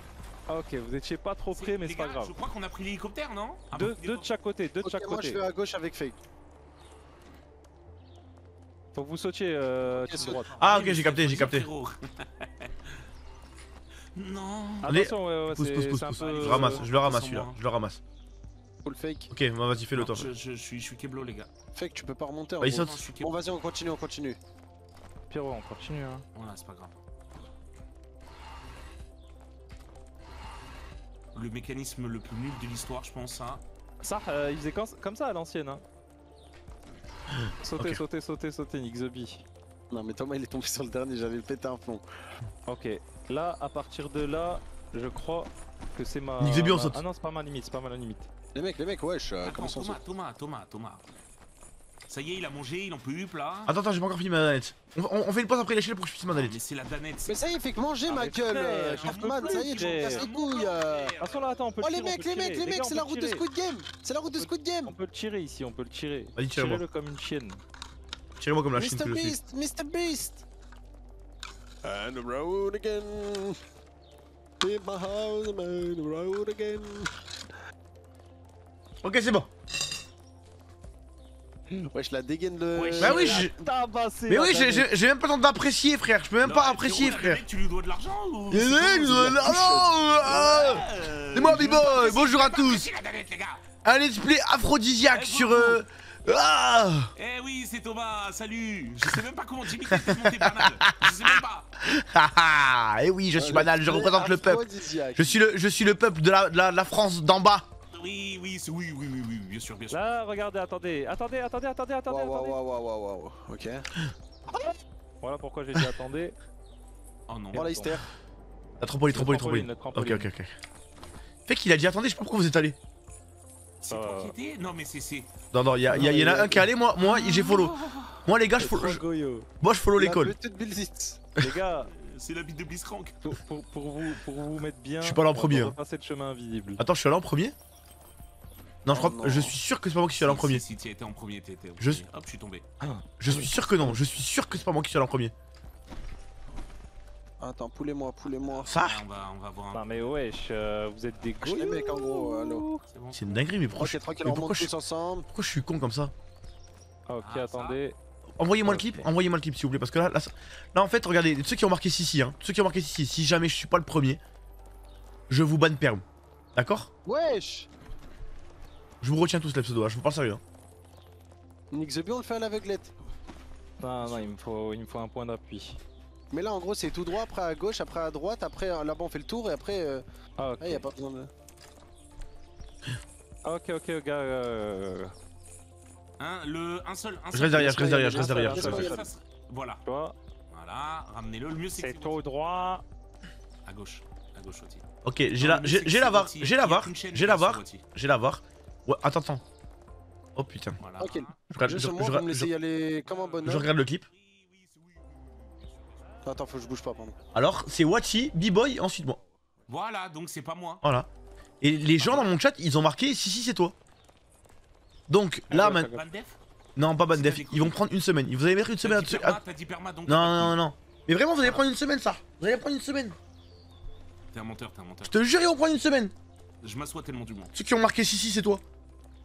S6: Ok, vous étiez pas trop près, mais c'est pas grave.
S4: Je crois qu'on a pris l'hélicoptère, non? Ah,
S6: Deux, deux de chaque côté, deux de chaque
S3: moi je
S6: côté.
S3: vais à gauche avec Fake.
S6: Faut que vous sautiez euh.
S2: Ah, ok, j'ai capté, j'ai capté.
S4: non.
S2: Allez.
S6: Attention, ouais, ouais,
S2: Pousse, pousse, pousse, pousse.
S6: peu.
S2: Je ramasse, je le ramasse celui-là, je le ramasse.
S3: Full Fake.
S2: Ok, bah, vas-y, fais le top.
S4: je, je, je suis, je suis Keblo, les gars.
S3: Fake, tu peux pas remonter. en
S2: Bah, il saute.
S3: Bon, vas-y, on continue, on continue.
S6: Pierrot, on continue. Hein.
S4: Voilà, c'est pas grave. Le mécanisme le plus nul de l'histoire, je pense, hein.
S6: Ça, euh, il faisait comme ça à l'ancienne. Hein. Sauter,
S2: Ok.
S6: sauter, sauter, sauter, Nick the Bee.
S3: Non, mais Thomas il est tombé sur le dernier, j'avais pété un plomb.
S6: Ok, là, à partir de là, je crois que c'est ma.
S2: Nick the Bee, on saute.
S6: Ah non, c'est pas ma limite, c'est pas ma limite.
S3: Les mecs, les mecs, wesh, euh,
S4: Attends,
S3: comment
S4: Thomas, Thomas, Thomas, Thomas. Ça y est, il a mangé, il en peut plus, là.
S2: Attends, attends, j'ai pas encore fini ma danette. On, on- on fait une pause après l'échelle pour que je puisse ma
S4: Non,
S2: danette.
S4: mais c'est la danette.
S3: Mais ça y est, fait que manger
S6: Ah,
S3: ma gueule, euh, Cartman, ça y est, tu me casses les couilles. euh.
S6: Attention là, attends, on peut
S3: Oh
S6: le
S3: les
S6: tirer, on
S3: mecs,
S6: peut
S3: les
S6: le
S3: mecs,
S6: tirer.
S3: les mecs,
S6: gars,
S3: c'est
S6: on
S3: la
S6: peut
S3: route
S6: le
S3: de
S6: tirer.
S3: Squid Game C'est la route de Squid Game
S6: On peut le tirer ici, on peut le tirer.
S2: Vas-y, tire-moi.
S6: Tirez-le comme une chienne.
S2: Tirez-moi comme la Chine que
S3: Mr
S2: je suis.
S3: Beast, Mr Beast
S5: And around again. In my house, I'm on the road again.
S2: Ok, c'est bon.
S3: Wesh, la dégaine de...
S4: Wesh.
S2: Bah oui,
S6: Tabassé
S2: Mais oui, j'ai- même pas le temps d'apprécier, frère. Je peux même
S4: Non,
S2: pas apprécier, frère.
S4: danette, Tu lui dois de l'argent ou.
S2: Eh, nous, ah, non, ah,
S4: Euh,
S2: C'est moi,
S4: je
S2: Big
S4: veux pas
S2: Boy,
S4: apprécier,
S2: bonjour à tous.
S4: gars.
S2: Un let's play aphrodisiaque sur. Euh... Ah
S4: Eh oui, c'est Thomas, salut Je sais même pas comment Jimmy fait monter banal. Je sais même pas.
S2: Ah Eh oui, je suis banal, je représente le peuple. Je suis le, je suis le peuple de la, de la, de la France d'en bas.
S4: Oui, oui, c'est- oui, oui, oui, oui, bien sûr, bien sûr.
S6: Là, regardez, attendez, attendez, attendez, attendez, attendez,
S3: Waouh, waouh, waouh, waouh, waouh, waouh, ok.
S6: Voilà pourquoi j'ai dit attendez.
S4: Oh non.
S3: Voilà, Easter.
S2: La trampoline, trampoline,
S6: trampoline,
S2: Ok, ok, ok. Fait qu'il a dit attendez, je sais pas pourquoi vous êtes allé.
S4: C'est
S6: Euh.
S4: toi qui étais? Non, mais c'est. c'est-
S2: Non, non, il y, a- y a- y en a un qui est allé, moi, moi j'ai follow. Moi les gars, je follow, moi je follow l'école.
S6: Les gars,
S4: C'est la bite de Blitzcrank.
S6: Pour, pour, pour vous, pour vous mettre bien.
S2: Je suis pas là en premier, hein.
S6: le chemin invisible.
S2: Attends, je suis allé en premier Non, je
S3: Oh
S2: crois. Je
S3: non.
S2: suis sûr que c'est pas moi qui suis allé en
S4: Si,
S2: premier.
S4: Si, si, tu étais en premier, tu étais en
S2: Je-
S4: premier. Hop, je suis tombé.
S2: Je suis sûr que non. Je suis sûr que c'est pas moi qui suis allé en premier.
S3: Attends, poulez-moi, poulez-moi.
S2: Ça
S4: Ah, on va, on va voir un.
S6: Non mais wesh, euh, vous êtes des
S3: Je les mec en gros, allô.
S4: C'est
S2: une dinguerie, mais pourquoi,
S3: Ok,
S2: je...
S3: tranquille,
S2: mais
S3: on
S2: pourquoi je-
S3: tous ensemble.
S2: pourquoi je suis con comme ça?
S6: Ok,
S4: Ah, ça.
S6: attendez.
S2: Envoyez-moi le
S6: Ok.
S2: clip, envoyez-moi le clip s'il vous plaît, parce que là, là, ça- là, en fait, regardez, ceux qui ont marqué Sissi, hein, ceux qui ont marqué Sissi, si jamais je suis pas le premier, je vous banne perm. D'accord?
S3: Wesh
S2: Je vous retiens tous les pseudos, là, je vous parle sérieux. hein.
S3: Nick the on le fait à l'aveuglette.
S6: Non, non, il me faut, il me faut un point d'appui.
S3: Mais là, en gros, c'est tout droit, après à gauche, après à droite, après euh, là-bas on fait le tour et après. Euh...
S6: Ah, ok.
S3: Ah, y a pas besoin de.
S6: Ok, ok, gars. euh,
S4: Hein, le, un seul, un
S2: Je
S4: seul.
S2: reste derrière, je reste derrière, je reste derrière. je reste derrière.
S4: Voilà, voilà, ramenez-le. Le mieux c'est que
S6: c'est tout droit.
S4: À gauche, à gauche, Wati.
S2: Ok, j'ai la, j'ai la var, j'ai la var, j'ai la var, j'ai la var. Ouais, attends, attends. Oh putain.
S4: Voilà.
S3: Ok.
S2: Je regarde,
S3: Juste
S2: je-
S3: moi,
S2: je-
S3: vous me
S2: je-
S3: laissez y aller comme un
S2: je
S3: bonhomme.
S2: regarde le clip.
S3: Attends, faut que je bouge pas, pardon.
S2: Alors, c'est Wachi, B-Boy, ensuite moi.
S4: Voilà, donc c'est pas moi.
S2: Voilà. Et les gens dans mon chat, ils ont marqué si si c'est toi. Donc là,
S6: ça-
S4: Bandef?
S2: Non pas Bandef, ils vont prendre une semaine. Vous allez mettre une semaine à...
S4: dit
S2: à-
S4: perma, t'as dit perma, donc.
S2: Non, non, non, non. Mais vraiment, vous allez prendre une semaine, ça. Vous allez prendre une semaine.
S4: T'es un menteur, t'es un menteur.
S2: Je te jure, ils vont prendre une semaine.
S4: Je m'assois tellement du monde.
S2: Ceux qui ont marqué si si c'est toi.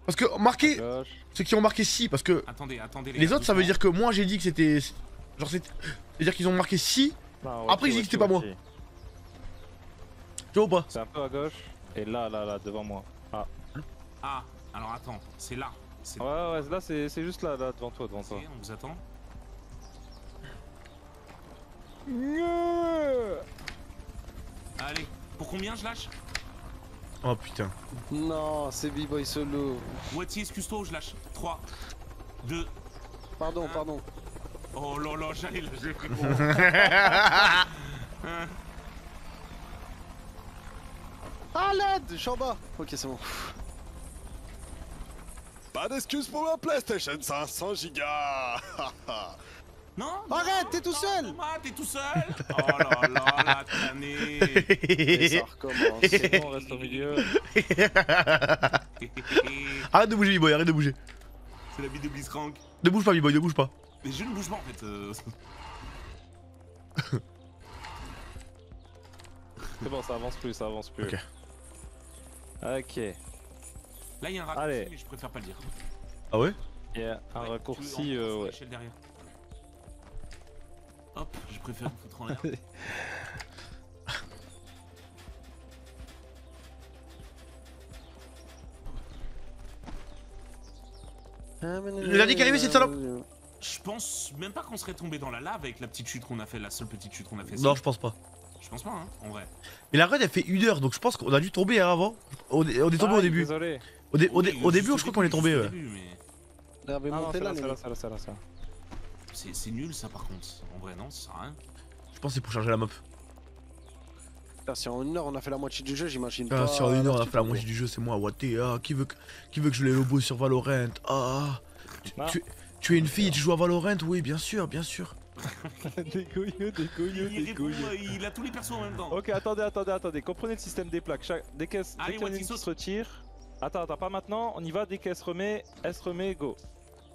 S2: Parce que marqué,
S6: Gauche.
S2: ceux qui ont marqué si, parce que
S4: Attendez, attendez.
S2: les
S4: gars,
S2: autres, ça veut dire que moi j'ai dit que c'était. Genre, c'est. C'est-à-dire qu'ils ont marqué si,
S6: Non,
S2: Après, ils disent que c'était pas moi. Tu vois ou pas?
S6: C'est un peu à gauche. Et là, là, là, devant moi.
S4: Ah, alors attends, c'est là. C'est
S6: Ouais, ouais, là, c'est c'est juste là, là, devant toi, devant toi.
S4: Ok, on vous attend. Allez, pour combien je lâche?
S2: Oh putain.
S3: Non, c'est B-Boy solo.
S4: Wati, excuse-toi je lâche 3, 2,
S3: Pardon, pardon.
S4: oh là là, j'allais lâcher frérot.
S3: Ah, l'aide Je suis en bas Ok, c'est bon.
S5: Pas d'excuse pour ma PlayStation 500 gigas
S4: non,
S3: Arrête, t'es tout seul
S4: Thomas, t'es tout seul Oh là là, la tannée
S3: Et ça recommence.
S6: C'est bon, on reste au milieu.
S2: Arrête de bouger, B-Boy, arrête de bouger.
S4: C'est la vie de Blitzcrank.
S2: Ne bouge pas, B-Boy, ne bouge pas.
S4: Mais je ne bouge pas en fait. euh.
S6: C'est bon, ça avance plus, ça avance plus.
S2: Ok.
S6: Ok.
S4: Là, il y a un raccourci,
S6: Allez.
S4: mais je préfère pas le dire.
S2: Ah ouais?
S6: Il y a un
S4: Ouais,
S6: raccourci, euh, ouais.
S4: derrière. Hop, je préfère me foutre en l'air.
S2: Le dernier qui est arrivé, c'est salope.
S4: Je pense même pas qu'on serait tombé dans la lave avec la petite chute qu'on a fait, la seule petite chute qu'on a fait.
S2: Non, je pense pas.
S4: Je pense pas, hein, en vrai.
S2: Mais la run elle fait une heure, donc je pense qu'on a dû tomber hein, avant. On est, on est tombé au
S6: Aïe,
S2: début.
S6: Désolé.
S2: Au, dé- au dé-
S4: Oui,
S2: au
S4: juste
S2: début, je crois qu'on est tombé. ouais.
S4: début, mais
S6: Ah non,
S3: là,
S6: là. C'est c'est
S4: nul ça par contre. En vrai, non, ça sert à rien.
S2: Je pense que c'est pour charger la map.
S3: Putain, Si en une heure on a fait la moitié du jeu, j'imagine
S2: Ah,
S3: pas.
S2: sur une heure, on a fait la moitié du jeu, c'est moi, Waté. Ah, qui veut que, qui veut que je l'ai le beau sur Valorant? Ah, tu,
S6: Non.
S2: tu- tu es une fille, tu joues à Valorant? Oui, bien sûr, bien sûr.
S6: des couilleux, des couilleux,
S4: Il,
S6: des
S4: répond,
S6: couilleux.
S4: euh, il a tous les persos en même temps.
S6: Ok, attendez, attendez, attendez. Comprenez le système des plaques. Chaque... Dès qu'elle
S4: Allez,
S6: dès qu'il y en a
S4: Wati
S6: une qui
S4: saute.
S6: se retire. Attends, attends, pas maintenant. On y va dès qu'elle se remet. Elle se remet, go.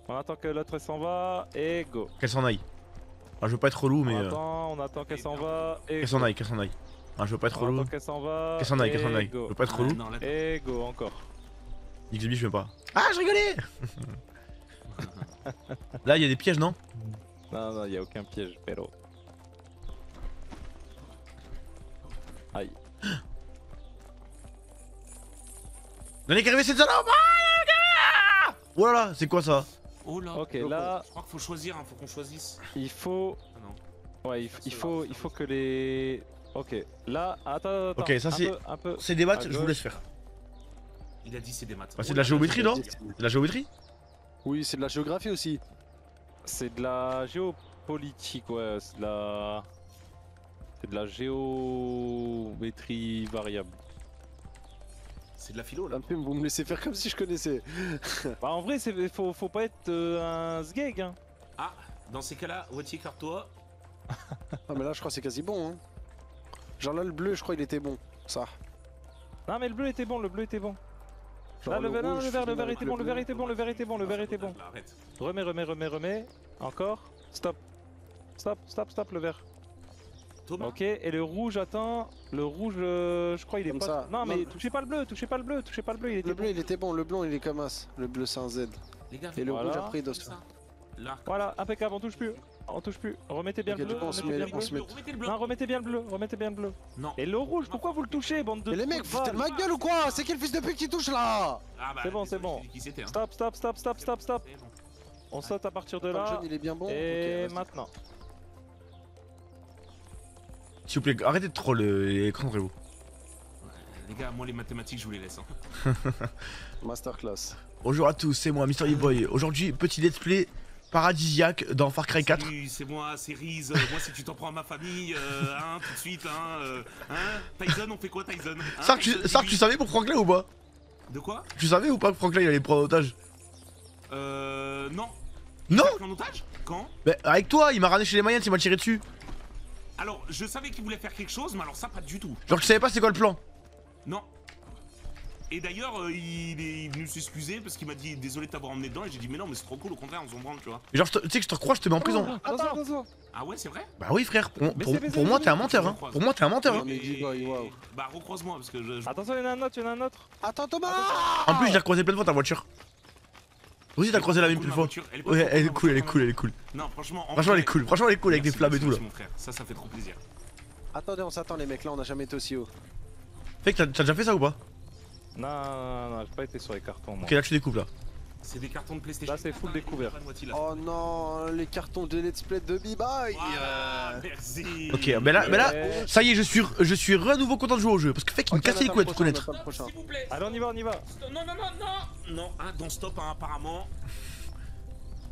S6: On attend que l'autre s'en va et go.
S2: Qu'elle s'en aille. Ah, je veux pas être relou, mais.
S6: on
S2: euh,
S6: attend, on attend qu'elle s'en va et
S2: Qu'elle s'en aille, qu'elle s'en aille. Ah, je veux pas être
S6: On
S2: relou.
S6: qu'elle s'en va.
S2: Qu'elle s'en aille, qu'elle s'en aille. Je veux pas être
S4: Ah,
S2: relou.
S6: Et go encore.
S2: XB, je veux pas. Ah, je rigolais Là, il y a des pièges, non?
S6: Non, non, y a aucun piège, pero. Aïe.
S2: Dernier qui est arrivé, c'est Ah Oh là là, c'est quoi ça?
S4: Oh là.
S6: Ok, là,
S4: Je crois qu'il faut choisir, hein, faut qu'on choisisse.
S6: il faut.
S4: Ah non.
S6: Ouais, il, il faut, il faut que les. Ok, là, attends, attends.
S2: Ok, ça,
S6: un
S2: c'est-
S6: peu- Un peu.
S2: C'est des maths, je vous laisse faire.
S4: Il a dit c'est des maths.
S2: Bah, c'est de la géométrie, non C'est de la géométrie
S3: Oui, c'est de la géographie aussi.
S6: C'est de la géopolitique, ouais, c'est de la. C'est de la géométrie variable.
S4: C'est de la philo là.
S3: Vous me laissez faire comme si je connaissais.
S6: Bah, en vrai, c'est faut, faut pas être euh, un sgeg, hein.
S4: Ah, dans ces cas-là, Wati, écarte-toi.
S3: Ah, mais là, je crois que c'est quasi bon. Hein. Genre là, le bleu, je crois il était bon. Ça.
S6: Non, mais le bleu était bon, le bleu était bon.
S3: Genre
S6: Là, le, non,
S3: rouge,
S6: le vert, le vert était bon, le vert était bon, le vert était bon, le vert était bon. Remets, remets, remets, remets. Encore. Stop. Stop, stop, stop, le vert.
S4: Thomas
S6: Ok, et le rouge, attends. Le rouge, euh, je crois, il est
S3: Comme
S6: pas.
S3: ça.
S6: Non, mais
S3: Non.
S6: touchez pas le bleu, touchez pas le bleu, touchez pas le bleu, il était
S3: Le bleu,
S6: bon.
S3: il était bon. Le blanc, il est comme as. Le bleu, c'est un Z.
S4: Les gars,
S3: Et le
S6: Voilà.
S3: rouge, après, il doit se.
S6: Voilà, impeccable, on touche plus. On touche plus. Remettez bien le bleu,
S3: on se
S6: remettez
S3: met-
S6: bien
S3: on
S6: le
S3: se
S6: bleu.
S3: met-
S4: Remettez le bleu.
S6: Non, remettez bien le bleu, remettez bien le bleu.
S4: Non.
S6: Et le rouge, pourquoi vous le touchez, bande de.
S3: Mais les mecs, foutez de ma gueule ou quoi? C'est quel fils de pute qui touche là?
S4: Ah bah,
S6: C'est bon, c'est bon.
S4: hein.
S6: Stop, stop, stop, stop, stop, stop. On saute à partir de
S3: Le
S6: là.
S3: jaune, il est bien bon.
S6: Et maintenant.
S2: S'il vous plaît, arrêtez de troll et concentrez-vous.
S4: Les gars, moi les mathématiques, je vous les laisse. hein.
S3: Masterclass.
S2: Bonjour à tous, c'est moi, Mystery Boy. Aujourd'hui, petit let's play paradisiaque dans Far Cry 4.
S4: Salut, c'est moi, c'est Riz. Euh, moi, si tu t'en prends à ma famille, euh, hein, tout de suite, hein, euh, hein. Tyson, on fait quoi, Tyson hein,
S2: Ça, tu, savais pour Franklin ou pas?
S4: De quoi?
S2: Tu savais ou pas que Franklin il allait prendre en otage?
S4: Euh. Non.
S2: Non
S4: en otage? Quand?
S2: Mais avec toi, il m'a ramené chez les Mayens, il m'a tiré dessus.
S4: Alors, je savais qu'il voulait faire quelque chose, mais alors ça, pas du tout.
S2: Genre, tu savais pas c'était quoi le plan
S4: Non. Et d'ailleurs, euh, il est venu s'excuser parce qu'il m'a dit désolé de t'avoir emmené dedans. Et j'ai dit, mais non, mais c'est trop cool, au contraire, on s'en branle, tu vois.
S2: Et Genre, tu sais que je te crois, je te mets en prison.
S6: Attention, attention.
S4: Ah ouais, c'est vrai
S2: Bah oui, frère, pour,
S6: Mais
S2: pour-
S6: c'est- c'est-
S2: moi,
S6: c'est-
S2: t'es un menteur. Hein. Pour moi, t'es un menteur. Hein.
S4: Bah, recroise-moi parce que je.
S6: Attention, il y en a un autre, il y en a un autre.
S3: Attends, Thomas
S2: En plus, je l'ai recroisé plein de fois ta voiture. Aussi, t'as croisé la même
S4: Cool, ma
S2: fois.
S4: elle est
S2: elle cool, elle est cool, elle est cool.
S4: Non, franchement, en
S2: Franchement, elle est cool. Franchement, elle est cool avec des flammes et tout là.
S4: merci, mon frère. Ça, ça fait trop plaisir.
S3: Attendez, on s'attend, les mecs. Là, on a jamais été aussi haut.
S2: Fait que t'as déjà fait ça ou pas?
S6: Non, non, non, j'ai pas été sur les cartons. moi.
S2: Ok, là, tu découpes là.
S4: C'est des cartons de PlayStation.
S6: Là, c'est full découvert.
S3: Oh non, les cartons de Let's Play de B-Boy
S4: Voilà, merci.
S2: Ok, mais là, mais là, ça y est, je suis, je suis re nouveau content de jouer au jeu. Parce que fait qu'il me cassait les couilles de te connaître.
S4: S'il vous plaît.
S6: Allez, on y va, on y va.
S4: Non, non, non, non. Non, hein, dans stop, hein, apparemment.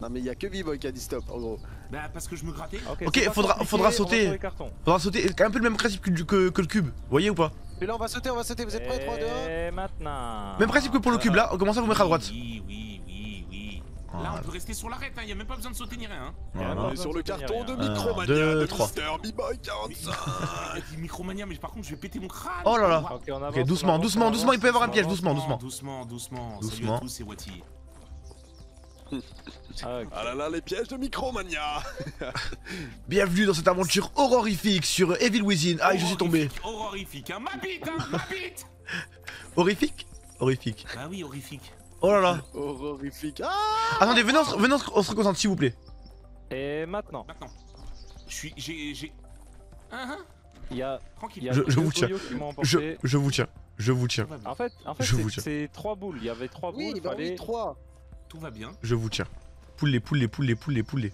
S3: Non, mais il y a que B-Boy qui a dit stop, en gros.
S4: Bah, parce que je me grattais.
S6: Ok,
S2: Ok,
S6: c'est pas
S2: faudra- faudra sauter. Faudra sauter. C'est un peu le même principe que, que- que le cube. Vous voyez ou pas?
S3: Et là, on va sauter, on va sauter. Vous êtes prêts 3, 2, 1
S6: Et maintenant.
S2: Même principe que pour le cube là. On commence à vous mettre à droite.
S4: Oui, oui. Là, on peut rester sur l'arrête, hein. Y a même pas besoin de sauter ni rien. Hein.
S2: Voilà.
S3: On est sur le carton de
S2: Un,
S3: Micromania
S2: deux,
S3: de
S2: trois.
S3: Mister B-Boy 45
S4: Il a dit Micromania, mais par contre, je vais péter mon crâne.
S2: Oh là là.
S6: Ok, on avance.
S2: Ok, doucement,
S6: on avance,
S2: doucement,
S6: on
S2: doucement, il peut y avoir un piège, doucement, doucement.
S4: Doucement, doucement.
S2: Doucement.
S4: Salut à tous, c'est Wati.
S6: Ah.
S5: Ah là là, les pièges de Micromania
S2: Bienvenue dans cette aventure horrifique sur Evil Within. Ah, je suis tombé.
S4: Horrifique, hein. Ma bite, hein. Ma bite.
S2: Horrifique? Horrifique.
S4: Bah oui, horrifique.
S2: Oh là là.
S3: Horrifique. Ah
S2: Attendez, venez, on se, venez, on se- on se reconcentre s'il vous plaît.
S6: Et maintenant,
S4: Maintenant. Je suis. J'ai. J'ai. Hein, hein.
S6: il y a.
S4: Tranquille.
S6: Il y a
S2: Je- vous tiens. Je, je vous tiens. Je vous tiens.
S6: En fait, en fait c'est- trois boules. Il y avait trois
S3: Oui,
S6: boules.
S3: bah
S6: fallait...
S3: oui, 3.
S4: Tout va bien.
S2: Je vous tiens. Poulet, poulet, poulet, poulet, poulet.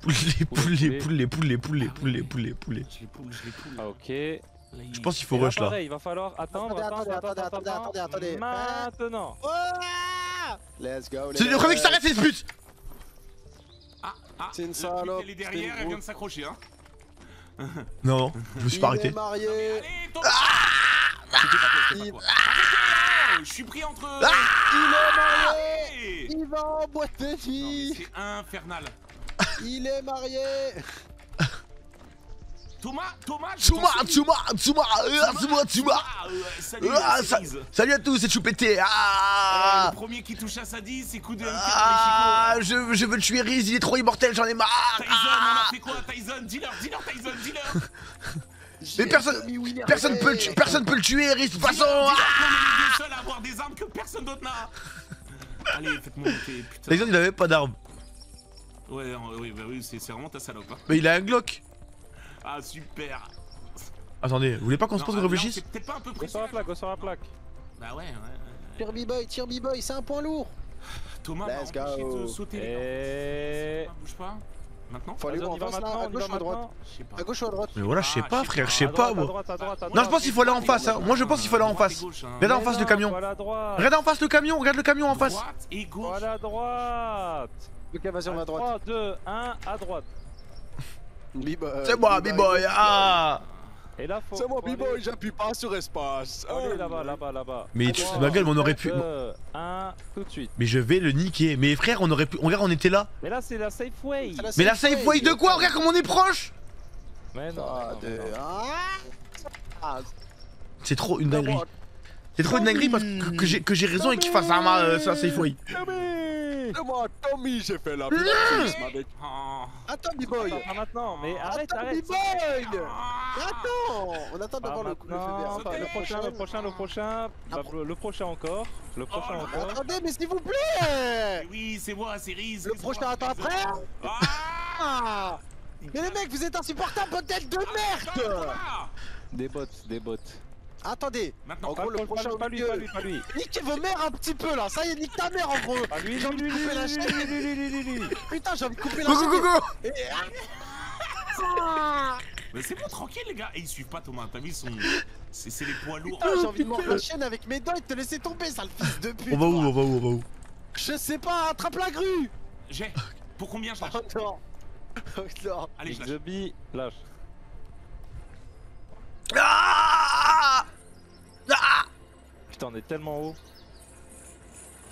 S2: Poulet, poulet, poulet, poulet, poulet, poulet, poulet, poulet.
S4: Je les poule, je les poule.
S6: Ah, ok.
S2: Je pense qu'il faut rush là.
S6: il va falloir attendre,
S3: Attendez, attendez, attendez, attendez, attendez.
S6: Maintenant.
S3: Ah Let's go,
S2: C'est le premier qui s'arrête, cette pute
S4: Ah, ah,
S3: C'est une salope,
S4: Elle est
S3: c'est
S4: derrière, elle vient de s'accrocher, hein.
S2: Non, non, je me suis pas
S3: Il est
S2: arrêté.
S3: marié.
S4: Je suis pris entre.
S3: Il est marié. Il va en boîte de nuit.
S4: C'est infernal.
S3: Il est marié.
S4: Thomas, Thomas, supplie.
S2: Tsuma, Tsuma, euh,
S4: euh, Salut,
S2: Ah. Salut à tous, c'est Choupété.
S4: Euh,
S2: Ah
S4: Le premier qui touche à sa 10, c'est coup de MP
S2: Ah, je, je veux tuer Riz, il est trop immortel, j'en ai marre.
S4: Tyson, on a fait quoi Tyson? Dis-leur, dis-leur Tyson, dis-leur
S2: Mais personne, personne peut, le personne peut le tuer, Riz, de toute façon. Ah
S4: est les seuls à avoir des armes que personne d'autre n'a Allez, faites-moi monter, putain.
S2: Tyson, il avait pas d'arme,
S4: Ouais, euh, oui, bah oui, c'est c'est vraiment ta salope. Hein.
S2: mais il a un Glock.
S4: Ah, super
S2: Attendez, vous voulez pas qu'on se pose et
S4: non,
S2: réfléchisse
S4: pas un peu pressé
S6: sur la plaque, go sur la plaque.
S4: Bah ouais, ouais.
S3: Tire B-Boy, tire B-Boy, c'est un point lourd.
S4: Thomas m'a
S3: Let's
S4: empêché
S3: go.
S4: de sauter les
S6: Et-
S4: gars. Bouge pas. Maintenant
S3: Faut aller où
S6: on
S3: en face là À
S6: on
S3: gauche ou à droite. À gauche ou à droite
S2: Mais voilà, je sais
S4: Ah,
S2: pas,
S4: sais
S2: frère,
S4: pas.
S2: je sais pas, moi. Non, je pense qu'il faut aller en face, hein. Moi, je pense qu'il faut aller en face.
S4: hein.
S2: Regarde en face le camion. Regarde en face le camion, regarde le camion en face.
S4: Droite et gauche.
S6: Voilà à droite.
S3: Ok, vas-y, on va à droite.
S6: 3, 2, 1, à droite.
S2: C'est moi, B-Boy. Ah
S6: Et là, faut.
S5: C'est moi, B-Boy, j'appuie pas sur espace.
S6: aller
S5: Oh.
S6: là-bas, là-bas, là-bas.
S2: Mais tu te ma gueule, mais on aurait pu.
S6: 1, tout de suite.
S2: Mais je vais le niquer. Mais frère, on aurait pu. Regarde, on était là.
S6: Mais là, c'est la safe way.
S2: Mais la safe way de quoi? Regarde comme on est proche
S6: Mais non.
S3: Ah. Ah,
S2: C'est trop une dinguerie. C'est trop une dinguerie parce que, que j'ai raison et que tu fasses un ma euh, ça safe way.
S6: Tommy
S5: C'est moi, Tommy, j'ai fait la pilatisme avec.
S4: Oh.
S3: Attends, B-Boy.
S6: Pas maintenant, mais arrête,
S3: Attends,
S6: arrête.
S3: B-Boy.
S4: Ah.
S3: Attends, on attend d'avoir le
S6: le prochain, le prochain, le prochain,
S3: Ah,
S6: Bah, le prochain encore, le prochain
S4: là là.
S6: encore.
S3: Attendez, mais s'il vous plaît
S4: Oui, c'est moi, c'est Riz.
S3: Le prochain
S4: moi.
S3: attend après
S4: Ah
S3: Ah Mais les mecs, vous êtes insupportables, bordel de merde
S4: Ah
S6: Des bots, des bots.
S3: Attendez
S4: Maintenant,
S3: En gros, le prochain
S6: pas lui, pas lui, pas lui.
S3: Niquez vos mères un petit peu là, ça y est, nique ta mère en gros
S6: Pas lui,
S3: J'ai
S6: lui,
S3: envie de
S6: lui,
S3: couper la
S6: lui,
S3: chaîne
S6: lui, lui, lui.
S3: Putain, j'ai envie de couper la
S2: Go
S3: chaîne
S2: go go go
S4: Mais c'est bon, tranquille, les gars. Et ils suivent pas Thomas. T'as vu, ils sont. C'est les poids lourds.
S3: Putain, j'ai envie de mordre la chaîne avec mes dents et de te laisser tomber, sale fils de pute
S2: On va où On va où On va où?
S3: Je sais pas, attrape la grue
S4: J'ai. Pour combien je lâche?
S3: Oh non Oh non
S4: Allez, je lâche.
S6: Lâche.
S2: Ah
S6: Putain, on est tellement haut.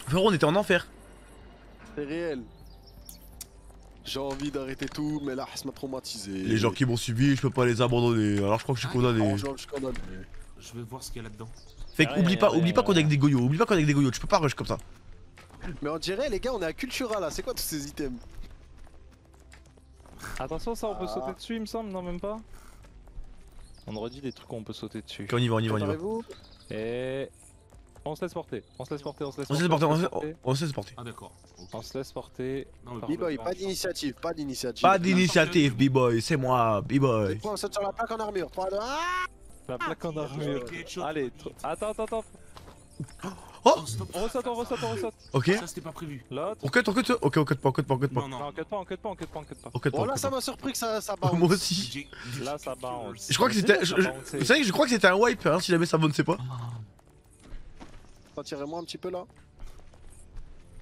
S2: Frérot, on était en enfer.
S5: C'est réel. J'ai envie d'arrêter tout, mais là, ça m'a traumatisé.
S2: Les gens qui m'ont suivi, je peux pas les abandonner. Alors je crois que je suis condamné.
S5: Franchement, je condamne.
S4: Je veux voir ce qu'il y a là-dedans.
S2: Fait que
S6: Rien,
S2: oublie pas, oublie pas qu'on est avec des goyots. Oublie pas qu'on est avec des goyots. Tu peux pas rush comme ça.
S3: Mais on dirait, les gars, on est à Cultura là, c'est quoi tous ces items?
S6: Attention, ça, on peut
S3: Ah.
S6: sauter dessus, il me semble, non, même pas? On aurait dit des trucs où on peut sauter dessus.
S2: Ok, on y va, on y va, on y va.
S6: Et. On se laisse porter, on se laisse porter, on se laisse
S2: On se laisse
S6: porter.
S2: on se laisse- on se laisse porter.
S4: Ah, d'accord.
S6: On se laisse porter.
S3: B-Boy, pas d'initiative, pas d'initiative.
S2: Pas d'initiative, B-boy. C'est moi, B-boy.
S3: On saute sur la plaque en armure. 3, 2, 1
S6: La plaque en armure.
S4: Headshot.
S6: Allez, attends, attends, attends.
S2: Oh
S4: Oh, stop.
S6: On ressaute, on ressaute, on ressaute.
S2: Ok.
S4: Ça, c'était pas prévu.
S6: L'autre.
S2: On cut, on cut. Ok, on cut pas, on cut pas, on cut pas.
S4: Non,
S6: Non,
S4: non.
S6: on cut pas, on cut pas, on cut pas, on cut pas.
S2: On cut pas. On
S3: là, ça
S2: pas.
S3: m'a surpris que ça, ça
S2: Moi
S3: bounce.
S2: aussi.
S4: DJ
S6: Là, ça bounce.
S2: Je crois que c'était. Vous savez, je crois que c'était un wipe, hein, si jamais ça ne sait pas.
S3: Retirez-moi un petit peu là.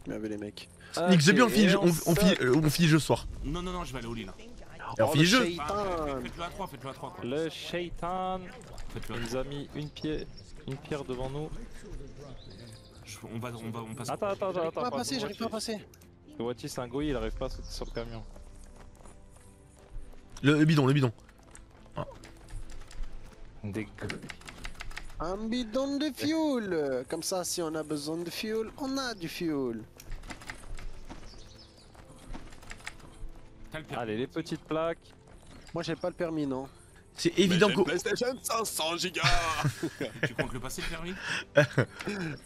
S3: Bien vu, les mecs.
S2: Nick The
S6: Ok,
S2: on finit, on, on finit, euh, on finit le jeu ce soir.
S4: Non, non, non, je vais aller au lit là.
S2: Et on
S3: Oh,
S2: finit le jeu.
S4: Faites-le à 3, faites-le à 3. Quoi.
S6: Le shaitan
S4: Faites-le à
S6: nous a mis une, pierre, une pierre devant nous.
S4: Je- On va, on va, on passe.
S6: Attends, attends, attends.
S3: J'arrive pas à
S6: attends,
S3: passer, j'arrive pas à passer.
S6: Le Wati, c'est un goy, il arrive pas à sauter sur le camion.
S2: Le, le bidon, le bidon.
S6: Des
S3: Un bidon de fuel. Comme ça, si on a besoin de fuel, on a du fuel.
S4: Le.
S6: Allez, les petites plaques.
S3: Moi, j'ai pas le permis, non.
S2: C'est évident que.
S5: PlayStation 500 gigas
S4: Tu comptes le passer le permis?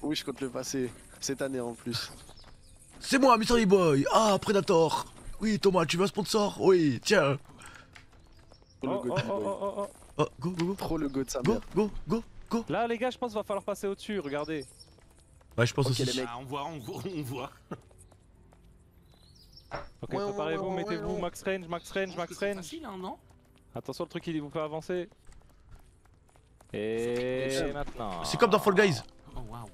S3: Oui, je compte le passer. Cette année en plus.
S2: C'est moi, Mr. B-Boy. Ah, Predator. Oui, Thomas, tu veux un sponsor? Oui, tiens.
S3: Trop
S6: Oh,
S3: le
S6: oh,
S3: go,
S6: oh, oh, oh, oh.
S2: Oh, go, go, go.
S3: Trop le go de sa
S2: Go,
S3: mère.
S2: go, go, go.
S6: Là, les gars, je pense qu'il va falloir passer au-dessus, regardez.
S2: Ouais, je pense
S3: Ok,
S2: aussi.
S3: les mecs.
S4: Ah, on voit, on voit, on voit.
S6: Ok,
S3: Ouais,
S6: préparez-vous,
S3: ouais, ouais,
S6: mettez-vous
S3: ouais.
S6: max range, max range, max range.
S4: facile, hein, non
S6: Attention, le truc il vous fait avancer. Et
S3: C'est-
S6: maintenant.
S2: C'est comme dans Fall Guys.
S4: Oh, waouh.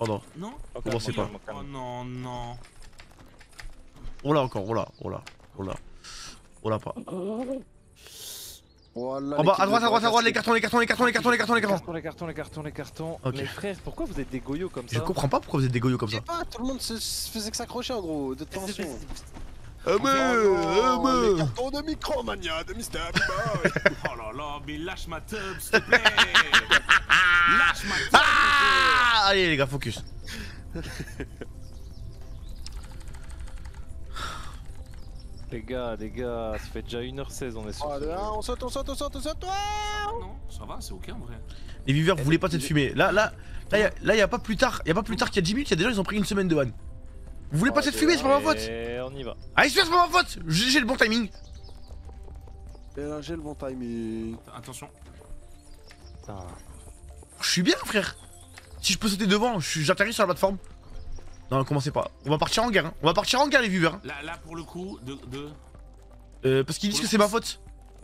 S2: Oh non.
S4: Non
S6: Ok,
S2: Comment c'est
S6: calme,
S2: pas
S4: Oh non, non.
S2: On l'a encore, on l'a, on l'a, on l'a. On l'a pas.
S3: Voilà,
S2: En bas, à droite, à droite, à droite, les cartons, les cartons, les cartons, les cartons, les cartons, les
S6: Les
S2: cartons.
S6: cartons, les cartons, les cartons, les cartons.
S2: Ok.
S6: Mais frère, pourquoi vous êtes des goyots comme ça
S2: Je comprends pas pourquoi vous êtes des goyots comme ça.
S3: pas, tout le monde se, faisait que s'accrocher en gros, de tension.
S2: Ah, mais, ah,
S5: Oh, les
S2: mais.
S5: cartons de Micromania de Mr.
S4: Oh là là, mais lâche ma tub, s'il te plaît Lâche ma tub
S2: Ah Allez, les gars, focus.
S6: Les gars, les gars, ça fait déjà 1h16, on est sur.
S3: 3,
S6: ce
S3: 2,
S6: jeu.
S3: 1, on saute, on saute, on saute, on saute. Ouah
S4: Non, ça va, c'est ok en vrai.
S2: Les viveurs, vous voulez pas cette fumée. Là, là, là, y a, là, y a pas plus tard, y a pas plus tard qu'il y a 10 minutes, y a des gens, ils ont pris une semaine de ban. Vous voulez pas
S3: Oh,
S2: cette fumée, c'est pas ma faute.
S6: On y va.
S2: Allez, c'est pas ma faute. J'ai le bon timing.
S3: Et là, j'ai le bon timing.
S4: Attention.
S6: Putain.
S2: Je suis bien, frère. Si je peux sauter devant, j'atterris sur la plateforme. Non, commencez pas. On va partir en guerre. hein. On va partir en guerre, les viewers. hein.
S4: Là, là, pour le coup, de, de...
S2: Euh, parce qu'ils disent que c'est ma faute.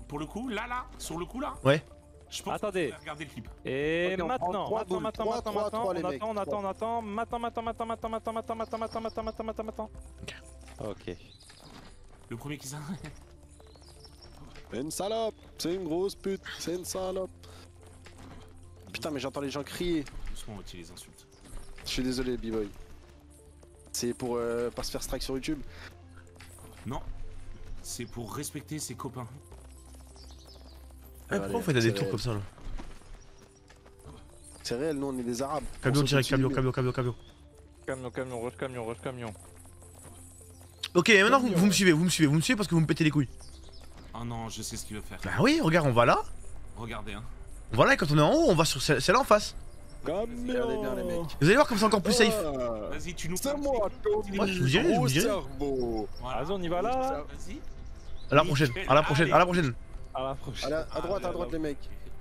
S4: Pour le coup, là, là, sur le coup, là
S2: Ouais.
S4: Je pense
S6: Attendez.
S4: regarder le clip.
S6: Et
S3: Ok, on prend
S6: maintenant,
S3: trois
S6: maintenant,
S3: boules,
S6: maintenant,
S3: trois,
S6: maintenant,
S3: trois,
S6: maintenant,
S3: trois, les
S6: on
S3: mecs,
S6: attend, on attend, on attend, maintenant, maintenant, maintenant, maintenant, maintenant, maintenant, maintenant, maintenant, maintenant, maintenant, maintenant, maintenant. Ok.
S4: Le premier qui.
S5: C'est une salope, c'est une grosse pute, c'est une salope.
S3: Putain, mais j'entends les gens crier.
S4: Doucement, tu les insultes.
S3: Je suis désolé, B-Boy. C'est pour euh, pas se faire strike sur YouTube.
S4: Non. C'est pour respecter ses copains.
S2: Eh,
S3: Allez,
S2: pourquoi vous faites des tours comme ça là
S3: C'est réel, nous on est des arabes.
S2: Camion
S3: On
S2: direct, camion, camion, camion, camion.
S6: Camion, camion, rush camion, rush camion.
S2: Ok, maintenant vous, vous me suivez, vous me suivez, vous me suivez parce que vous me pétez les couilles.
S4: Oh non, je sais ce qu'il veut faire.
S2: Bah oui, regarde, on va là,
S4: Regardez, hein.
S2: on va là et quand on est en haut, on va sur celle- celle-là en face.
S3: Regardez bien, les mecs.
S2: Vous allez voir comme c'est encore plus safe.
S5: Ah,
S4: Vas-y, tu nous
S5: C'est moi, Tommy,
S2: Ouais, je vous dirai, je vous dirai.
S6: Vas-y, on y va là.
S4: Vas-y.
S2: À la prochaine, à la prochaine, à la prochaine.
S6: À la prochaine.
S3: À, la- à droite, à droite, les mecs.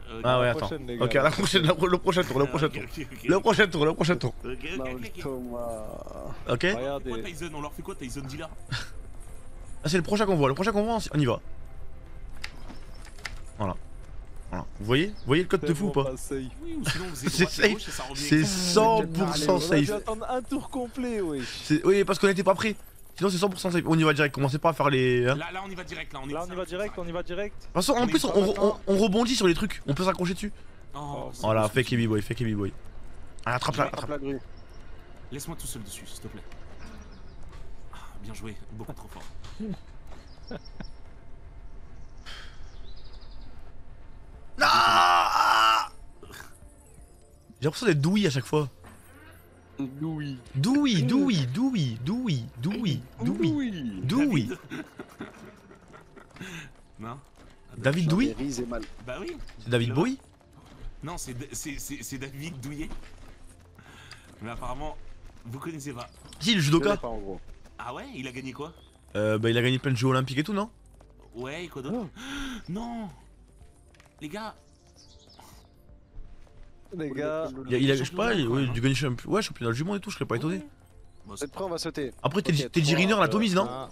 S4: Euh,
S2: Ah ouais,
S6: la
S2: attends. Ok, à la prochaine, le prochain tour, le prochain
S4: ok,
S2: tour. Le prochain tour, le prochain tour.
S4: Ok, Quoi
S6: Regardez.
S4: Tyson? On leur fait quoi Tyson? Dealer
S2: Ah, c'est le prochain qu'on voit, le prochain qu'on voit, on y va. Voilà. Voilà. Vous voyez Vous voyez le code de fou ou pas
S4: Oui, ou sinon vous
S2: C'est safe.
S4: gauche et ça revient
S2: C'est
S4: avec ça.
S2: 100%
S6: On a dû
S2: safe.
S6: attendre un tour complet.
S2: C'est- Oui, parce qu'on était pas prêts. Sinon, c'est 100% safe. On y va direct, commencez pas à faire les. hein.
S4: Là, là, on y va direct. Là, on,
S6: Là, on y va direct, on y va direct.
S2: De toute façon, en
S4: On
S2: plus, on, rebondit sur les trucs. On peut s'accrocher dessus.
S4: Oh, c'est
S2: Voilà,
S4: bon,
S2: fake heavy boy, fake heavy boy. Ah, attrape la.
S3: Attrape la grue.
S4: Laisse-moi tout seul dessus, s'il te plaît. Ah, bien joué, beaucoup trop fort.
S2: J'ai l'impression d'être douilly à chaque fois.
S5: Louis.
S2: Douilly, douilly, douilly, douilly, douilly, douilly, douilly.
S4: Non
S2: David
S3: mal.
S4: Bah oui.
S2: C'est David Bowie
S4: Non, c'est c'est- c'est- c'est David Douillet. Mais apparemment, vous connaissez pas.
S2: Si, le judoka.
S3: pas en gros.
S4: Ah ouais Il a gagné quoi?
S2: Euh, bah, il a gagné plein de jeux olympiques et tout, non?
S4: Ouais, et quoi d'autre? Non Les gars,
S6: Les gars.
S2: Il a, il a- je sais pas, il, ouais, du champion- ouais, championnat du monde et tout, je serais pas étonné.
S3: Vous
S4: c'est
S3: êtes prêts, on va sauter.
S2: Après, Teddy
S3: Ok,
S2: Teddy
S3: trois,
S2: Riner, la Tomise, non
S6: un,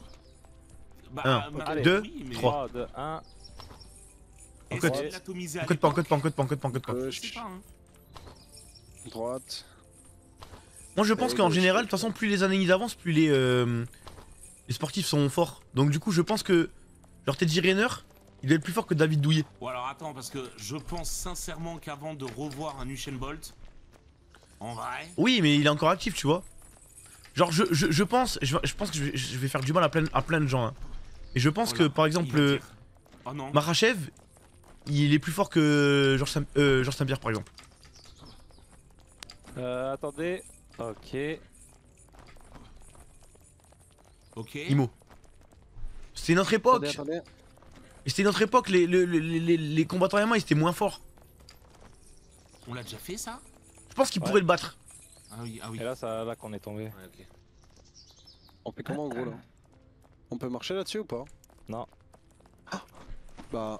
S4: Bah,
S2: Un,
S4: Marie,
S2: deux,
S4: oui, mais
S2: trois.
S6: 3, 2, 1.
S4: Est-ce
S2: Encode. Encode pas, encode pas, encode pas, encode pas, encode pas.
S4: Je sais pas.
S3: Droite.
S2: Moi, je pense qu'en général, de toute façon, plus les années avancent, plus les, euh, les sportifs sont forts. Donc, du coup, je pense que. Genre, Teddy Riner, il doit être plus fort que David Douillet.
S4: Ou alors attends, parce que je pense sincèrement qu'avant de revoir un Usain Bolt, en vrai,
S2: Oui, mais il est encore actif, tu vois. Genre, je, je, je pense, je, je pense que je vais, je vais faire du mal à plein, à plein de gens. hein. Et je pense
S4: voilà,
S2: que, par exemple, euh,
S4: Oh non,
S2: Marachev, il est plus fort que Georges Saint- euh, par exemple.
S6: Euh, attendez. Ok.
S4: ok.
S2: Imo. C'était notre époque.
S3: Attendez, attendez.
S2: Et C'était notre époque. Les, les, les, les- les combattants MMA, ils étaient moins forts.
S4: On l'a déjà fait ça?
S2: Je pense qu'ils
S6: Ouais.
S2: pourraient le battre.
S4: Ah oui, ah oui.
S6: Et là, ça, là qu'on est tombé.
S4: Ouais.
S3: On fait comment en gros là? On peut marcher là-dessus ou pas?
S6: Non.
S3: Ah Bah.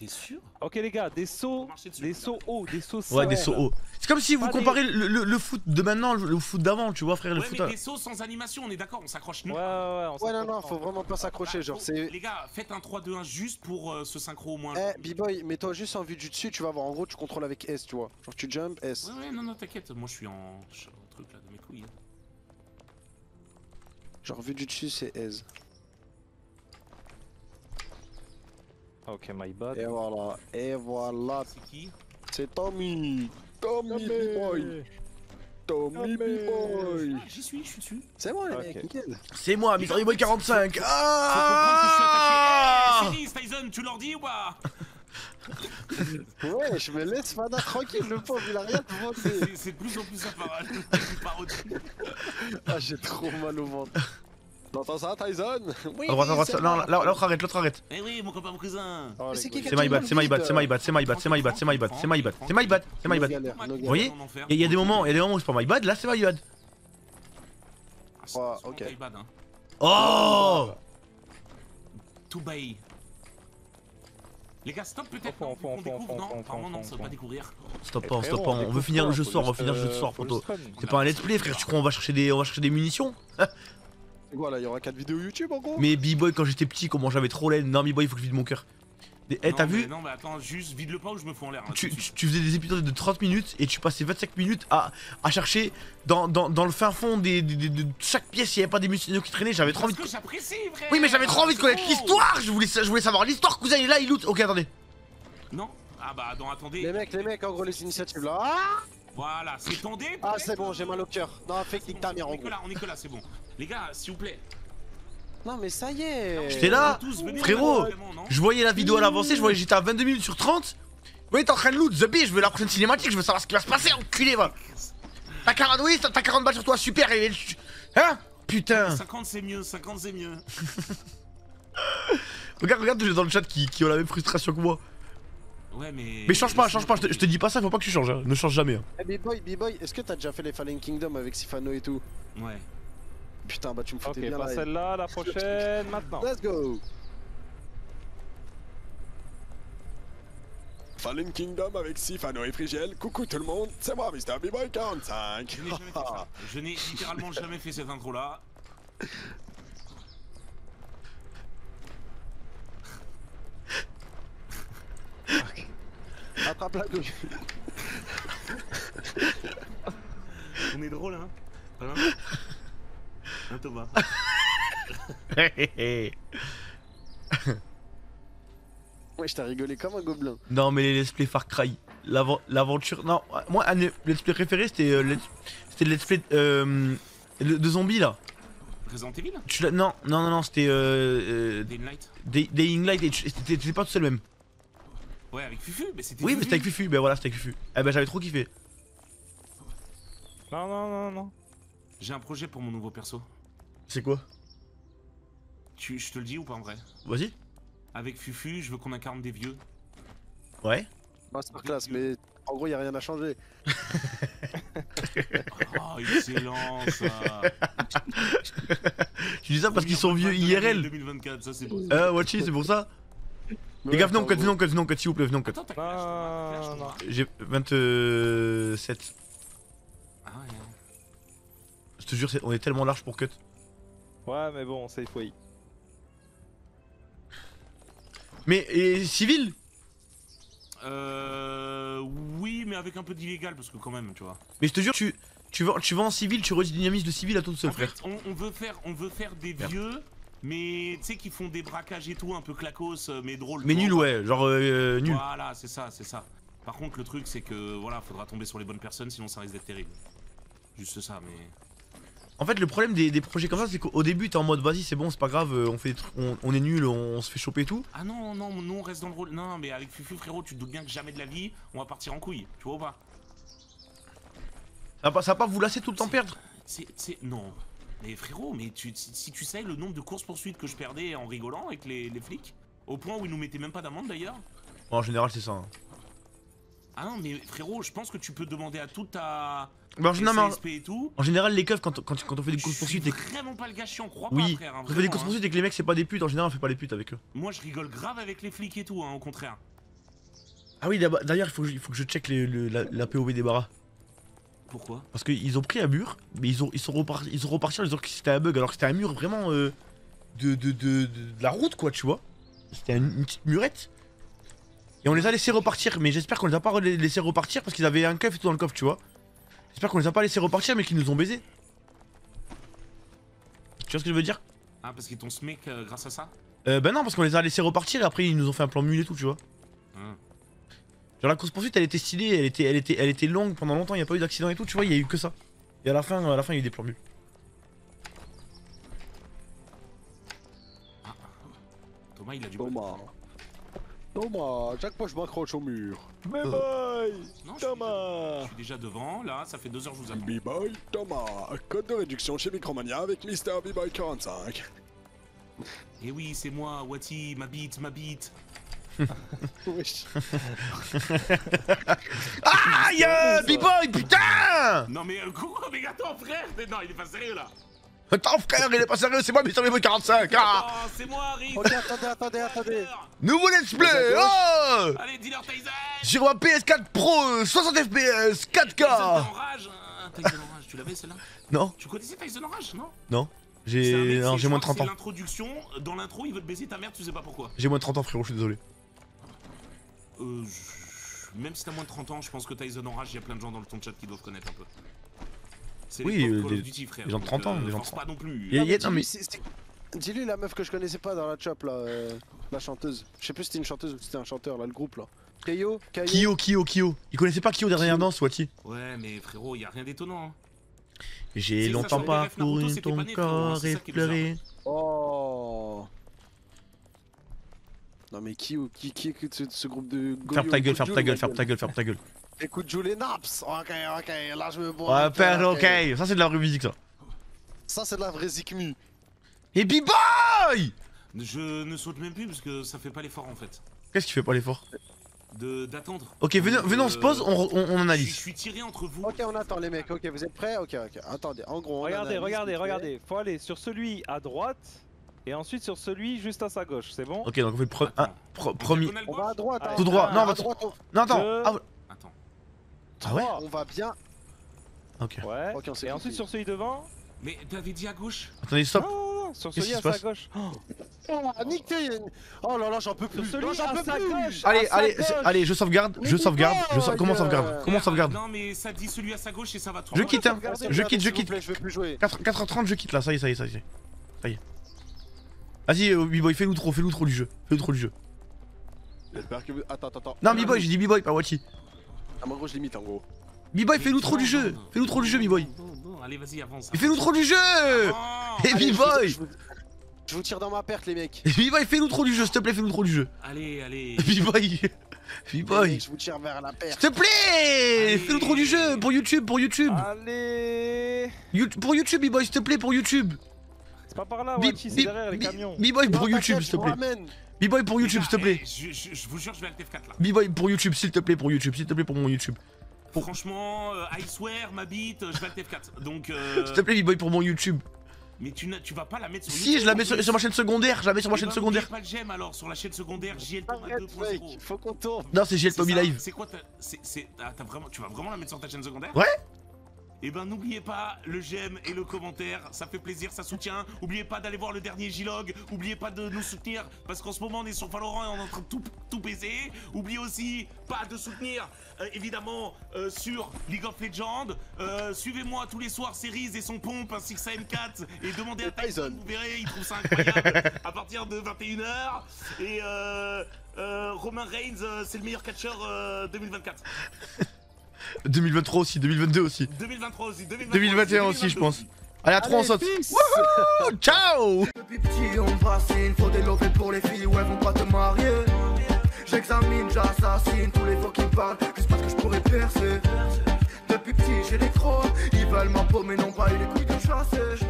S4: T'es sûr
S6: Ok, les gars, des sauts. Des sauts hauts, des sauts
S2: Ouais, des sauts hauts. C'est comme si vous comparez le, le- le foot de maintenant, le, le foot d'avant, tu vois, frère, le
S4: Ouais,
S2: foot.
S4: mais
S2: à-
S4: des sauts sans animation, on est d'accord, on s'accroche
S6: Ouais, ouais, ouais. on
S3: Ouais, non, non, faut vraiment pas s'accrocher.
S4: Bah,
S3: Genre, c'est.
S4: Les gars, faites un 3-2-1 juste pour euh, ce synchro au moins.
S3: Eh, B-Boy, mets-toi juste en vue du dessus, tu vas voir. En gros, tu contrôles avec S, tu vois. Genre, tu jump, S.
S4: Ouais, ouais, non, non, t'inquiète, moi je suis en. je suis en truc là de mes couilles. hein.
S3: Genre, vue du dessus, c'est S.
S6: Ok, my bad.
S3: Et voilà. Et voilà.
S4: C'est qui
S5: C'est Tommy. Tommy B-Boy. Tommy B-Boy.
S4: Ah, J'y suis, je suis dessus.
S3: C'est bon, les mecs, nickel.
S2: C'est moi, Mystery Boy 45.
S4: Faut
S2: Ah
S4: comprendre que je suis attaqué. Céline, Tyson, tu leur dis ou pas
S3: Ouais, je me laisse Fada tranquille, le pauvre, il a rien demandé.
S4: C'est c'est de plus en plus parodie.
S3: Ah, j'ai trop mal au ventre.
S5: T'entends ça, Tyson?
S3: Oui,
S2: À droite, à droite, non, l'autre arrête, l'autre arrête.
S4: Eh oui, mon copain, mon cousin.
S6: Oh,
S3: c'est
S2: my bad, c'est my bad, c'est my bad, c'est my bad, c'est my bad, c'est my bad, c'est my bad, c'est my bad, c'est my bad. Vous voyez. Il y, a des moments, il y a des moments où c'est pas my bad, là c'est my bad.
S4: Ah,
S3: ok.
S4: hein.
S2: Oh
S4: Tout bailli. Les gars, stop peut-être
S6: fond,
S4: qu'on découvre, non? Apparemment non, ça veut
S6: fond.
S4: pas découvrir.
S2: Stop
S6: Eh,
S2: pas,
S6: frérot,
S2: stop pas, on veut finir le
S6: pas,
S2: jeu ce soir, on va
S6: juste,
S2: finir le jeu
S6: juste run.
S2: C'est pas un let's play, frère, tu crois on va chercher des, on va chercher des munitions?
S3: Voilà, il y aura 4 vidéos YouTube en gros.
S2: Mais B-Boy, quand j'étais petit, comment j'avais trop l'aine. Non, B-Boy, il faut que je vide mon cœur. Eh, t'as vu
S4: Non, mais attends, juste vide le pas ou je me fous en l'air. là,
S2: tu, faisais des épisodes de 30 minutes et tu passais 25 minutes à, à chercher dans, dans, dans le fin fond des, des- des- de chaque pièce, il n'y avait pas des musulmans qui traînaient, j'avais trop envie
S4: Parce
S2: de...
S4: que j'apprécie, frère
S2: Oui mais j'avais trop envie de
S4: C'est
S2: connaître l'histoire Je voulais, je voulais savoir l'histoire, cousin, il est là, il loot Ok, attendez.
S4: Non Ah bah, non, attendez.
S3: Les mecs, les mecs, en gros, les initiatives là. Ah,
S4: Voilà, c'est tendé.
S3: ah c'est bon, j'ai mal au cœur. Non,
S4: c'est
S3: nique
S4: bon,
S3: ta mère
S4: on
S3: en
S4: est que
S3: gros.
S4: là, on est que là, c'est bon. Les gars, s'il vous plaît.
S3: Non, mais ça y est.
S2: J'étais là,
S4: Tous,
S2: frérot. Je voyais la vidéo à l'avancée, je voyais j'étais à 22 minutes sur 30. Oui, t'es en train de loot, The Bee, je veux la prochaine cinématique, je veux savoir ce qui va se passer, enculé, va. T'as 40, oui, t'as t'as 40 balles sur toi, super, et... Hein Putain
S4: 50 c'est mieux, 50 c'est mieux.
S2: Regarde, regarde, dans le chat qui, qui ont la même frustration que moi.
S4: Ouais, mais.
S2: Mais change pas, change pas, je te, je te dis pas ça, faut pas que tu changes, hein. ne change jamais. hein.
S3: Eh, B-Boy, B-Boy, est-ce que t'as déjà fait les Fallen Kingdom avec Sifano et tout?
S4: Ouais.
S3: Putain, bah tu me
S6: Ok,
S3: foutais bien
S6: pas
S3: là.
S6: celle-là, la prochaine, maintenant.
S3: Let's go
S5: Fallen Kingdom avec Sifano et Frigiel. Coucou tout le monde, c'est moi, Mr. B-Boy 45.
S4: Je n'ai littéralement jamais fait cette intro là.
S3: Attrape la gauche.
S4: On est drôle, hein Hein, Hein, Thomas?
S3: Ouais, je t'ai rigolé comme un gobelin.
S2: non, mais les let's play Far Cry, l'aventure. Non, moi, un let's play préféré, c'était euh, let's- c'était le let's play euh, de zombies là.
S4: Resident Evil?
S2: Tu non, non, non, non, c'était euh, euh,
S4: Daylight
S2: Day- Dying Light et tu- t'étais pas tout seul même.
S4: Ouais, avec Fufu, mais c'était.
S2: Oui, mais c'était avec Fufu, ben voilà, c'était avec Fufu. Eh ben j'avais trop kiffé.
S6: Non, non, non, non.
S4: J'ai un projet pour mon nouveau perso.
S2: C'est quoi?
S4: Tu, je te le dis ou pas en vrai?
S2: Vas-y.
S4: Avec Fufu, je veux qu'on incarne des vieux.
S2: Ouais.
S3: Masterclass, mais en gros, y a rien à changer.
S4: Oh, excellent ça
S2: Tu dis ça parce qu'ils sont vieux IRL.
S4: 2024, ça c'est beau.
S2: Euh, Watchy, c'est pour ça Les gars, venez on cut, venez on cut, venez on cut, s'il vous plaît, venez on cut. J'ai 27.
S4: Ah ouais. hein.
S2: Je te jure, on est tellement large pour cut.
S6: Ouais, mais bon, safe way.
S2: Mais, et civil?
S4: Euh. Oui, mais avec un peu d'illégal, parce que quand même, tu vois.
S2: Mais je te jure, tu, tu, vas, tu vas en civil, tu redynamises le civil à tout seul,
S4: En fait,
S2: frère.
S4: on, on veut faire, on veut faire des
S2: Merde.
S4: vieux, mais tu sais, qui font des braquages et tout, un peu clacos, euh, mais drôles.
S2: Mais nul, ouais, genre euh, nul.
S4: Voilà, c'est ça, c'est ça. Par contre, le truc, c'est que voilà, faudra tomber sur les bonnes personnes, sinon ça risque d'être terrible. Juste ça, mais.
S2: En fait, le problème des, des projets comme ça, c'est qu'au début, t'es en mode vas-y, c'est bon, c'est pas grave, euh, on, fait des trucs- on, on est nul, on, on se fait choper et tout.
S4: Ah non, non, nous on reste dans le rôle. Non, mais avec Fufu, frérot, tu te doutes bien que jamais de la vie, on va partir en couille. Tu vois ou pas?
S2: Ça va pas, ça va pas vous lasser tout le temps perdre?
S4: C'est. Non. Mais frérot, mais tu, si, si tu sais le nombre de courses-poursuites que je perdais en rigolant avec les, les flics, au point où ils nous mettaient même pas d'amende d'ailleurs.
S2: En général, c'est ça. hein.
S4: Ah non, mais frérot, je pense que tu peux demander à toute ta.
S2: Bah, en, général, mais en-
S4: CSP et tout.
S2: en général, les keufs, quand, quand, quand on fait des courses poursuites et
S4: vraiment pas le gars chiant, crois
S2: Oui,
S4: pas, frère. hein,
S2: on fait des courses poursuites et que les mecs, c'est pas des putes, en général, on fait pas les putes avec eux.
S4: Moi, je rigole grave avec les flics et tout, hein, au contraire.
S2: Ah oui, d'ailleurs, il faut, que je- il faut que je check les- le- la, la POV des barras.
S4: Pourquoi?
S2: Parce qu'ils ont pris un mur, mais ils, ont, ils, sont, repartis, ils sont repartis en disant que c'était un bug, alors que c'était un mur vraiment euh, de, de, de, de- de la route, quoi, tu vois. C'était une, une petite murette. Et on les a laissés repartir, mais j'espère qu'on les a pas laissés repartir parce qu'ils avaient un coffre et tout dans le coffre, tu vois. J'espère qu'on les a pas laissés repartir, mais qu'ils nous ont baisés. Tu vois ce que je veux dire?
S4: Ah, parce qu'ils t'ont mec euh, grâce à ça?
S2: Euh, Ben non, parce qu'on les a laissés repartir et après ils nous ont fait un plan mule et tout, tu vois.
S4: Hein.
S2: Genre la course poursuite, elle était stylée, elle était, elle était, elle était longue pendant longtemps, il y a pas eu d'accident et tout, tu vois, il y a eu que ça. Et à la fin, à la fin, il y a eu des plans mules.
S4: Thomas, il a du bol.
S3: Thomas. Chaque fois je m'accroche au mur.
S5: B-Boy
S4: Non, je suis,
S5: Thomas
S4: je suis déjà devant, là, ça fait deux heures que je vous attends.
S5: B-Boy Thomas, code de réduction chez Micromania avec Mr. B-Boy 45.
S4: Et oui, c'est moi, Wati, ma bite, ma bite.
S3: Wesh.
S2: Aïe euh, B-Boy, putain
S4: Non mais euh, coucou, mais attends, frère mais Non, il est pas sérieux là
S2: Attends frère, il est pas sérieux, c'est moi Mr. B-Boy 45 ah
S4: Oh, c'est moi, Harry
S3: Ok, attendez, attendez, attendez.
S2: Nouveau let's play Oh
S4: Allez, dealer Tyson
S2: Sur un PS4 Pro, euh, 60 FPS,
S4: Tyson
S2: 4K
S4: en rage hein, Tyson en rage, tu l'avais celle-là
S2: Non,
S4: Tu connaissais Tyson en rage, non
S2: non, j'ai j'ai moins de
S4: crois
S2: 30
S4: que
S2: ans.
S4: C'est l'introduction, dans l'intro, il veut te baiser ta mère, tu sais pas pourquoi.
S2: J'ai moins de 30 ans frérot, je suis désolé.
S4: Euh, Même si t'as moins de 30 ans, je pense que Tyson Enrage, il y a plein de gens dans le ton chat qui doivent connaître un peu. C'est
S2: Oui, euh,
S4: Call of
S2: des-
S4: Duty, frère.
S2: des gens de
S4: donc,
S2: 30 ans,
S4: euh,
S2: des gens de
S4: force pas non plus.
S3: Dis-lui, la meuf que je connaissais pas dans la chop là, euh, la chanteuse. Je sais plus si c'était une chanteuse ou si c'était un chanteur là, le groupe là. Kayo Kayo
S2: Kyo, Kyo, Kyo. Il connaissait pas Kyo derrière
S3: Kyo.
S2: danse, Wati.
S4: Ouais, mais frérot, y a rien d'étonnant. hein.
S2: J'ai
S4: ça,
S2: longtemps
S4: les
S2: ton
S4: pas frérot, hein,
S2: corps et pleuré.
S3: Oh Non mais qui qui qui écoute ce, ce groupe de
S2: Ferme ta gueule, ferme ta gueule, ferme ta gueule, ferme ta gueule.
S3: Écoute Jules et Naps Ok ok, là je me bois.
S2: Ouais, père, ok. Ça, c'est de la vraie musique, ça.
S3: Ça c'est de la vraie Zikmu.
S2: Et B-Boy
S4: Je ne saute même plus parce que ça fait pas l'effort en fait.
S2: Qu'est-ce qui fait pas l'effort?
S4: De d'attendre.
S2: Ok, venez, venez, on se
S4: euh,
S2: pose, on, on, on
S4: Je, je
S2: analyse.
S4: suis tiré entre vous.
S3: Ok on attend les mecs, ok vous êtes prêts? Ok ok, attendez, en gros on
S6: Regardez,
S3: analyse
S6: regardez, regardez. Faut aller sur celui à droite et ensuite sur celui juste à sa gauche, c'est bon?
S2: Ok, donc on fait le premier.
S4: diagonale
S3: On va à droite, hein.
S2: Tout droit. Non,
S3: à
S2: va-
S3: droite, on...
S2: Non, attends.
S6: Deux.
S2: Ah,
S4: Attends.
S2: Ah ouais
S3: on va bien.
S2: Ok.
S6: Ouais.
S3: Ok, on s'est
S6: et ensuite sur celui devant
S4: Mais t'avais dit à gauche
S2: Attendez, stop.
S6: Non, non, non, sur celui à sa gauche. Oh,
S3: Oh, Oh là là, j'en peux
S6: Sur
S3: plus.
S6: celui
S3: Non, j'en
S6: à
S3: peux
S6: sa
S3: plus.
S6: gauche.
S2: Allez, allez, allez, je sauvegarde, je sauvegarde. Je sau-
S3: boy,
S2: Comment sauvegarde Comment sauvegarde
S4: Non mais ça dit celui à sa gauche et ça va trop.
S2: Je quitte, hein. Je quitte, je quitte.
S3: plaît, je veux plus jouer.
S2: 4, 4h30, je quitte là. Ça y est, ça y est, ça y est. Ça y est. Vas-y, euh, B-Boy, fais l'outro, fais l'outro du jeu. Fais l'outro du jeu.
S3: J'espère que vous. Attends, attends, attends.
S2: Non, B-Boy, j'ai dit B-Boy, pas Wati.
S3: Ah, mais en gros, je limite en gros.
S2: B-Boy, fais l'outro du jeu. Fais l'outro du jeu, B-Boy.
S4: Allez vas-y avance.
S2: Mais fais l'outro du jeu Et
S3: Allez, je vous-
S2: B-Boy
S3: je vous- tire dans ma perte, les mecs.
S2: Et B-Boy, fais l'outro du jeu, s'il te plaît, fais l'outro du jeu.
S4: Allez, allez.
S2: B-Boy B-Boy
S3: Je vous tire vers la perte.
S2: S'il te plaît
S4: Allez.
S2: Fais l'outro du jeu pour YouTube, pour YouTube
S6: Allez
S2: You- Pour YouTube, B-Boy, s'il te plaît, pour YouTube
S6: C'est pas par là, Wachi, c'est derrière les camions.
S2: B-Boy pour YouTube, s'il te plaît. B-Boy pour YouTube, s'il te plaît.
S4: eh, je, je- je vous jure, je vais le F4 là.
S2: B-Boy pour YouTube, s'il te plaît, pour YouTube, s'il te plaît, pour mon YouTube. Pour-
S4: Franchement, euh, I swear, ma bite, je vais le F4. Donc, euh,
S2: S'il te plaît, B-Boy pour mon YouTube.
S4: mais tu, n'as- tu vas pas la mettre sur
S2: Si,
S4: YouTube,
S2: je la mets sur, ma chaîne secondaire, je la mets sur ma
S4: Eh
S2: chaîne
S4: ben,
S2: secondaire.
S4: pas le j'aime alors sur la chaîne secondaire JL
S3: Arrête,
S4: 2.0.
S3: mec, faut qu'on tourne.
S2: Non, c'est
S4: C'est
S2: Tommy Live.
S4: C'est quoi ta- ah, t'as vraiment, Tu vas vraiment la mettre sur ta chaîne secondaire?
S2: Ouais.
S4: Et ben n'oubliez pas le j'aime et le commentaire, ça fait plaisir, ça soutient. Oubliez pas d'aller voir le dernier J-Log, oubliez pas de nous soutenir parce qu'en ce moment on est sur Valorant et on est en train de tout, tout baiser. Oubliez aussi pas de soutenir euh, évidemment euh, sur League of Legends. Euh, Suivez-moi tous les soirs Cerise et son pompe ainsi que sa M4 et demandez à
S3: Tyson.
S4: Vous verrez, il trouve ça incroyable à partir de 21h. Et Romain Reigns, c'est le meilleur catcheur euh, 2024.
S2: 2023 aussi, 2022 aussi.
S4: 2023 aussi, 2023
S2: 2021 aussi, je pense. Allez, à 3 on saute. Ciao
S1: Depuis petit on fascine, faut des pour les filles, ouais vont pas te marier J'examine, j'assassine tous les faux qui me parlent, juste parce que je pourrais percer Depuis petit j'ai les crocs, ils veulent ma peau mais n'ont pas eu les couilles de chasser